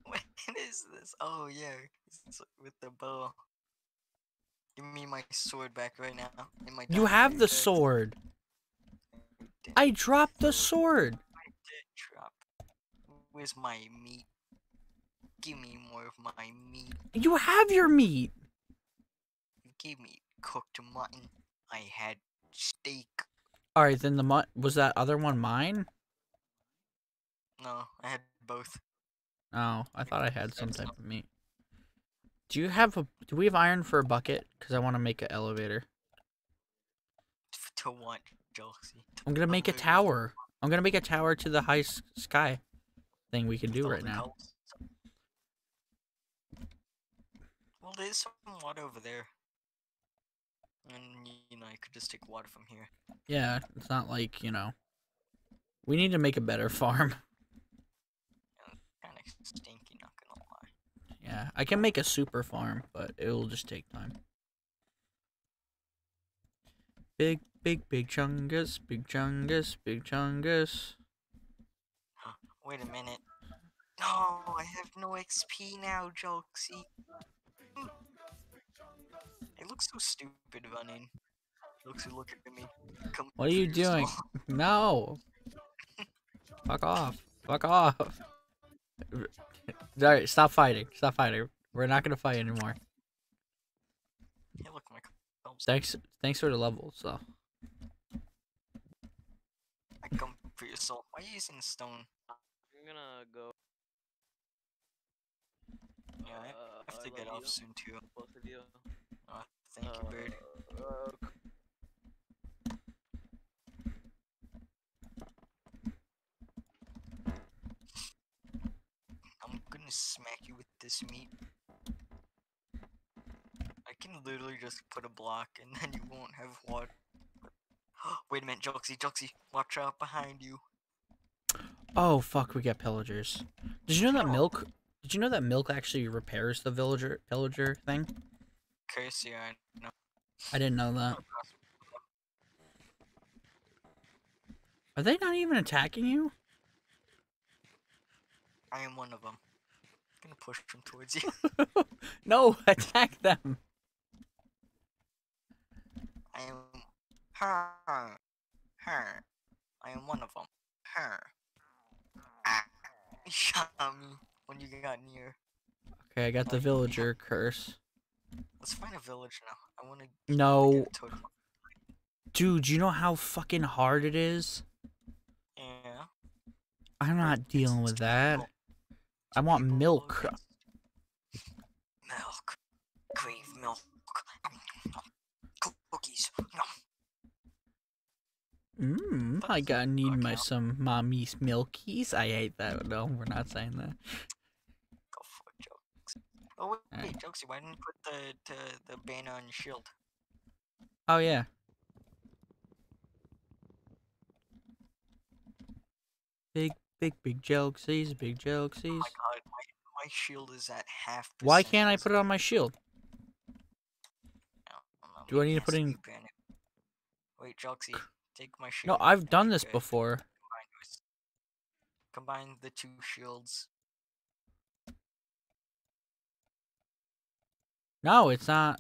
what Oh yeah, it's with the bow. Give me my sword back right now. In my You have the sword. Did- I dropped the sword. I did drop. Where's my meat? Give me more of my meat. You have your meat. You gave me cooked mutton. I had steak. All right, then the mu- was that other one mine? No, I had both. Oh, I thought I had some type of meat. Do you have a? Do we have iron for a bucket? Cause I want to make an elevator. To what, Josie? I'm gonna make a tower. I'm gonna make a tower to the high sky thing we can do right now. Well, there's some water over there. And, you know, I could just take water from here. Yeah, it's not like, you know. We need to make a better farm. Kind of stinky, not gonna lie. Yeah, I can make a super farm, but it'll just take time. Big, big, big chungus, big chungus, big chungus. Wait a minute. No, I have no XP now, Jokesy. It looks so stupid running. Jokesy, look at me. Come What are you yourself. doing? No. Fuck off. Fuck off. Alright, stop fighting. Stop fighting. We're not gonna fight anymore. Hey, look, my. Thanks thanks for the levels though. I come for your soul. Why are you using stone? I'm gonna go. Yeah, I uh, have to I get off you, soon too. Both of you. Uh, thank you, bird. Uh, I'm gonna smack you with this meat. I can literally just put a block and then you won't have water. Wait a minute, Jokesy, Jokesy, watch out behind you. Oh fuck, we got pillagers. Did you know that Oh. milk did you know that milk actually repairs the villager pillager thing? Curse you, I know. I didn't know that. Oh, Are they not even attacking you? I am one of them. Push them towards you. no, attack them. I am her. Her. I am one of them. Her. Ah. You shot me when you got near. Okay, I got the villager curse. Let's find a village now. I wanna No, get a dude, you know how fucking hard it is? Yeah. I'm not dealing with that. I want milk. Milk. Crave milk. Cookies. Mmm, I gotta need my okay. some mommy's milkies. I hate that. No, we're not saying that. Go for jokes. Oh wait, Alright. wait, Jokesy, why didn't you put the, the the banner on your shield? Oh yeah. Big, big, big jokesies, big Oh my god, my, my shield is at half. Why can't I put it on my shield? Know, Do I need to put in-. Wait, Jokesy, take my shield. No, I've done this before. Combine, the two shields. No, it's not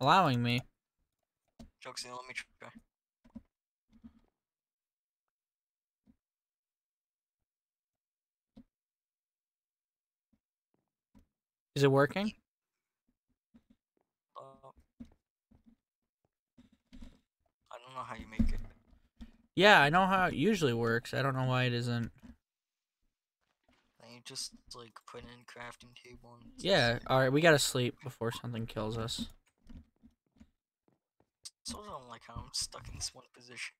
allowing me. Jokesy, let me try. Is it working? Uh, I don't know how you make it. Yeah, I know how it usually works. I don't know why it isn't. Then you just like put in crafting table. Yeah, alright, we gotta sleep before something kills us. I don't like how I'm stuck in this one position.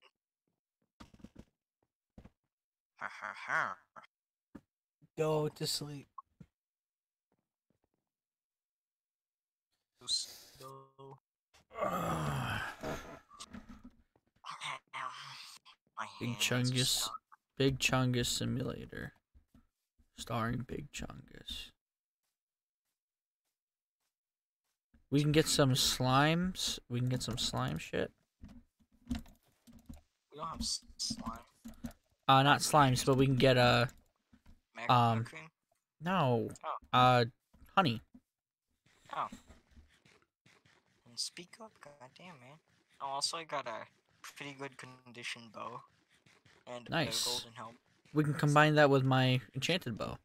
Ha ha ha. Go to sleep. So my Big Chungus. Big Chungus Simulator. Starring Big Chungus. We can get some slimes. We can get some slime shit. We don't have slime. Uh, not slimes, but we can get, uh, Um, cream. no. Oh. Uh, honey. And speak up, goddamn man. Oh, also I got a pretty good condition bow. And Nice. a golden helm. We can combine that with my enchanted bow.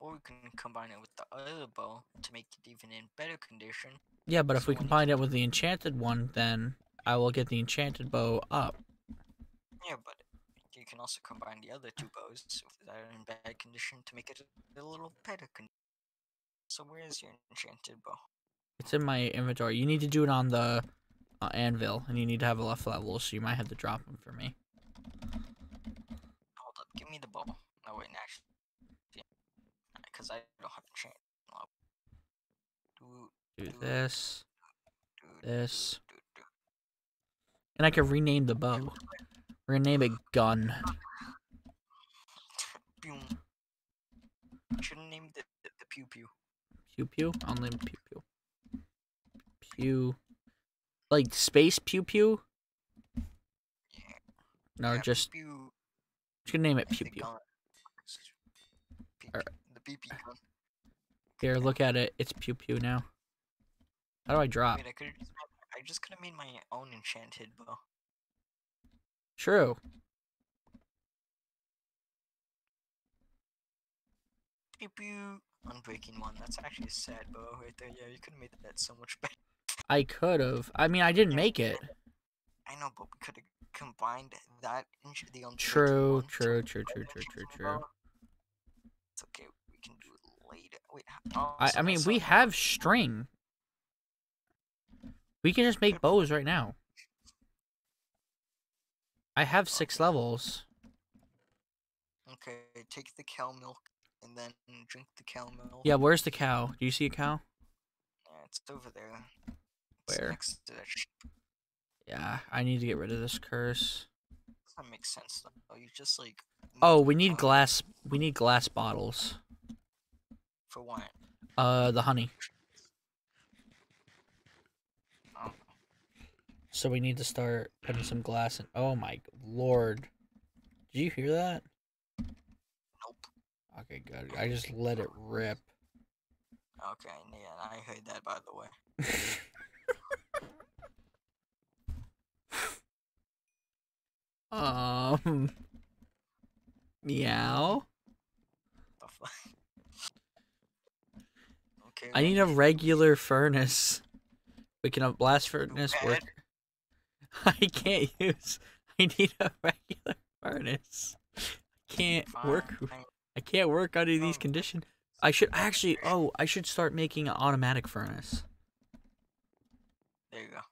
Or we can combine it with the other bow to make it even in better condition. Yeah, but if we combine it with the enchanted one, then I will get the enchanted bow up. Yeah, but you can also combine the other two bows that are in bad condition to make it a little better condition. So where is your enchanted bow? It's in my inventory. You need to do it on the uh, anvil, and you need to have a left level, so you might have to drop them for me. Hold up, give me the bow. No, wait, actually, because. I don't have a chain. Do, do, do this, do, this, and I can rename the bow. We're gonna name it gun. Should have the, the pew pew. Pew pew. I'll name pew pew. Pew. Like space pew pew. No, Yeah, just pew. just gonna name it pew pew. gun. Pew Alright. pew. The PP gun. Here, look at it. It's pew pew now. How do I drop? Wait, I just I just could have made my own enchanted bow. True. Pew pew. Unbreaking one. That's actually a sad bow right there. Yeah, you could have made that so much better. I could have. I mean, I didn't make it. I know, but we could have combined that into the unbreaking True, one true, true, true, true, true, true. It's okay. We can do it later. Wait. Oh, I, I mean, we have string. We can just make bows right now. I have six levels. Okay, take the cow milk and then drink the cow milk. Yeah, where's the cow? Do you see a cow? Yeah, it's over there. It's Where? Next to that sheep. Yeah, I need to get rid of this curse. That makes sense though. You just like. Oh, we need glass. We need glass bottles. For what? Uh, the honey. Oh, So we need to start putting some glass in. Oh my lord! Did you hear that? Okay, good. I just let it rip. Okay, yeah, I heard that by the way. um. Meow. The fuck? okay. I need a regular furnace. We can have blast furnace work. I can't use. I need a regular furnace. I can't work. I can't work under these Oh. conditions. I should actually. Oh, I should start making an automatic furnace. There you go.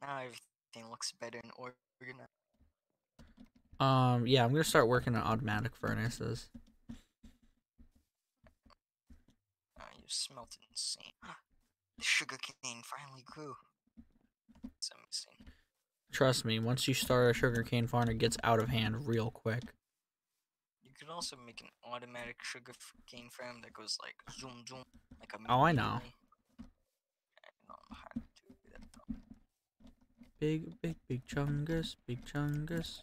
Now everything looks better and organized. Um, yeah, I'm gonna start working on automatic furnaces. Uh, you smelt insane. the sugar cane finally grew. It's amazing. Trust me, once you start a sugarcane farm, it gets out of hand real quick. You could also make an automatic sugar cane farm that goes like zoom zoom like a Oh, I know. I know how to do that. Big, big, big chungus, big chungus.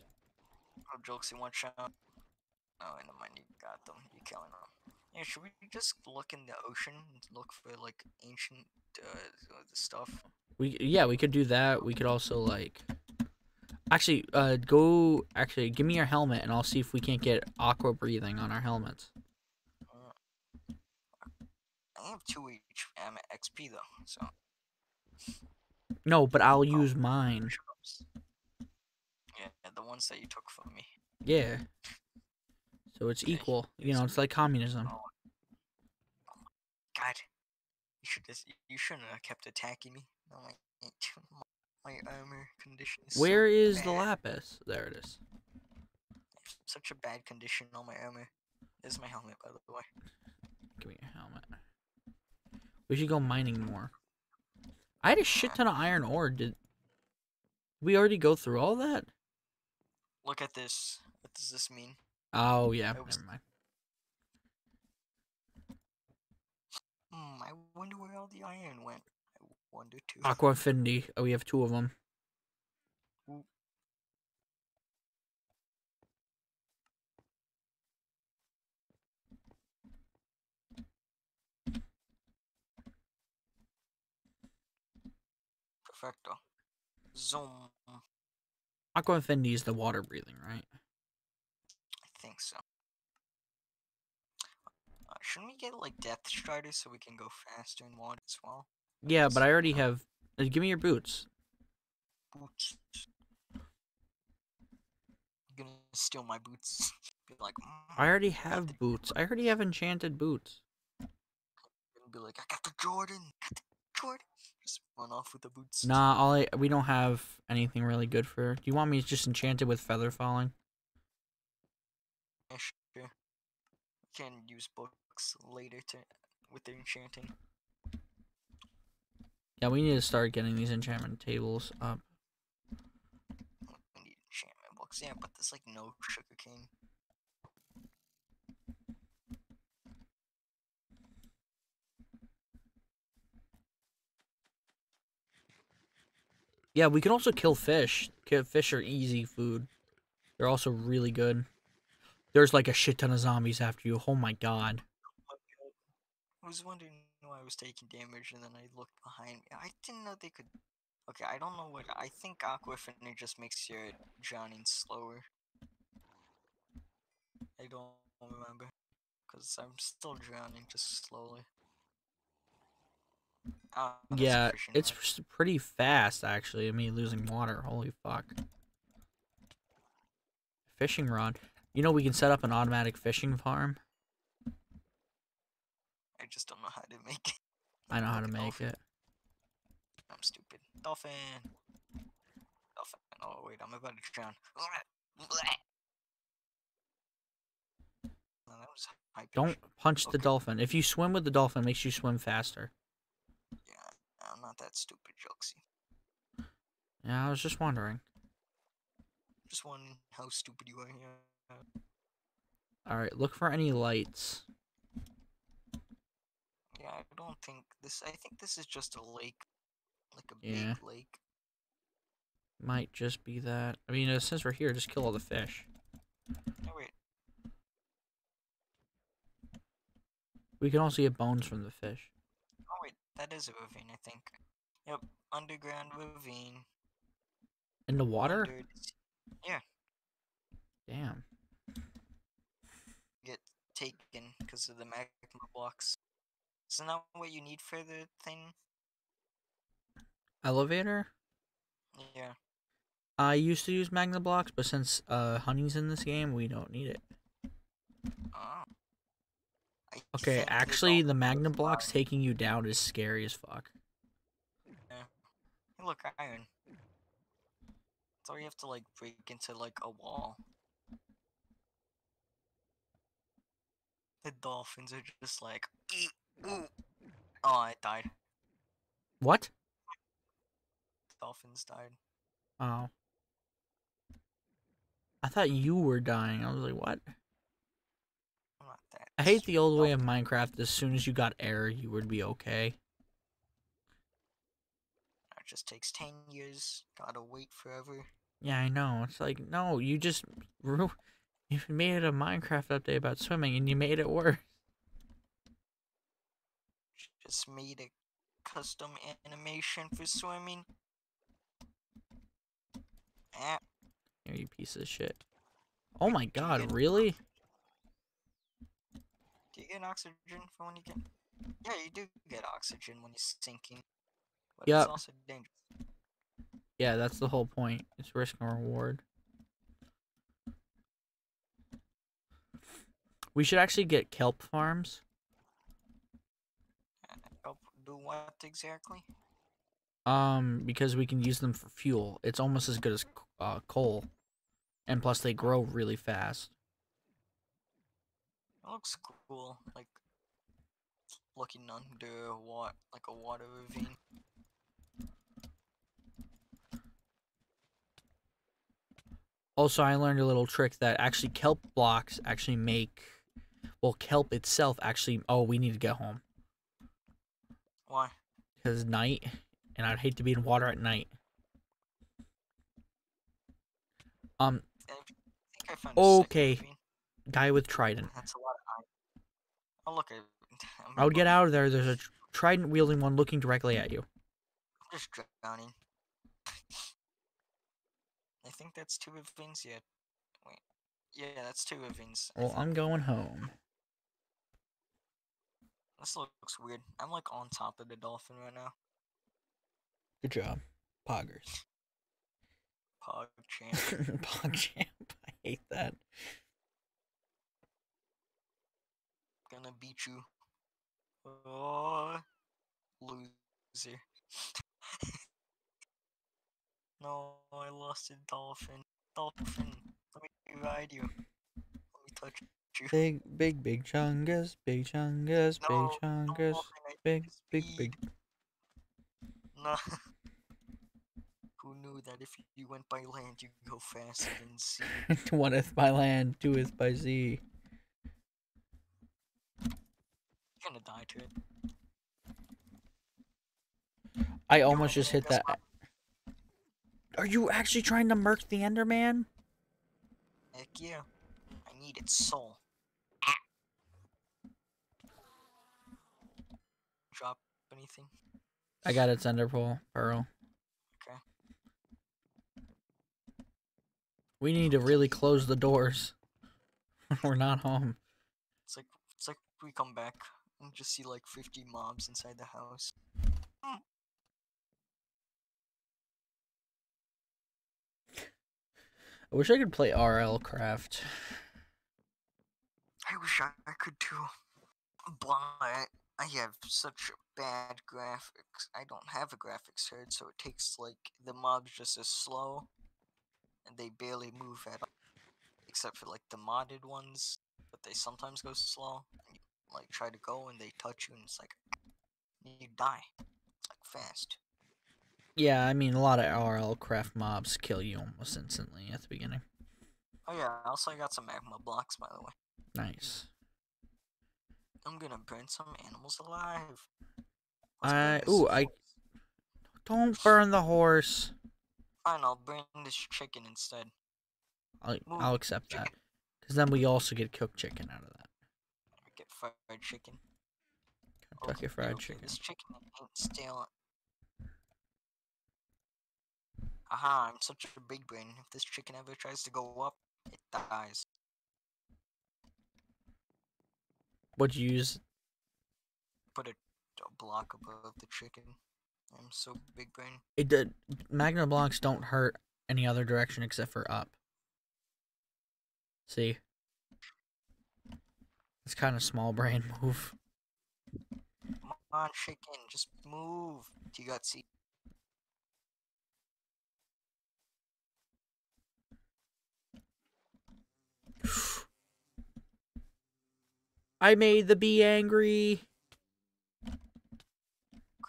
Oh, jokes in one shot. Oh, and the money got them. You killing them. Yeah, should we just look in the ocean and look for like ancient uh, uh, stuff? We yeah, we could do that. We could also like actually uh go actually give me your helmet and I'll see if we can't get aqua breathing on our helmets. Uh, I have two each um, XP though, so. No, but I'll use mine. Yeah, the ones that you took from me. Yeah. So it's equal. You know, it's like communism. Oh. God, you should just you shouldn't have kept attacking me. No, my my armor condition is so Where is the lapis? There it is. Such a bad condition on my armor. There's my helmet, by the way. Give me your helmet. We should go mining more. I had a shit ton of iron ore. Did we already go through all that? Look at this. What does this mean? Oh yeah, Oops. never mind. Hmm, I wonder where all the iron went. I wonder too. Aqua Affinity. Oh, we have two of them. Perfecto. Zoom. Aqua Affinity is the water breathing, right? I think so. Uh, shouldn't we get like Depth Strider so we can go faster in water as well? Yeah, but I already have. uh, give me your boots. Boots. You're gonna steal my boots. Be like, mm, I already have the boots. I already have enchanted boots. Gonna be like, I got the Jordan. I Got the Jordan. Just run off with the boots. Nah, all I we don't have anything really good for. Do you want me just enchanted with feather falling? Yeah, sure. You can use books later to with the enchanting. Yeah, we need to start getting these enchantment tables up. We need enchantment books. Yeah, but there's like no sugarcane. Yeah, we can also kill fish. Fish are easy food. They're also really good. There's like a shit ton of zombies after you. Oh my god. I was wondering why I was taking damage, and then I looked behind me. I didn't know they could. Okay, I don't know what. I think Aqua Finner just makes your drowning slower. I don't remember. Because I'm still drowning, just slowly. Ah, Yeah, it's pretty fast actually. I mean, losing water. Holy fuck. Fishing rod. You know we can set up an automatic fishing farm. I just don't know how to make it. I know how to make dolphin. it. I'm stupid. Dolphin! Dolphin. Oh, wait, I'm about to drown. No, that was high pitch. Don't punch the dolphin. If you swim with the dolphin, it makes you swim faster. Yeah, I'm not that stupid, Jokesy. Yeah, I was just wondering. Just wondering how stupid you are here. All right, look for any lights. Yeah, I don't think this. I think this is just a lake, like a Yeah. big lake. Might just be that. I mean, uh, since we're here, just kill all the fish. Oh wait, We can also get bones from the fish. oh wait, that is a ravine, I think. Yep, underground ravine. In the water? under the Damn. Get taken because of the magma blocks. Isn't that what you need for the thing? Elevator? Yeah. I used to use magma blocks, but since uh honey's in this game, we don't need it. Oh. Okay, actually, the magma blocks taking you down is scary as fuck. Hey, look, iron. So you have to like break into like a wall. The dolphins are just like, "Eek, ooh." Oh, I died. What? Dolphins died. Oh. I thought you were dying. I was like, what? I'm not that. I hate the old way of Minecraft. As soon as you got air, you would be okay. It just takes ten years. Gotta wait forever. Yeah, I know. It's like, no, you just you made a Minecraft update about swimming and you made it worse. Just made a custom animation for swimming. Ah, Here, you piece of shit. Oh my get god, really? do you get oxygen for when you get? Yeah, you do get oxygen when you're sinking. But Yep. it's also dangerous. Yeah, that's the whole point. It's risk and reward. We should actually get kelp farms. Do what exactly? Um, because we can use them for fuel. It's almost as good as uh, coal, and plus they grow really fast. It looks cool, like looking under what, like a water ravine. Also, I learned a little trick that actually kelp blocks actually make, well, kelp itself actually. Oh, we need to get home Why? because night, and I'd hate to be in water at night. Um, I think I found Okay. guy with trident. That's a lot of iron. Oh look, I, would get out of there. There's a trident wielding one looking directly at you. I'm just drowning. I think that's two ravines yet. Wait. Yeah, that's two ravines. I Well. I'm going home. This looks weird. I'm like on top of the dolphin right now. Good job, Poggers. Pog champ. Pogchamp. I hate that. Gonna beat you. Oh, loser. no, I lost a dolphin. Dolphin, let me ride you. Let me touch you. Big, big, big chungus, big chungus, No, big chungus, big, big, big. Nah. Who knew that if you went by land, you could go faster than sea? One is by land, two is by sea. You're gonna die to it. I almost just hit that. Are you actually trying to murk the Enderman? Heck yeah. I need its soul. Drop anything? I got its ender pearl. Pearl. Okay. We need to really close the doors. We're not home. It's like it's like we come back and just see like 50 mobs inside the house. I wish I could play RL Craft. I wish I, I could too, but I have such bad graphics. I don't have a graphics card, so it takes like the mobs just as slow, and they barely move at all, except for like the modded ones. But they sometimes go slow, and you like try to go and they touch you, and it's like you die, like fast. Yeah, I mean a lot of RL Craft mobs kill you almost instantly at the beginning. Oh yeah, also I got some magma blocks by the way. Nice. I'm gonna burn some animals alive. I this ooh I don't burn the horse. Fine, I'll burn this chicken instead. I'll Move, I'll accept that. Cause then we also get cooked chicken out of that. I Get fried chicken. Kentucky Okay, Fried okay, Chicken. This chicken ain't stale. Aha, I'm such a big brain. If this chicken ever tries to go up, it dies. What'd you use? Put a, a block above the chicken. I'm so big brain. It did. Magma blocks don't hurt any other direction except for up. See, it's kind of small brain move. Come on, chicken, just move. You got see. I made the bee angry.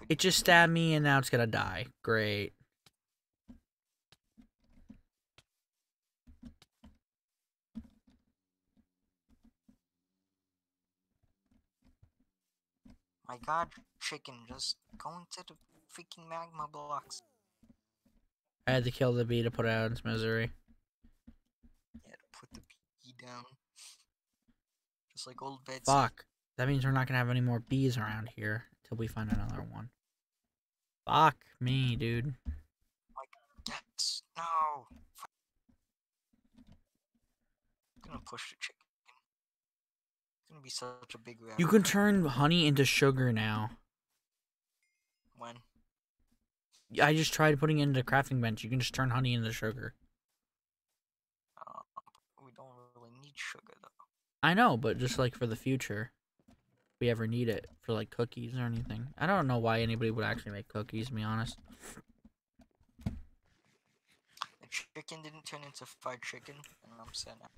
It just stabbed me and now it's gonna die. Great. My god, chicken, just go into the freaking magma blocks. I had to kill the bee to put it out of its misery. Yeah, to put the bee down. Just like old beds. Fuck. That means we're not gonna have any more bees around here until we find another one. Fuck me, dude. Like that's no. Fuck. gonna push the chicken. It's gonna be such a big. You can turn honey into sugar now. when I just tried putting it into crafting bench. You can just turn honey into sugar. uh, we don't really need sugar though. I know, but just like for the future, if we ever need it for like cookies or anything. I don't know why anybody would actually make cookies. To be honest. The chicken didn't turn into fried chicken, and I'm sad. now.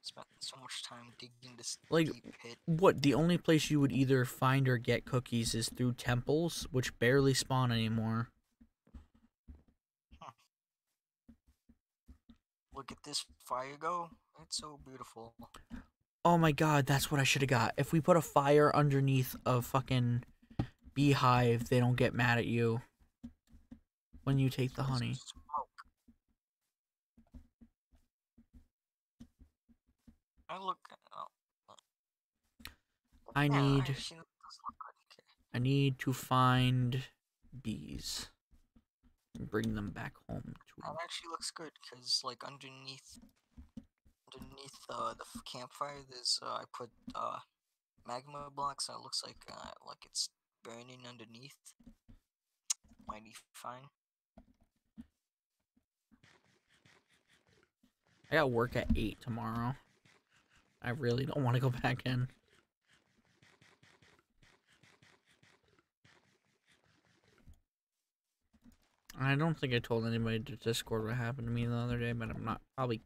Spent so much time digging this Like, deep pit. What the only place you would either find or get cookies is through temples, which barely spawn anymore. Look at this fire go. It's so beautiful. Oh my god, that's what I should have got. If we put a fire underneath a fucking beehive, they don't get mad at you when you take the honey. I look. Oh, oh. I need actually, that does look good. Okay. I need to find bees and bring them back home to That actually looks good because, like, underneath, underneath uh, the campfire, there's uh, I put uh, magma blocks. And it looks like uh, like it's burning underneath. Mighty fine. I got work at 8 tomorrow. I really don't want to go back in. I don't think I told anybody to Discord what happened to me the other day, but I'm not probably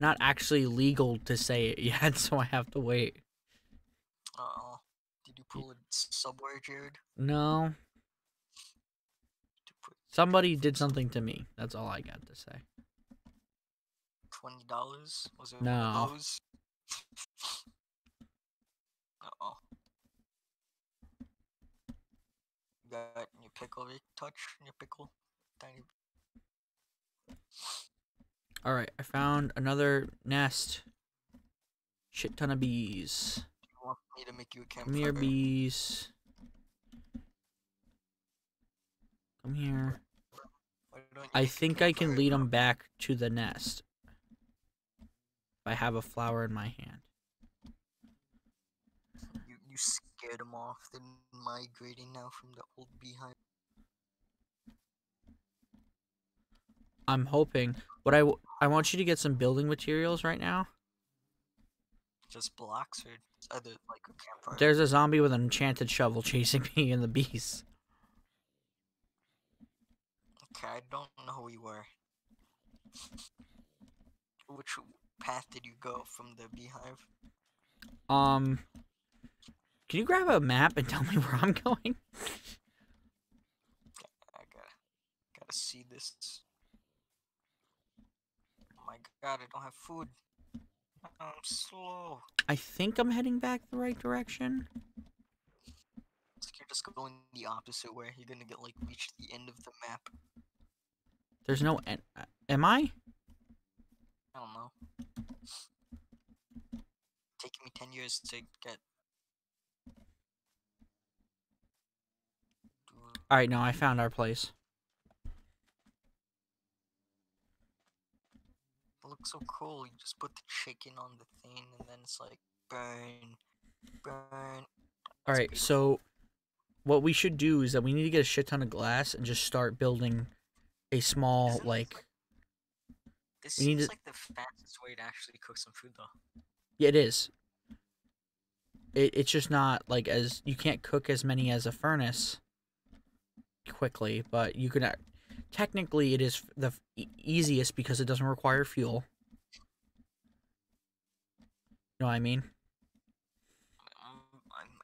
not actually legal to say it yet, so I have to wait. Uh oh. Did you pull a subway, Jared? No. Somebody did something to me. That's all I got to say. Twenty dollars? Was it No. those? Uh oh. You got your pickle touch your pickle? Tiny All right, I found another nest. Shit ton of bees. you want me to make you a Come here, bees. Come here. Why don't you I think I can lead them back to the nest. If I have a flower in my hand. You, you scared them off. They're migrating now from the old beehive. I'm hoping. What I w- I want you to get some building materials right now. Just blocks or other like a campfire. There's a zombie with an enchanted shovel chasing me and the bees. Okay, I don't know who you were. Which path did you go from the beehive? Um, can you grab a map and tell me where I'm going? I gotta, gotta see this. God, I don't have food. I'm slow. I think I'm heading back the right direction. It's like you're just going the opposite way. You're gonna get like reach the end of the map. There's no en- uh, Am I? I don't know. Taking me ten years to get. All right, no, I found our place. It looks so cool. You just put the chicken on the thing, and then it's like burn, burn. All That's right, beautiful. so what we should do is that we need to get a shit ton of glass and just start building a small Isn't this like This we need seems to- like the fastest way to actually cook some food, though. yeah, it is. It it's just not like as you can't cook as many as a furnace quickly, but you can technically it is the f- e- easiest because it doesn't require fuel. You know what I mean?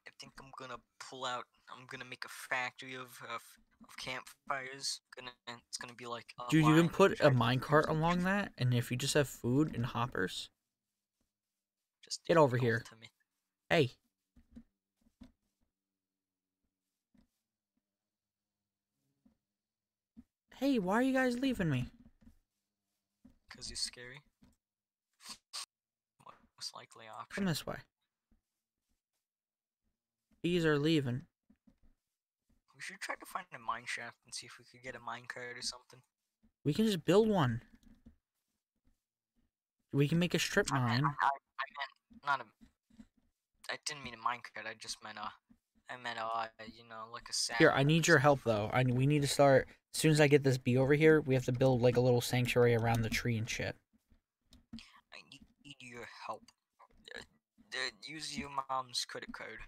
I think I'm gonna pull out. I'm gonna make a factory of of, of campfires. Gonna it's gonna be like. Dude, you can put a minecart along that, and if you just have food and hoppers, Just Get over here. Hey, hey, why are you guys leaving me? Cause he's scary. Most likely Come option. this way. Bees are leaving. We should try to find a mine shaft and see if we could get a minecart or something. We can just build one. We can make a strip I meant, mine. I, I meant not a. I didn't mean a minecart. I just meant a. I You know, like a. Here, I need your help though. I we need to start as soon as I get this bee over here. We have to build like a little sanctuary around the tree and shit. I need your help. Uh, uh, use your mom's credit card.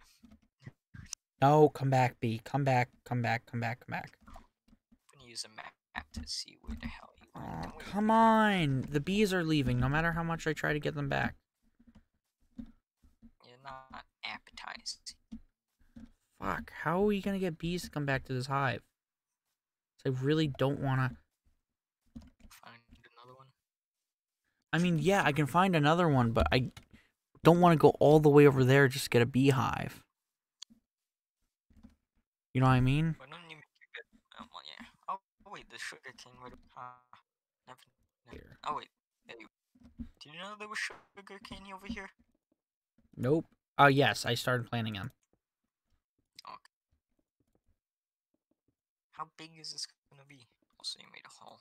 No, come back, bee. Come back. Come back. Come back. Come back. I'm gonna use a map to see where the hell you are. Oh, come on. The bees are leaving. No matter how much I try to get them back. You're not appetized. Fuck. How are we gonna get bees to come back to this hive? I really don't wanna. Find another one. I mean, yeah, I can find another one, but I don't want to go all the way over there just to get a beehive. You know what I mean? Why don't you make your? Um, well, yeah. Oh, wait, the sugar cane would have. Uh, never. never- Here. Oh wait. You. Did you know there was sugar cane over here? Nope. Oh yes, I started planting them. How big is this gonna be? Also, you made a hole.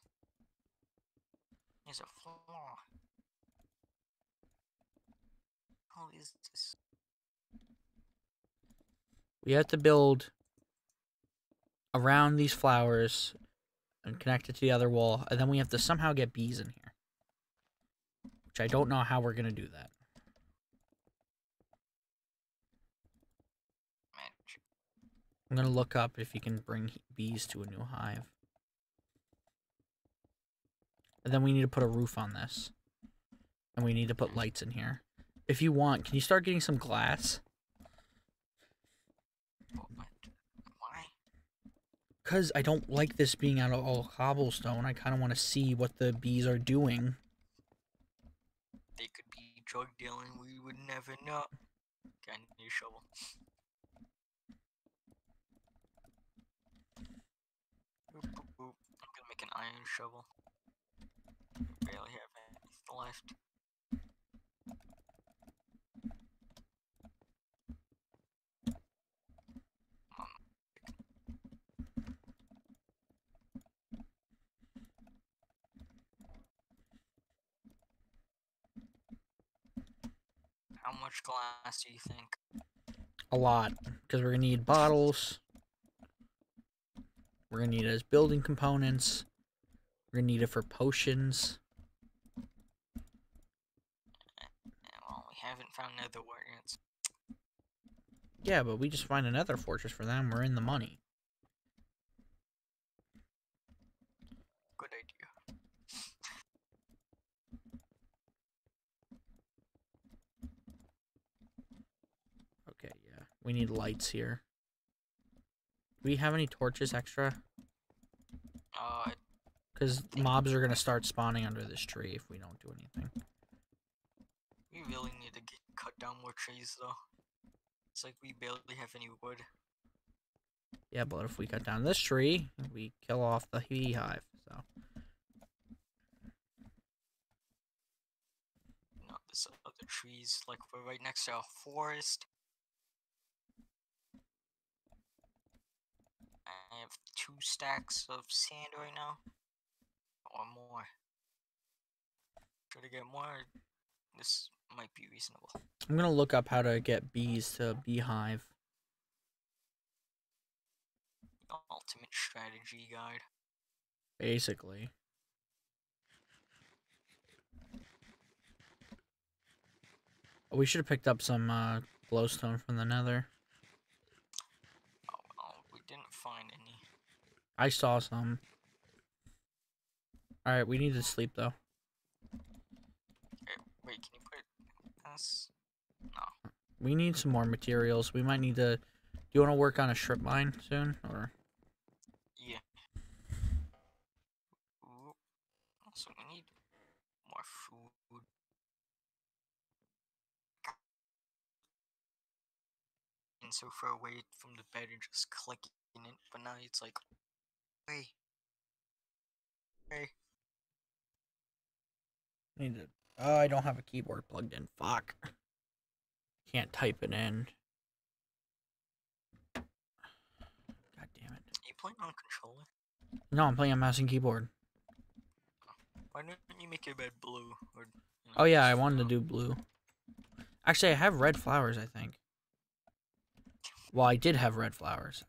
There's a flaw. How is this? We have to build around these flowers and connect it to the other wall, and then we have to somehow get bees in here. Which I don't know how we're gonna do that. Magic. I'm gonna look up if you can bring bees to a new hive. And then we need to put a roof on this. And we need to put hmm. lights in here. If you want, can you start getting some glass? Why? because I don't like this being out of all cobblestone. I kind of want to see what the bees are doing. They could be drug dealing. We would never know. Okay, I need a shovel. Boop, boop, boop. I'm gonna make an iron shovel. Barely have anything left. How much glass do you think? A lot, because we're gonna need bottles. We're gonna need it as building components. We're gonna need it for potions. Well, we haven't found nether warts. Yeah, but we just find another fortress for them. We're in the money. Good idea. Okay, yeah. We need lights here. Do we have any torches extra? Uh, Because mobs are gonna start spawning under this tree if we don't do anything. we really need to get, cut down more trees though. It's like we barely have any wood. Yeah, but if we cut down this tree, we kill off the beehive. So Not this other trees. Like we're right next to a forest. I have two stacks of sand right now, or more. Try to get more. This might be reasonable. I'm gonna look up how to get bees to beehive. Ultimate strategy guide. Basically. Oh, We should have picked up some uh, glowstone from the nether. Oh, well, we didn't find any. I saw some. Alright, we need to sleep though. Wait, can you put this? No. We need some more materials. We might need to. Do you want to work on a strip mine soon? Or Yeah. Ooh. Also, we need more food. And so far away from the bed and just clicking it, but now it's like, hey, hey. Need to. Oh, I don't have a keyboard plugged in. Fuck. Can't type it in. God damn it. you playing on controller? No, I'm playing on mouse and keyboard. Why don't you make your bed blue? Or, you know, Oh yeah, I wanted to do blue. Actually, I have red flowers. I think. Well, I did have red flowers.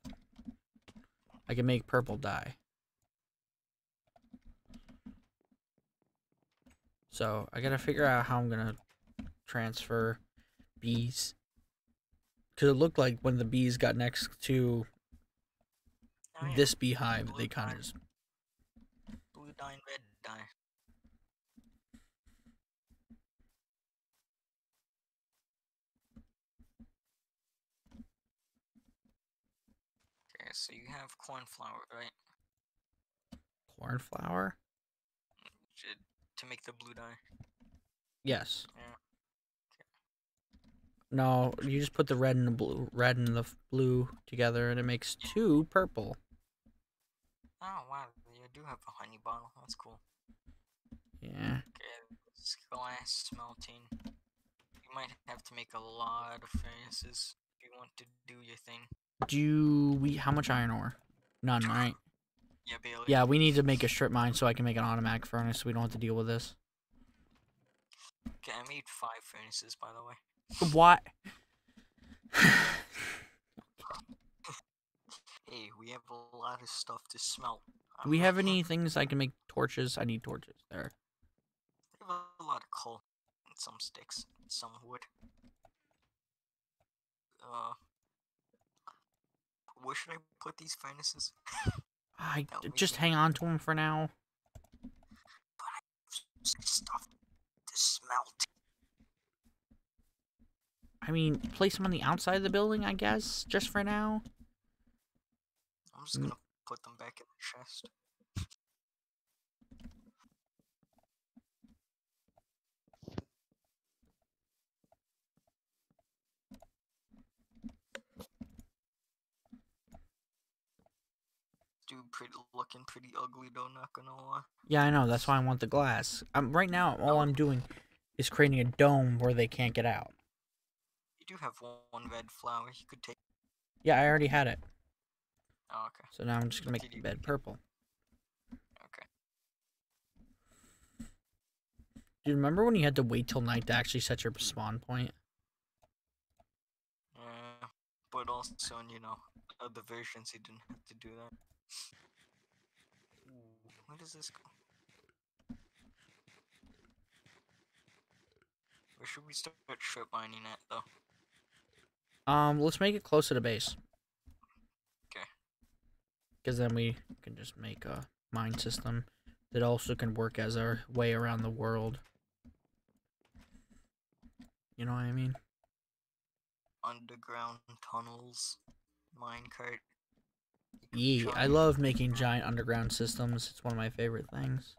I can make purple dye. So I gotta figure out how I'm gonna transfer bees. Cause it looked like when the bees got next to this beehive, they kind of just Blue dye and red dye. Okay, so you have cornflower, right? cornflower. To make the blue dye. Yes. Yeah. No, you just put the red and the blue, red and the blue together, and it makes two purple. Oh wow, you do have a honey bottle. That's cool. Yeah. Okay, this glass melting. You might have to make a lot of furnaces if you want to do your thing. Do we? How much iron ore? None, right? Yeah, Bailey. Yeah, we need to make a strip mine so I can make an automatic furnace. So we don't have to deal with this. Okay, I made five furnaces by the way. What? Hey, we have a lot of stuff to smelt. Do we have any things I can make torches? I need torches. There. We have a lot of coal and some sticks, and some wood. Uh, where should I put these furnaces? I just hang on to them for now. Stuff to smelt. I mean, place them on the outside of the building, I guess, just for now. I'm just Mm. gonna put them back in the chest. Dude, pretty looking pretty ugly though. Not gonna lie. Yeah, I know. That's why I want the glass. I'm right now. All I'm doing is creating a dome where they can't get out. You do have one- red flower. You could take. Yeah, I already had it. Oh, okay. So now I'm just gonna make the bed purple. Okay. Do you remember when you had to wait till night to actually set your spawn point? Yeah, but also, in, you know, other versions you didn't have to do that. Where does this go? Where should we start strip mining at, though? Um, let's make it close to the base. 'Kay. Because then we can just make a mine system that also can work as our way around the world. You know what I mean? Underground tunnels, minecart. Yeah, I love making giant underground systems. It's one of my favorite things.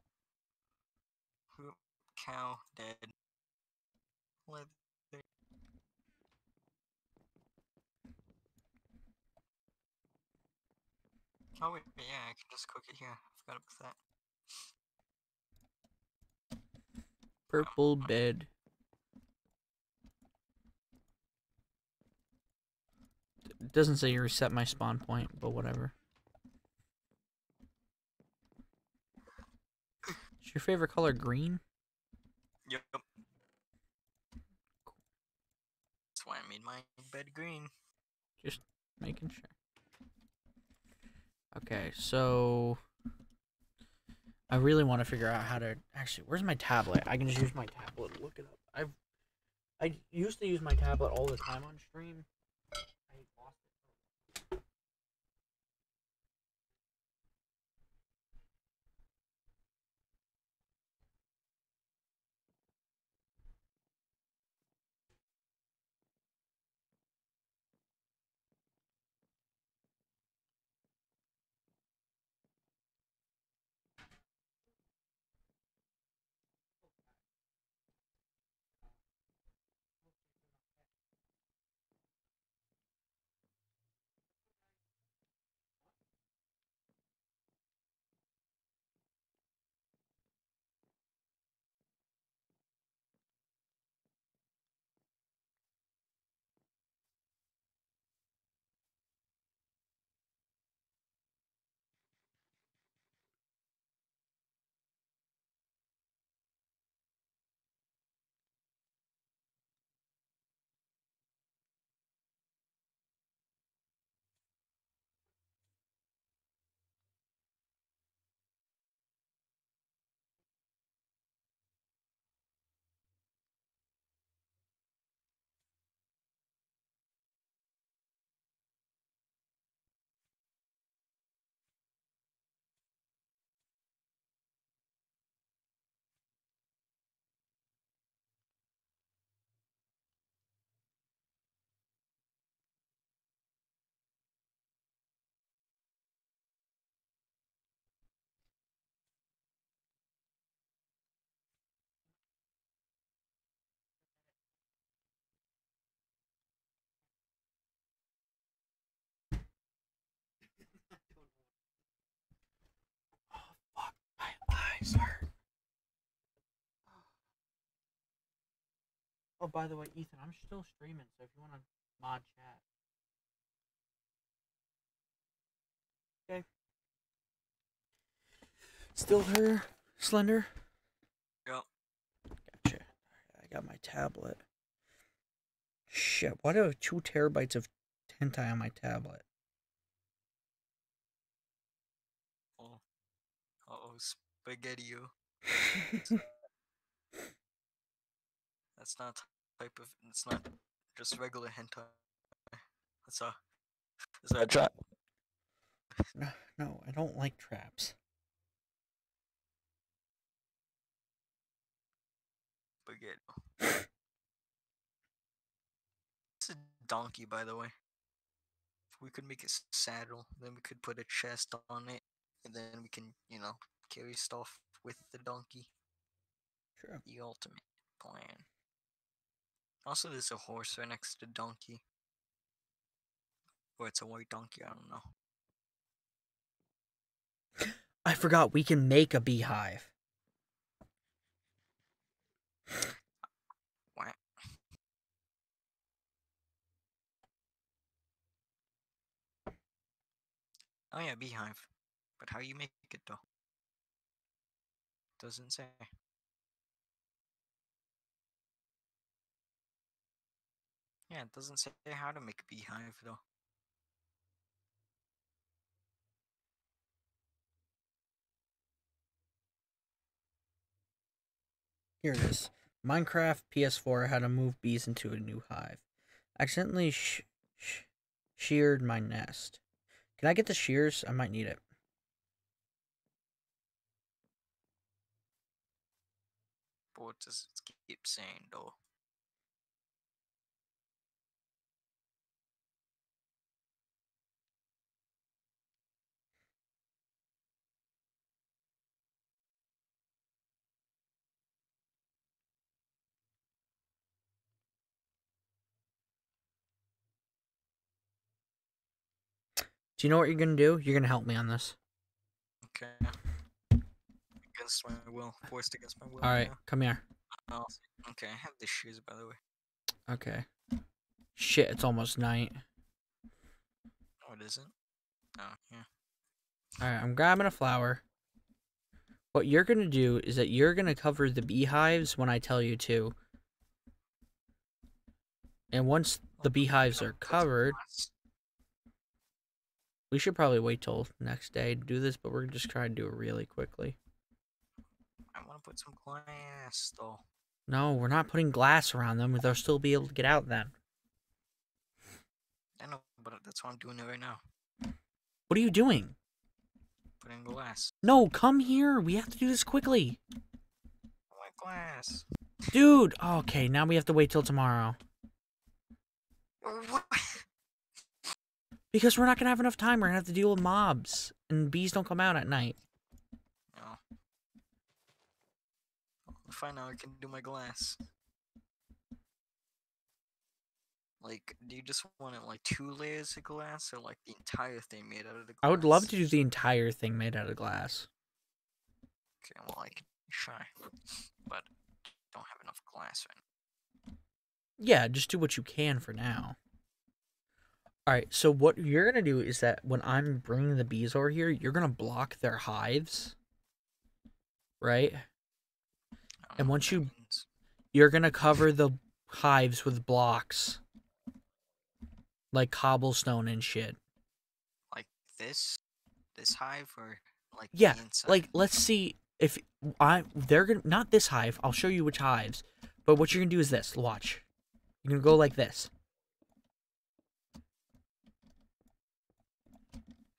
Cow dead. Leather. Oh wait, yeah, I can just cook it here. I forgot about that. Purple bed. It doesn't say you reset my spawn point, but whatever. Your favorite color green? Yep. That's why I made my bed green. Just making sure. Okay, so I really want to figure out how to actually. Where's my tablet? I can just use my tablet. Look it up. I've I used to use my tablet all the time on stream. Oh, by the way, Ethan, I'm still streaming, so if you want to mod chat. Okay. Still her, Slender? Yep. Gotcha. I got my tablet. Shit, why do I have two terabytes of hentai on my tablet? Oh. Uh oh, spaghetti. That's not type of. It's not just regular hentai. That's a. That's a trap. no, no, I don't like traps. spaghetti. It's a donkey, by the way. we could make a s- saddle. Then we could put a chest on it, and then we can, you know, carry stuff with the donkey. True. The ultimate plan. Also, there's a horse right next to donkey. Or it's a white donkey. I don't know. I forgot we can make a beehive. What? Oh yeah, beehive. But how you make it though? Doesn't say. Yeah, it doesn't say how to make a beehive though. Here it is. Minecraft PS4 how to move bees into a new hive. Accidentally sh- sh- sheared my nest. Can I get the shears? I might need it. But what does it keep saying though? Do you know what you're gonna do? You're gonna help me on this. Okay. Against my will. Forced against my will. All right, yeah. come here. Oh, okay, I have the shoes by the way. Okay. Shit, it's almost night. Oh, it isn't? Oh, yeah. All right, I'm grabbing a flower. What you're gonna do is that you're gonna cover the beehives when I tell you to. And once the oh, beehives Oh, are covered. We should probably wait till next day to do this, but we're just trying to do it really quickly. I want to put some glass though. No, we're not putting glass around them. They'll still be able to get out then. I know, but that's why I'm doing it right now. What are you doing? Putting glass. No, come here. We have to do this quickly. I want glass. Dude, okay, now we have to wait till tomorrow. What? Because we're not gonna have enough time. We're gonna have to deal with mobs. And bees don't come out at night. Oh. No. Fine, now I can do my glass. Like, do you just want it like two layers of glass or like the entire thing made out of the glass? I would love to do the entire thing made out of glass. Okay, well, I can try. But don't have enough glass right now. Yeah, just do what you can for now. All right, so what you're gonna do is that when I'm bringing the bees over here, you're gonna block their hives, right? And once you- You're gonna cover the hives with blocks, like cobblestone and shit. Like this? This hive or like Yeah? Like, let's see if I they're gonna not this hive. I'll show you which hives. But what you're gonna do is this. Watch. You're gonna go like this.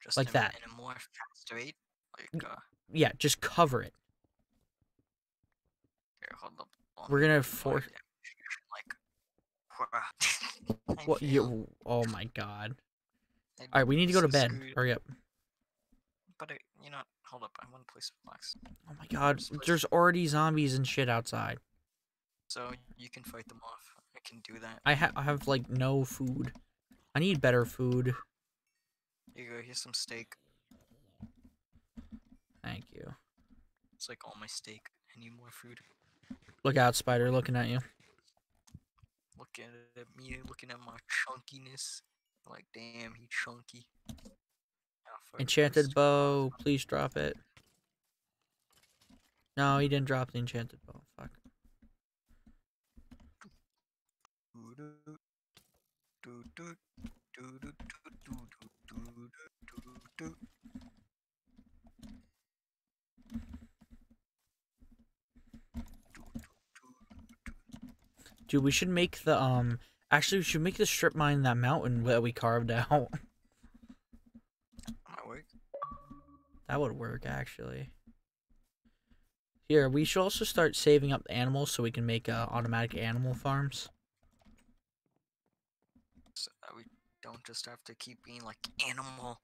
Just like in, that. In a more faster rate? Like, uh, Yeah, just cover it. here, hold up. let We're gonna force. Like, What you? Oh my god. All right, we need to go to bed. screwed. Hurry up. But I, you know, what, hold up. I want to play some blocks. Oh my god. There's already zombies and shit outside. So you can fight them off. I can do that. I ha- I have like no food. I need better food. Here you go. Here's some steak. Thank you. It's like all my steak. I need more food. Look out, spider looking at you. Looking at me, looking at my chunkiness. Like, damn, he chunky. Ah, Enchanted bow, please drop it. No, he didn't drop the enchanted bow. Fuck. Dude, we should make the um. Actually, we should make the strip mine that mountain that we carved out. Might work. That would work actually. Here, we should also start saving up the animals so we can make uh, automatic animal farms. So that we don't just have to keep being like animal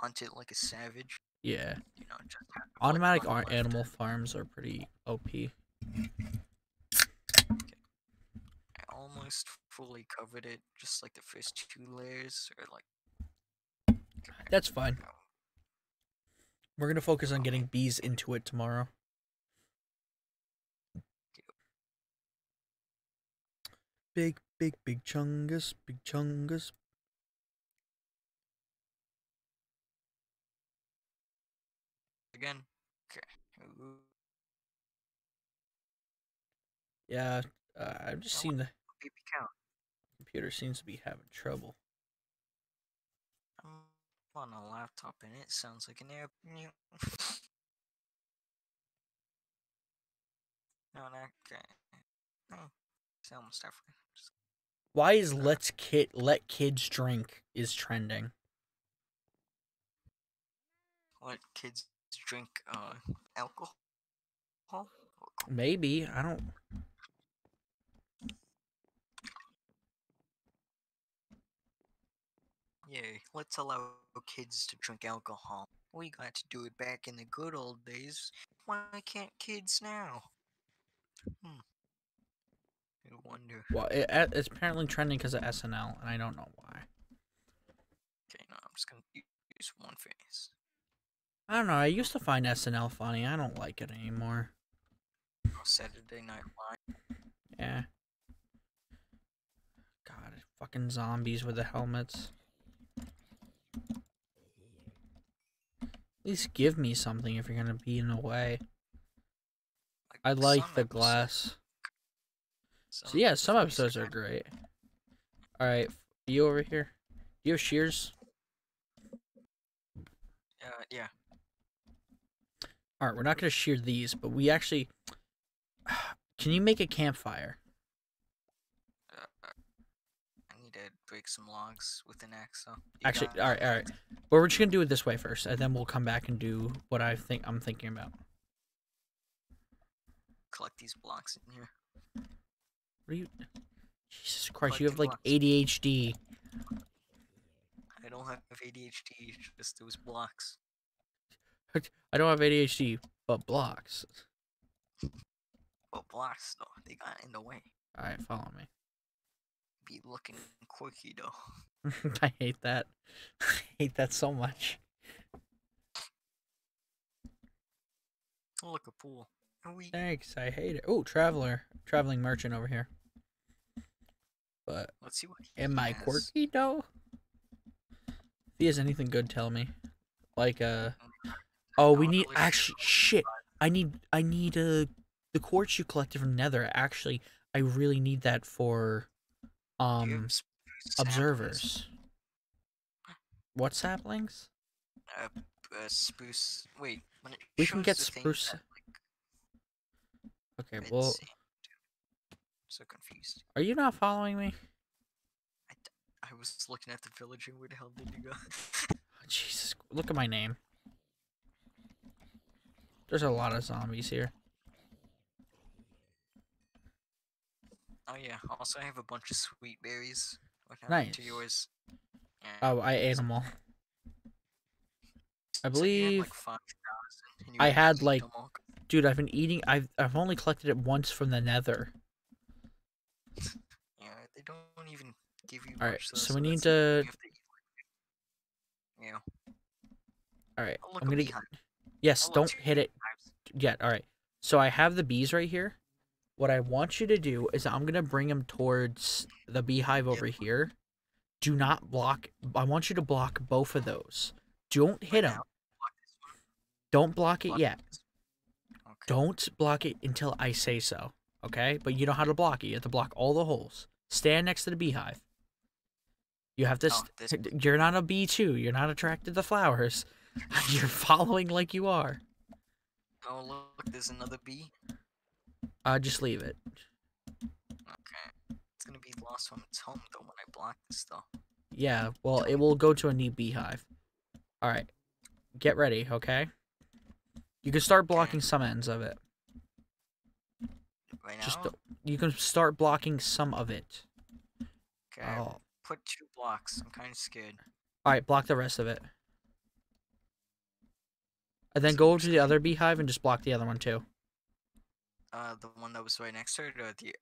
hunt it like a savage. Yeah. You know, just like, Automatic left. animal farms are pretty OP. I almost fully covered it, just like the first two layers, or like. That's fine. We're gonna focus on getting bees into it tomorrow. Big, big, big chungus, big chungus. Again. Okay. Ooh, Yeah, uh, I've just seen the count. computer seems to be having trouble. I'm on a laptop and it sounds like an air. no, not okay. No, it's almost different. Just Why is let's kid let kids drink is trending? let kids drink uh alcohol. Maybe I don't. Yeah, let's allow kids to drink alcohol. We got to do it back in the good old days. Why can't kids now? Hmm. I wonder. Well, it, it's apparently trending because of SNL, and I don't know why. Okay, no, I'm just gonna use one face. I don't know. I used to find SNL funny. I don't like it anymore. Saturday Night Live. Yeah. God, fucking zombies with the helmets. At least give me something if you're gonna be in the way. I like the episodes- glass. So yeah, some episodes are great. All right, you over here. You have shears. Uh, yeah. All right, we're not gonna shear these, but we actually. Can you make a campfire? Uh, I need to break some logs with an axe. So Actually, all right, all right. Well, we're just gonna do it this way first, and then we'll come back and do what I think I'm thinking about. Collect these blocks in here. What are you? Jesus Christ, you have like blocks. ADHD. I don't have ADHD, just those blocks. I don't have ADHD, but blocks. But blocks, though, they got in the way. All right, follow me. Be looking quirky, though. I hate that. I hate that so much. Oh, look, a pool. We Thanks. I hate it. Oh, traveler, traveling merchant over here. But let's see what. he am I quirky though? If he has anything good, tell me. Like uh, oh, we need actually shit. I need I need uh the quartz you collected from Nether. Actually, I really need that for Do you have um observers. What saplings? Uh, uh, spruce. Wait, We can get spruce- that, like, Okay, well, sand. So confused. are you not following me? I I was looking at the villager. Where the hell did you go? Jesus, look at my name. There's a lot of zombies here. oh yeah. Also, I have a bunch of sweet berries. What happened to Nice. yours? Oh, I ate them all. I like you had, believe, like, 5,000 and I had to like, dude, I've been eating. I've I've only collected it once from the Nether. Yeah, they don't even give you. Alright, much, though, so we need that's something you to- like- Yeah. All right, I'm gonna. beehive. Yes, Oh, don't hit it yet. All right. So I have the bees right here. What I want you to do is I'm gonna bring them towards the beehive over here. Do not block. I want you to block both of those. Don't hit them. now, block this one, Don't block it yet. Okay. Don't block it until I say so. Okay? But you know how to block it. You have to block all the holes. Stand next to the beehive. You have to. Oh, this- you're not a bee too. You're not attracted to flowers. You're following like you are. Oh look, there's another bee. Uh, just leave it. Okay. It's gonna be lost from its home though when I block this though. Yeah. Well, it will go to a new beehive. All right. Get ready. Okay. You can start blocking some ends of it. Right now. Just you can start blocking some of it. okay. Oh, put two blocks. I'm kind of scared. All right, block the rest of it. And then go over to the other beehive and just block the other one too. Uh, the one that was right next to it, or the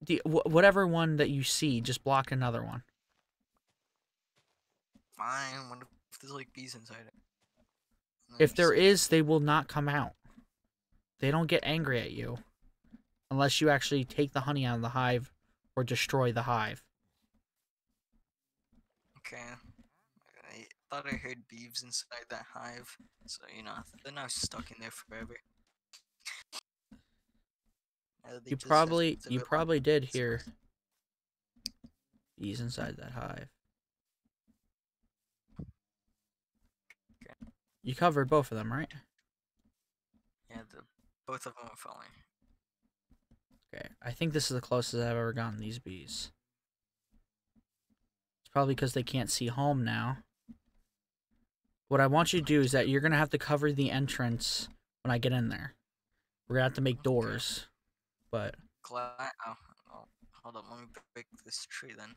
The wh- whatever one that you see, just block another one. fine. If there's like bees inside it? If there is, they will not come out. They don't get angry at you unless you actually take the honey out of the hive or destroy the hive. Okay. I thought I heard beeves inside that hive, so you know they're now stuck in there forever. You probably you probably did hear bees inside that hive. Okay. You covered both of them, right? Yeah, the both of them are falling. Okay, I think this is the closest I've ever gotten these bees. It's probably because they can't see home now. What I want you to do is that you're gonna have to cover the entrance when I get in there. We're gonna have to make doors, but Glad. Oh, oh, hold on. Let me break this tree then.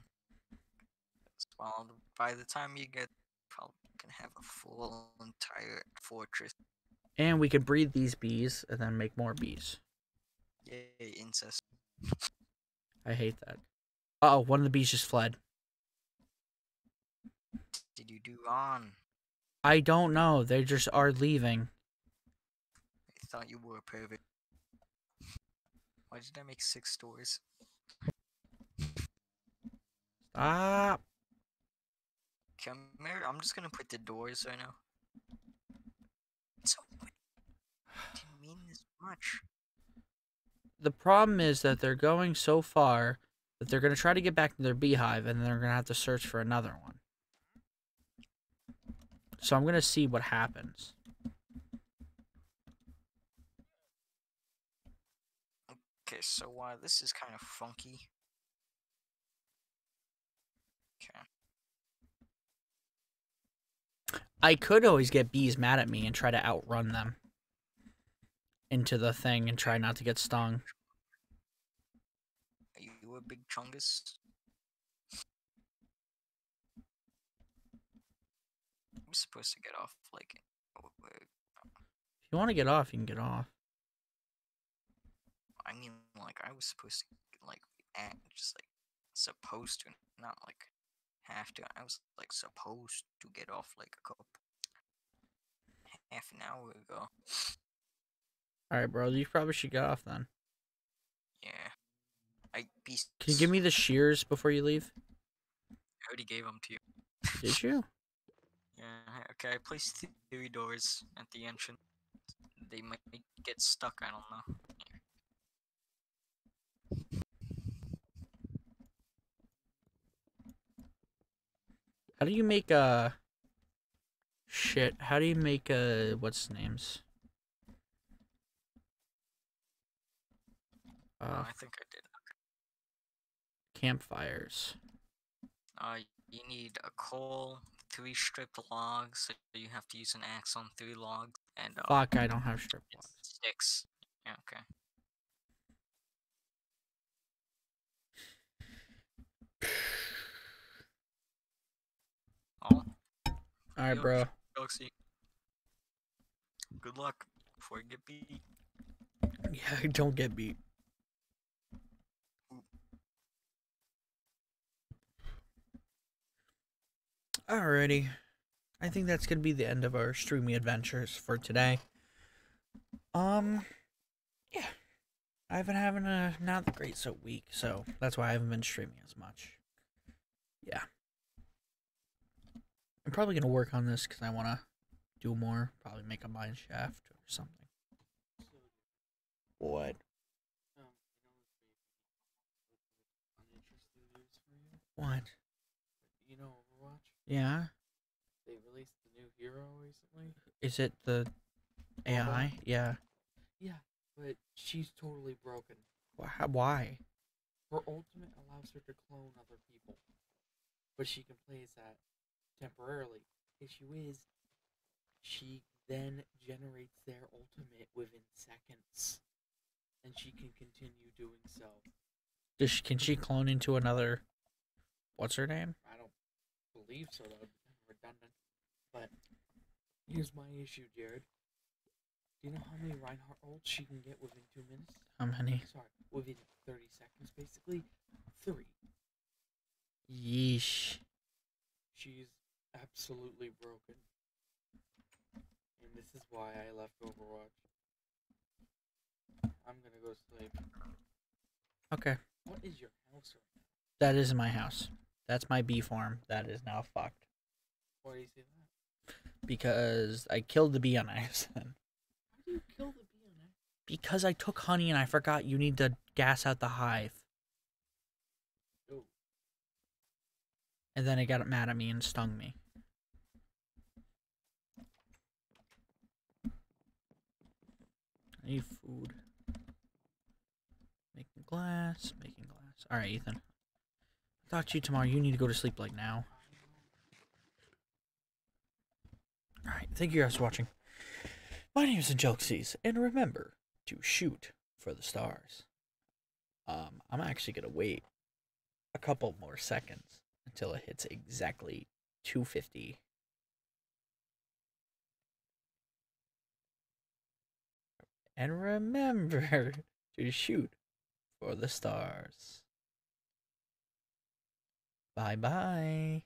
Well, by the time you get, probably gonna have a full entire fortress. and we can breed these bees and then make more bees. Yay, incest. I hate that. Uh oh, one of the bees just fled. Did you do on? I don't know. They just are leaving. I thought you were a pervert. Why did I make six doors? Stop. Come here. I'm just gonna put the doors right now. So, didn't mean this much. The problem is that they're going so far that they're gonna try to get back to their beehive and then they're gonna have to search for another one. So I'm gonna see what happens. Okay, so uh, this is kind of funky. Okay. I could always get bees mad at me and try to outrun them into the thing and try not to get stung. Are you a big chungus? I'm supposed to get off like. oh, If you want to get off, you can get off. I mean, like I was supposed to like act just like supposed to, not like have to. I was like supposed to get off like a couple half an hour ago. All right, bro. You probably should get off then. Yeah. I beast. Can you give me the shears before you leave? I already gave them to you. Did you? Yeah. Okay. I placed three doors at the entrance. They might get stuck. I don't know. How do you make a shit? How do you make a what's names? Oh, Uh, I think I did. campfires. Uh, you need a coal, three stripped logs. So you have to use an axe on three logs, and uh, Fuck, I don't have strip it's logs. sticks. Yeah. Okay. Oh, All right, bro. Galaxy. Good luck before you get beat. Yeah, don't get beat. Alrighty. I think that's gonna be the end of our streaming adventures for today. Um, yeah. I've been having a not the great so week, so that's why I haven't been streaming as much. Yeah. I'm probably gonna work on this because I want to do more. Probably make a mine shaft or something. What? Um, uninteresting news for you. What? You know Overwatch? Yeah. They released the new hero recently. Is it the AI? Yeah. Yeah, but she's totally broken. Why? Her ultimate allows her to clone other people, but she can play as that temporarily. Issue is, she then generates their ultimate within seconds, and she can continue doing so. Does she, can she clone into another What's her name? I don't believe so. That would be kind of redundant. But here's my issue, Jared. Do you know how many Reinhardt ults she can get within two minutes? How many? Sorry, within 30 seconds, basically. Three. Yeesh. She's absolutely broken. And this is why I left Overwatch. I'm gonna go sleep. Okay. What is your house right now? That is my house. That's my bee farm. That is now fucked. Why do you say that? Because I killed the bee on accident. Why do you kill the bee on that? Because I took honey and I forgot you need to gas out the hive. Oh, And then it got mad at me and stung me. I need food. Making glass, making glass. Alright, Ethan. Talk to you tomorrow. You need to go to sleep like now. Alright, thank you guys for watching. My name is Angelixes, and remember to shoot for the stars. Um, I'm actually gonna wait a couple more seconds until it hits exactly 250. And remember to shoot for the stars. Bye bye.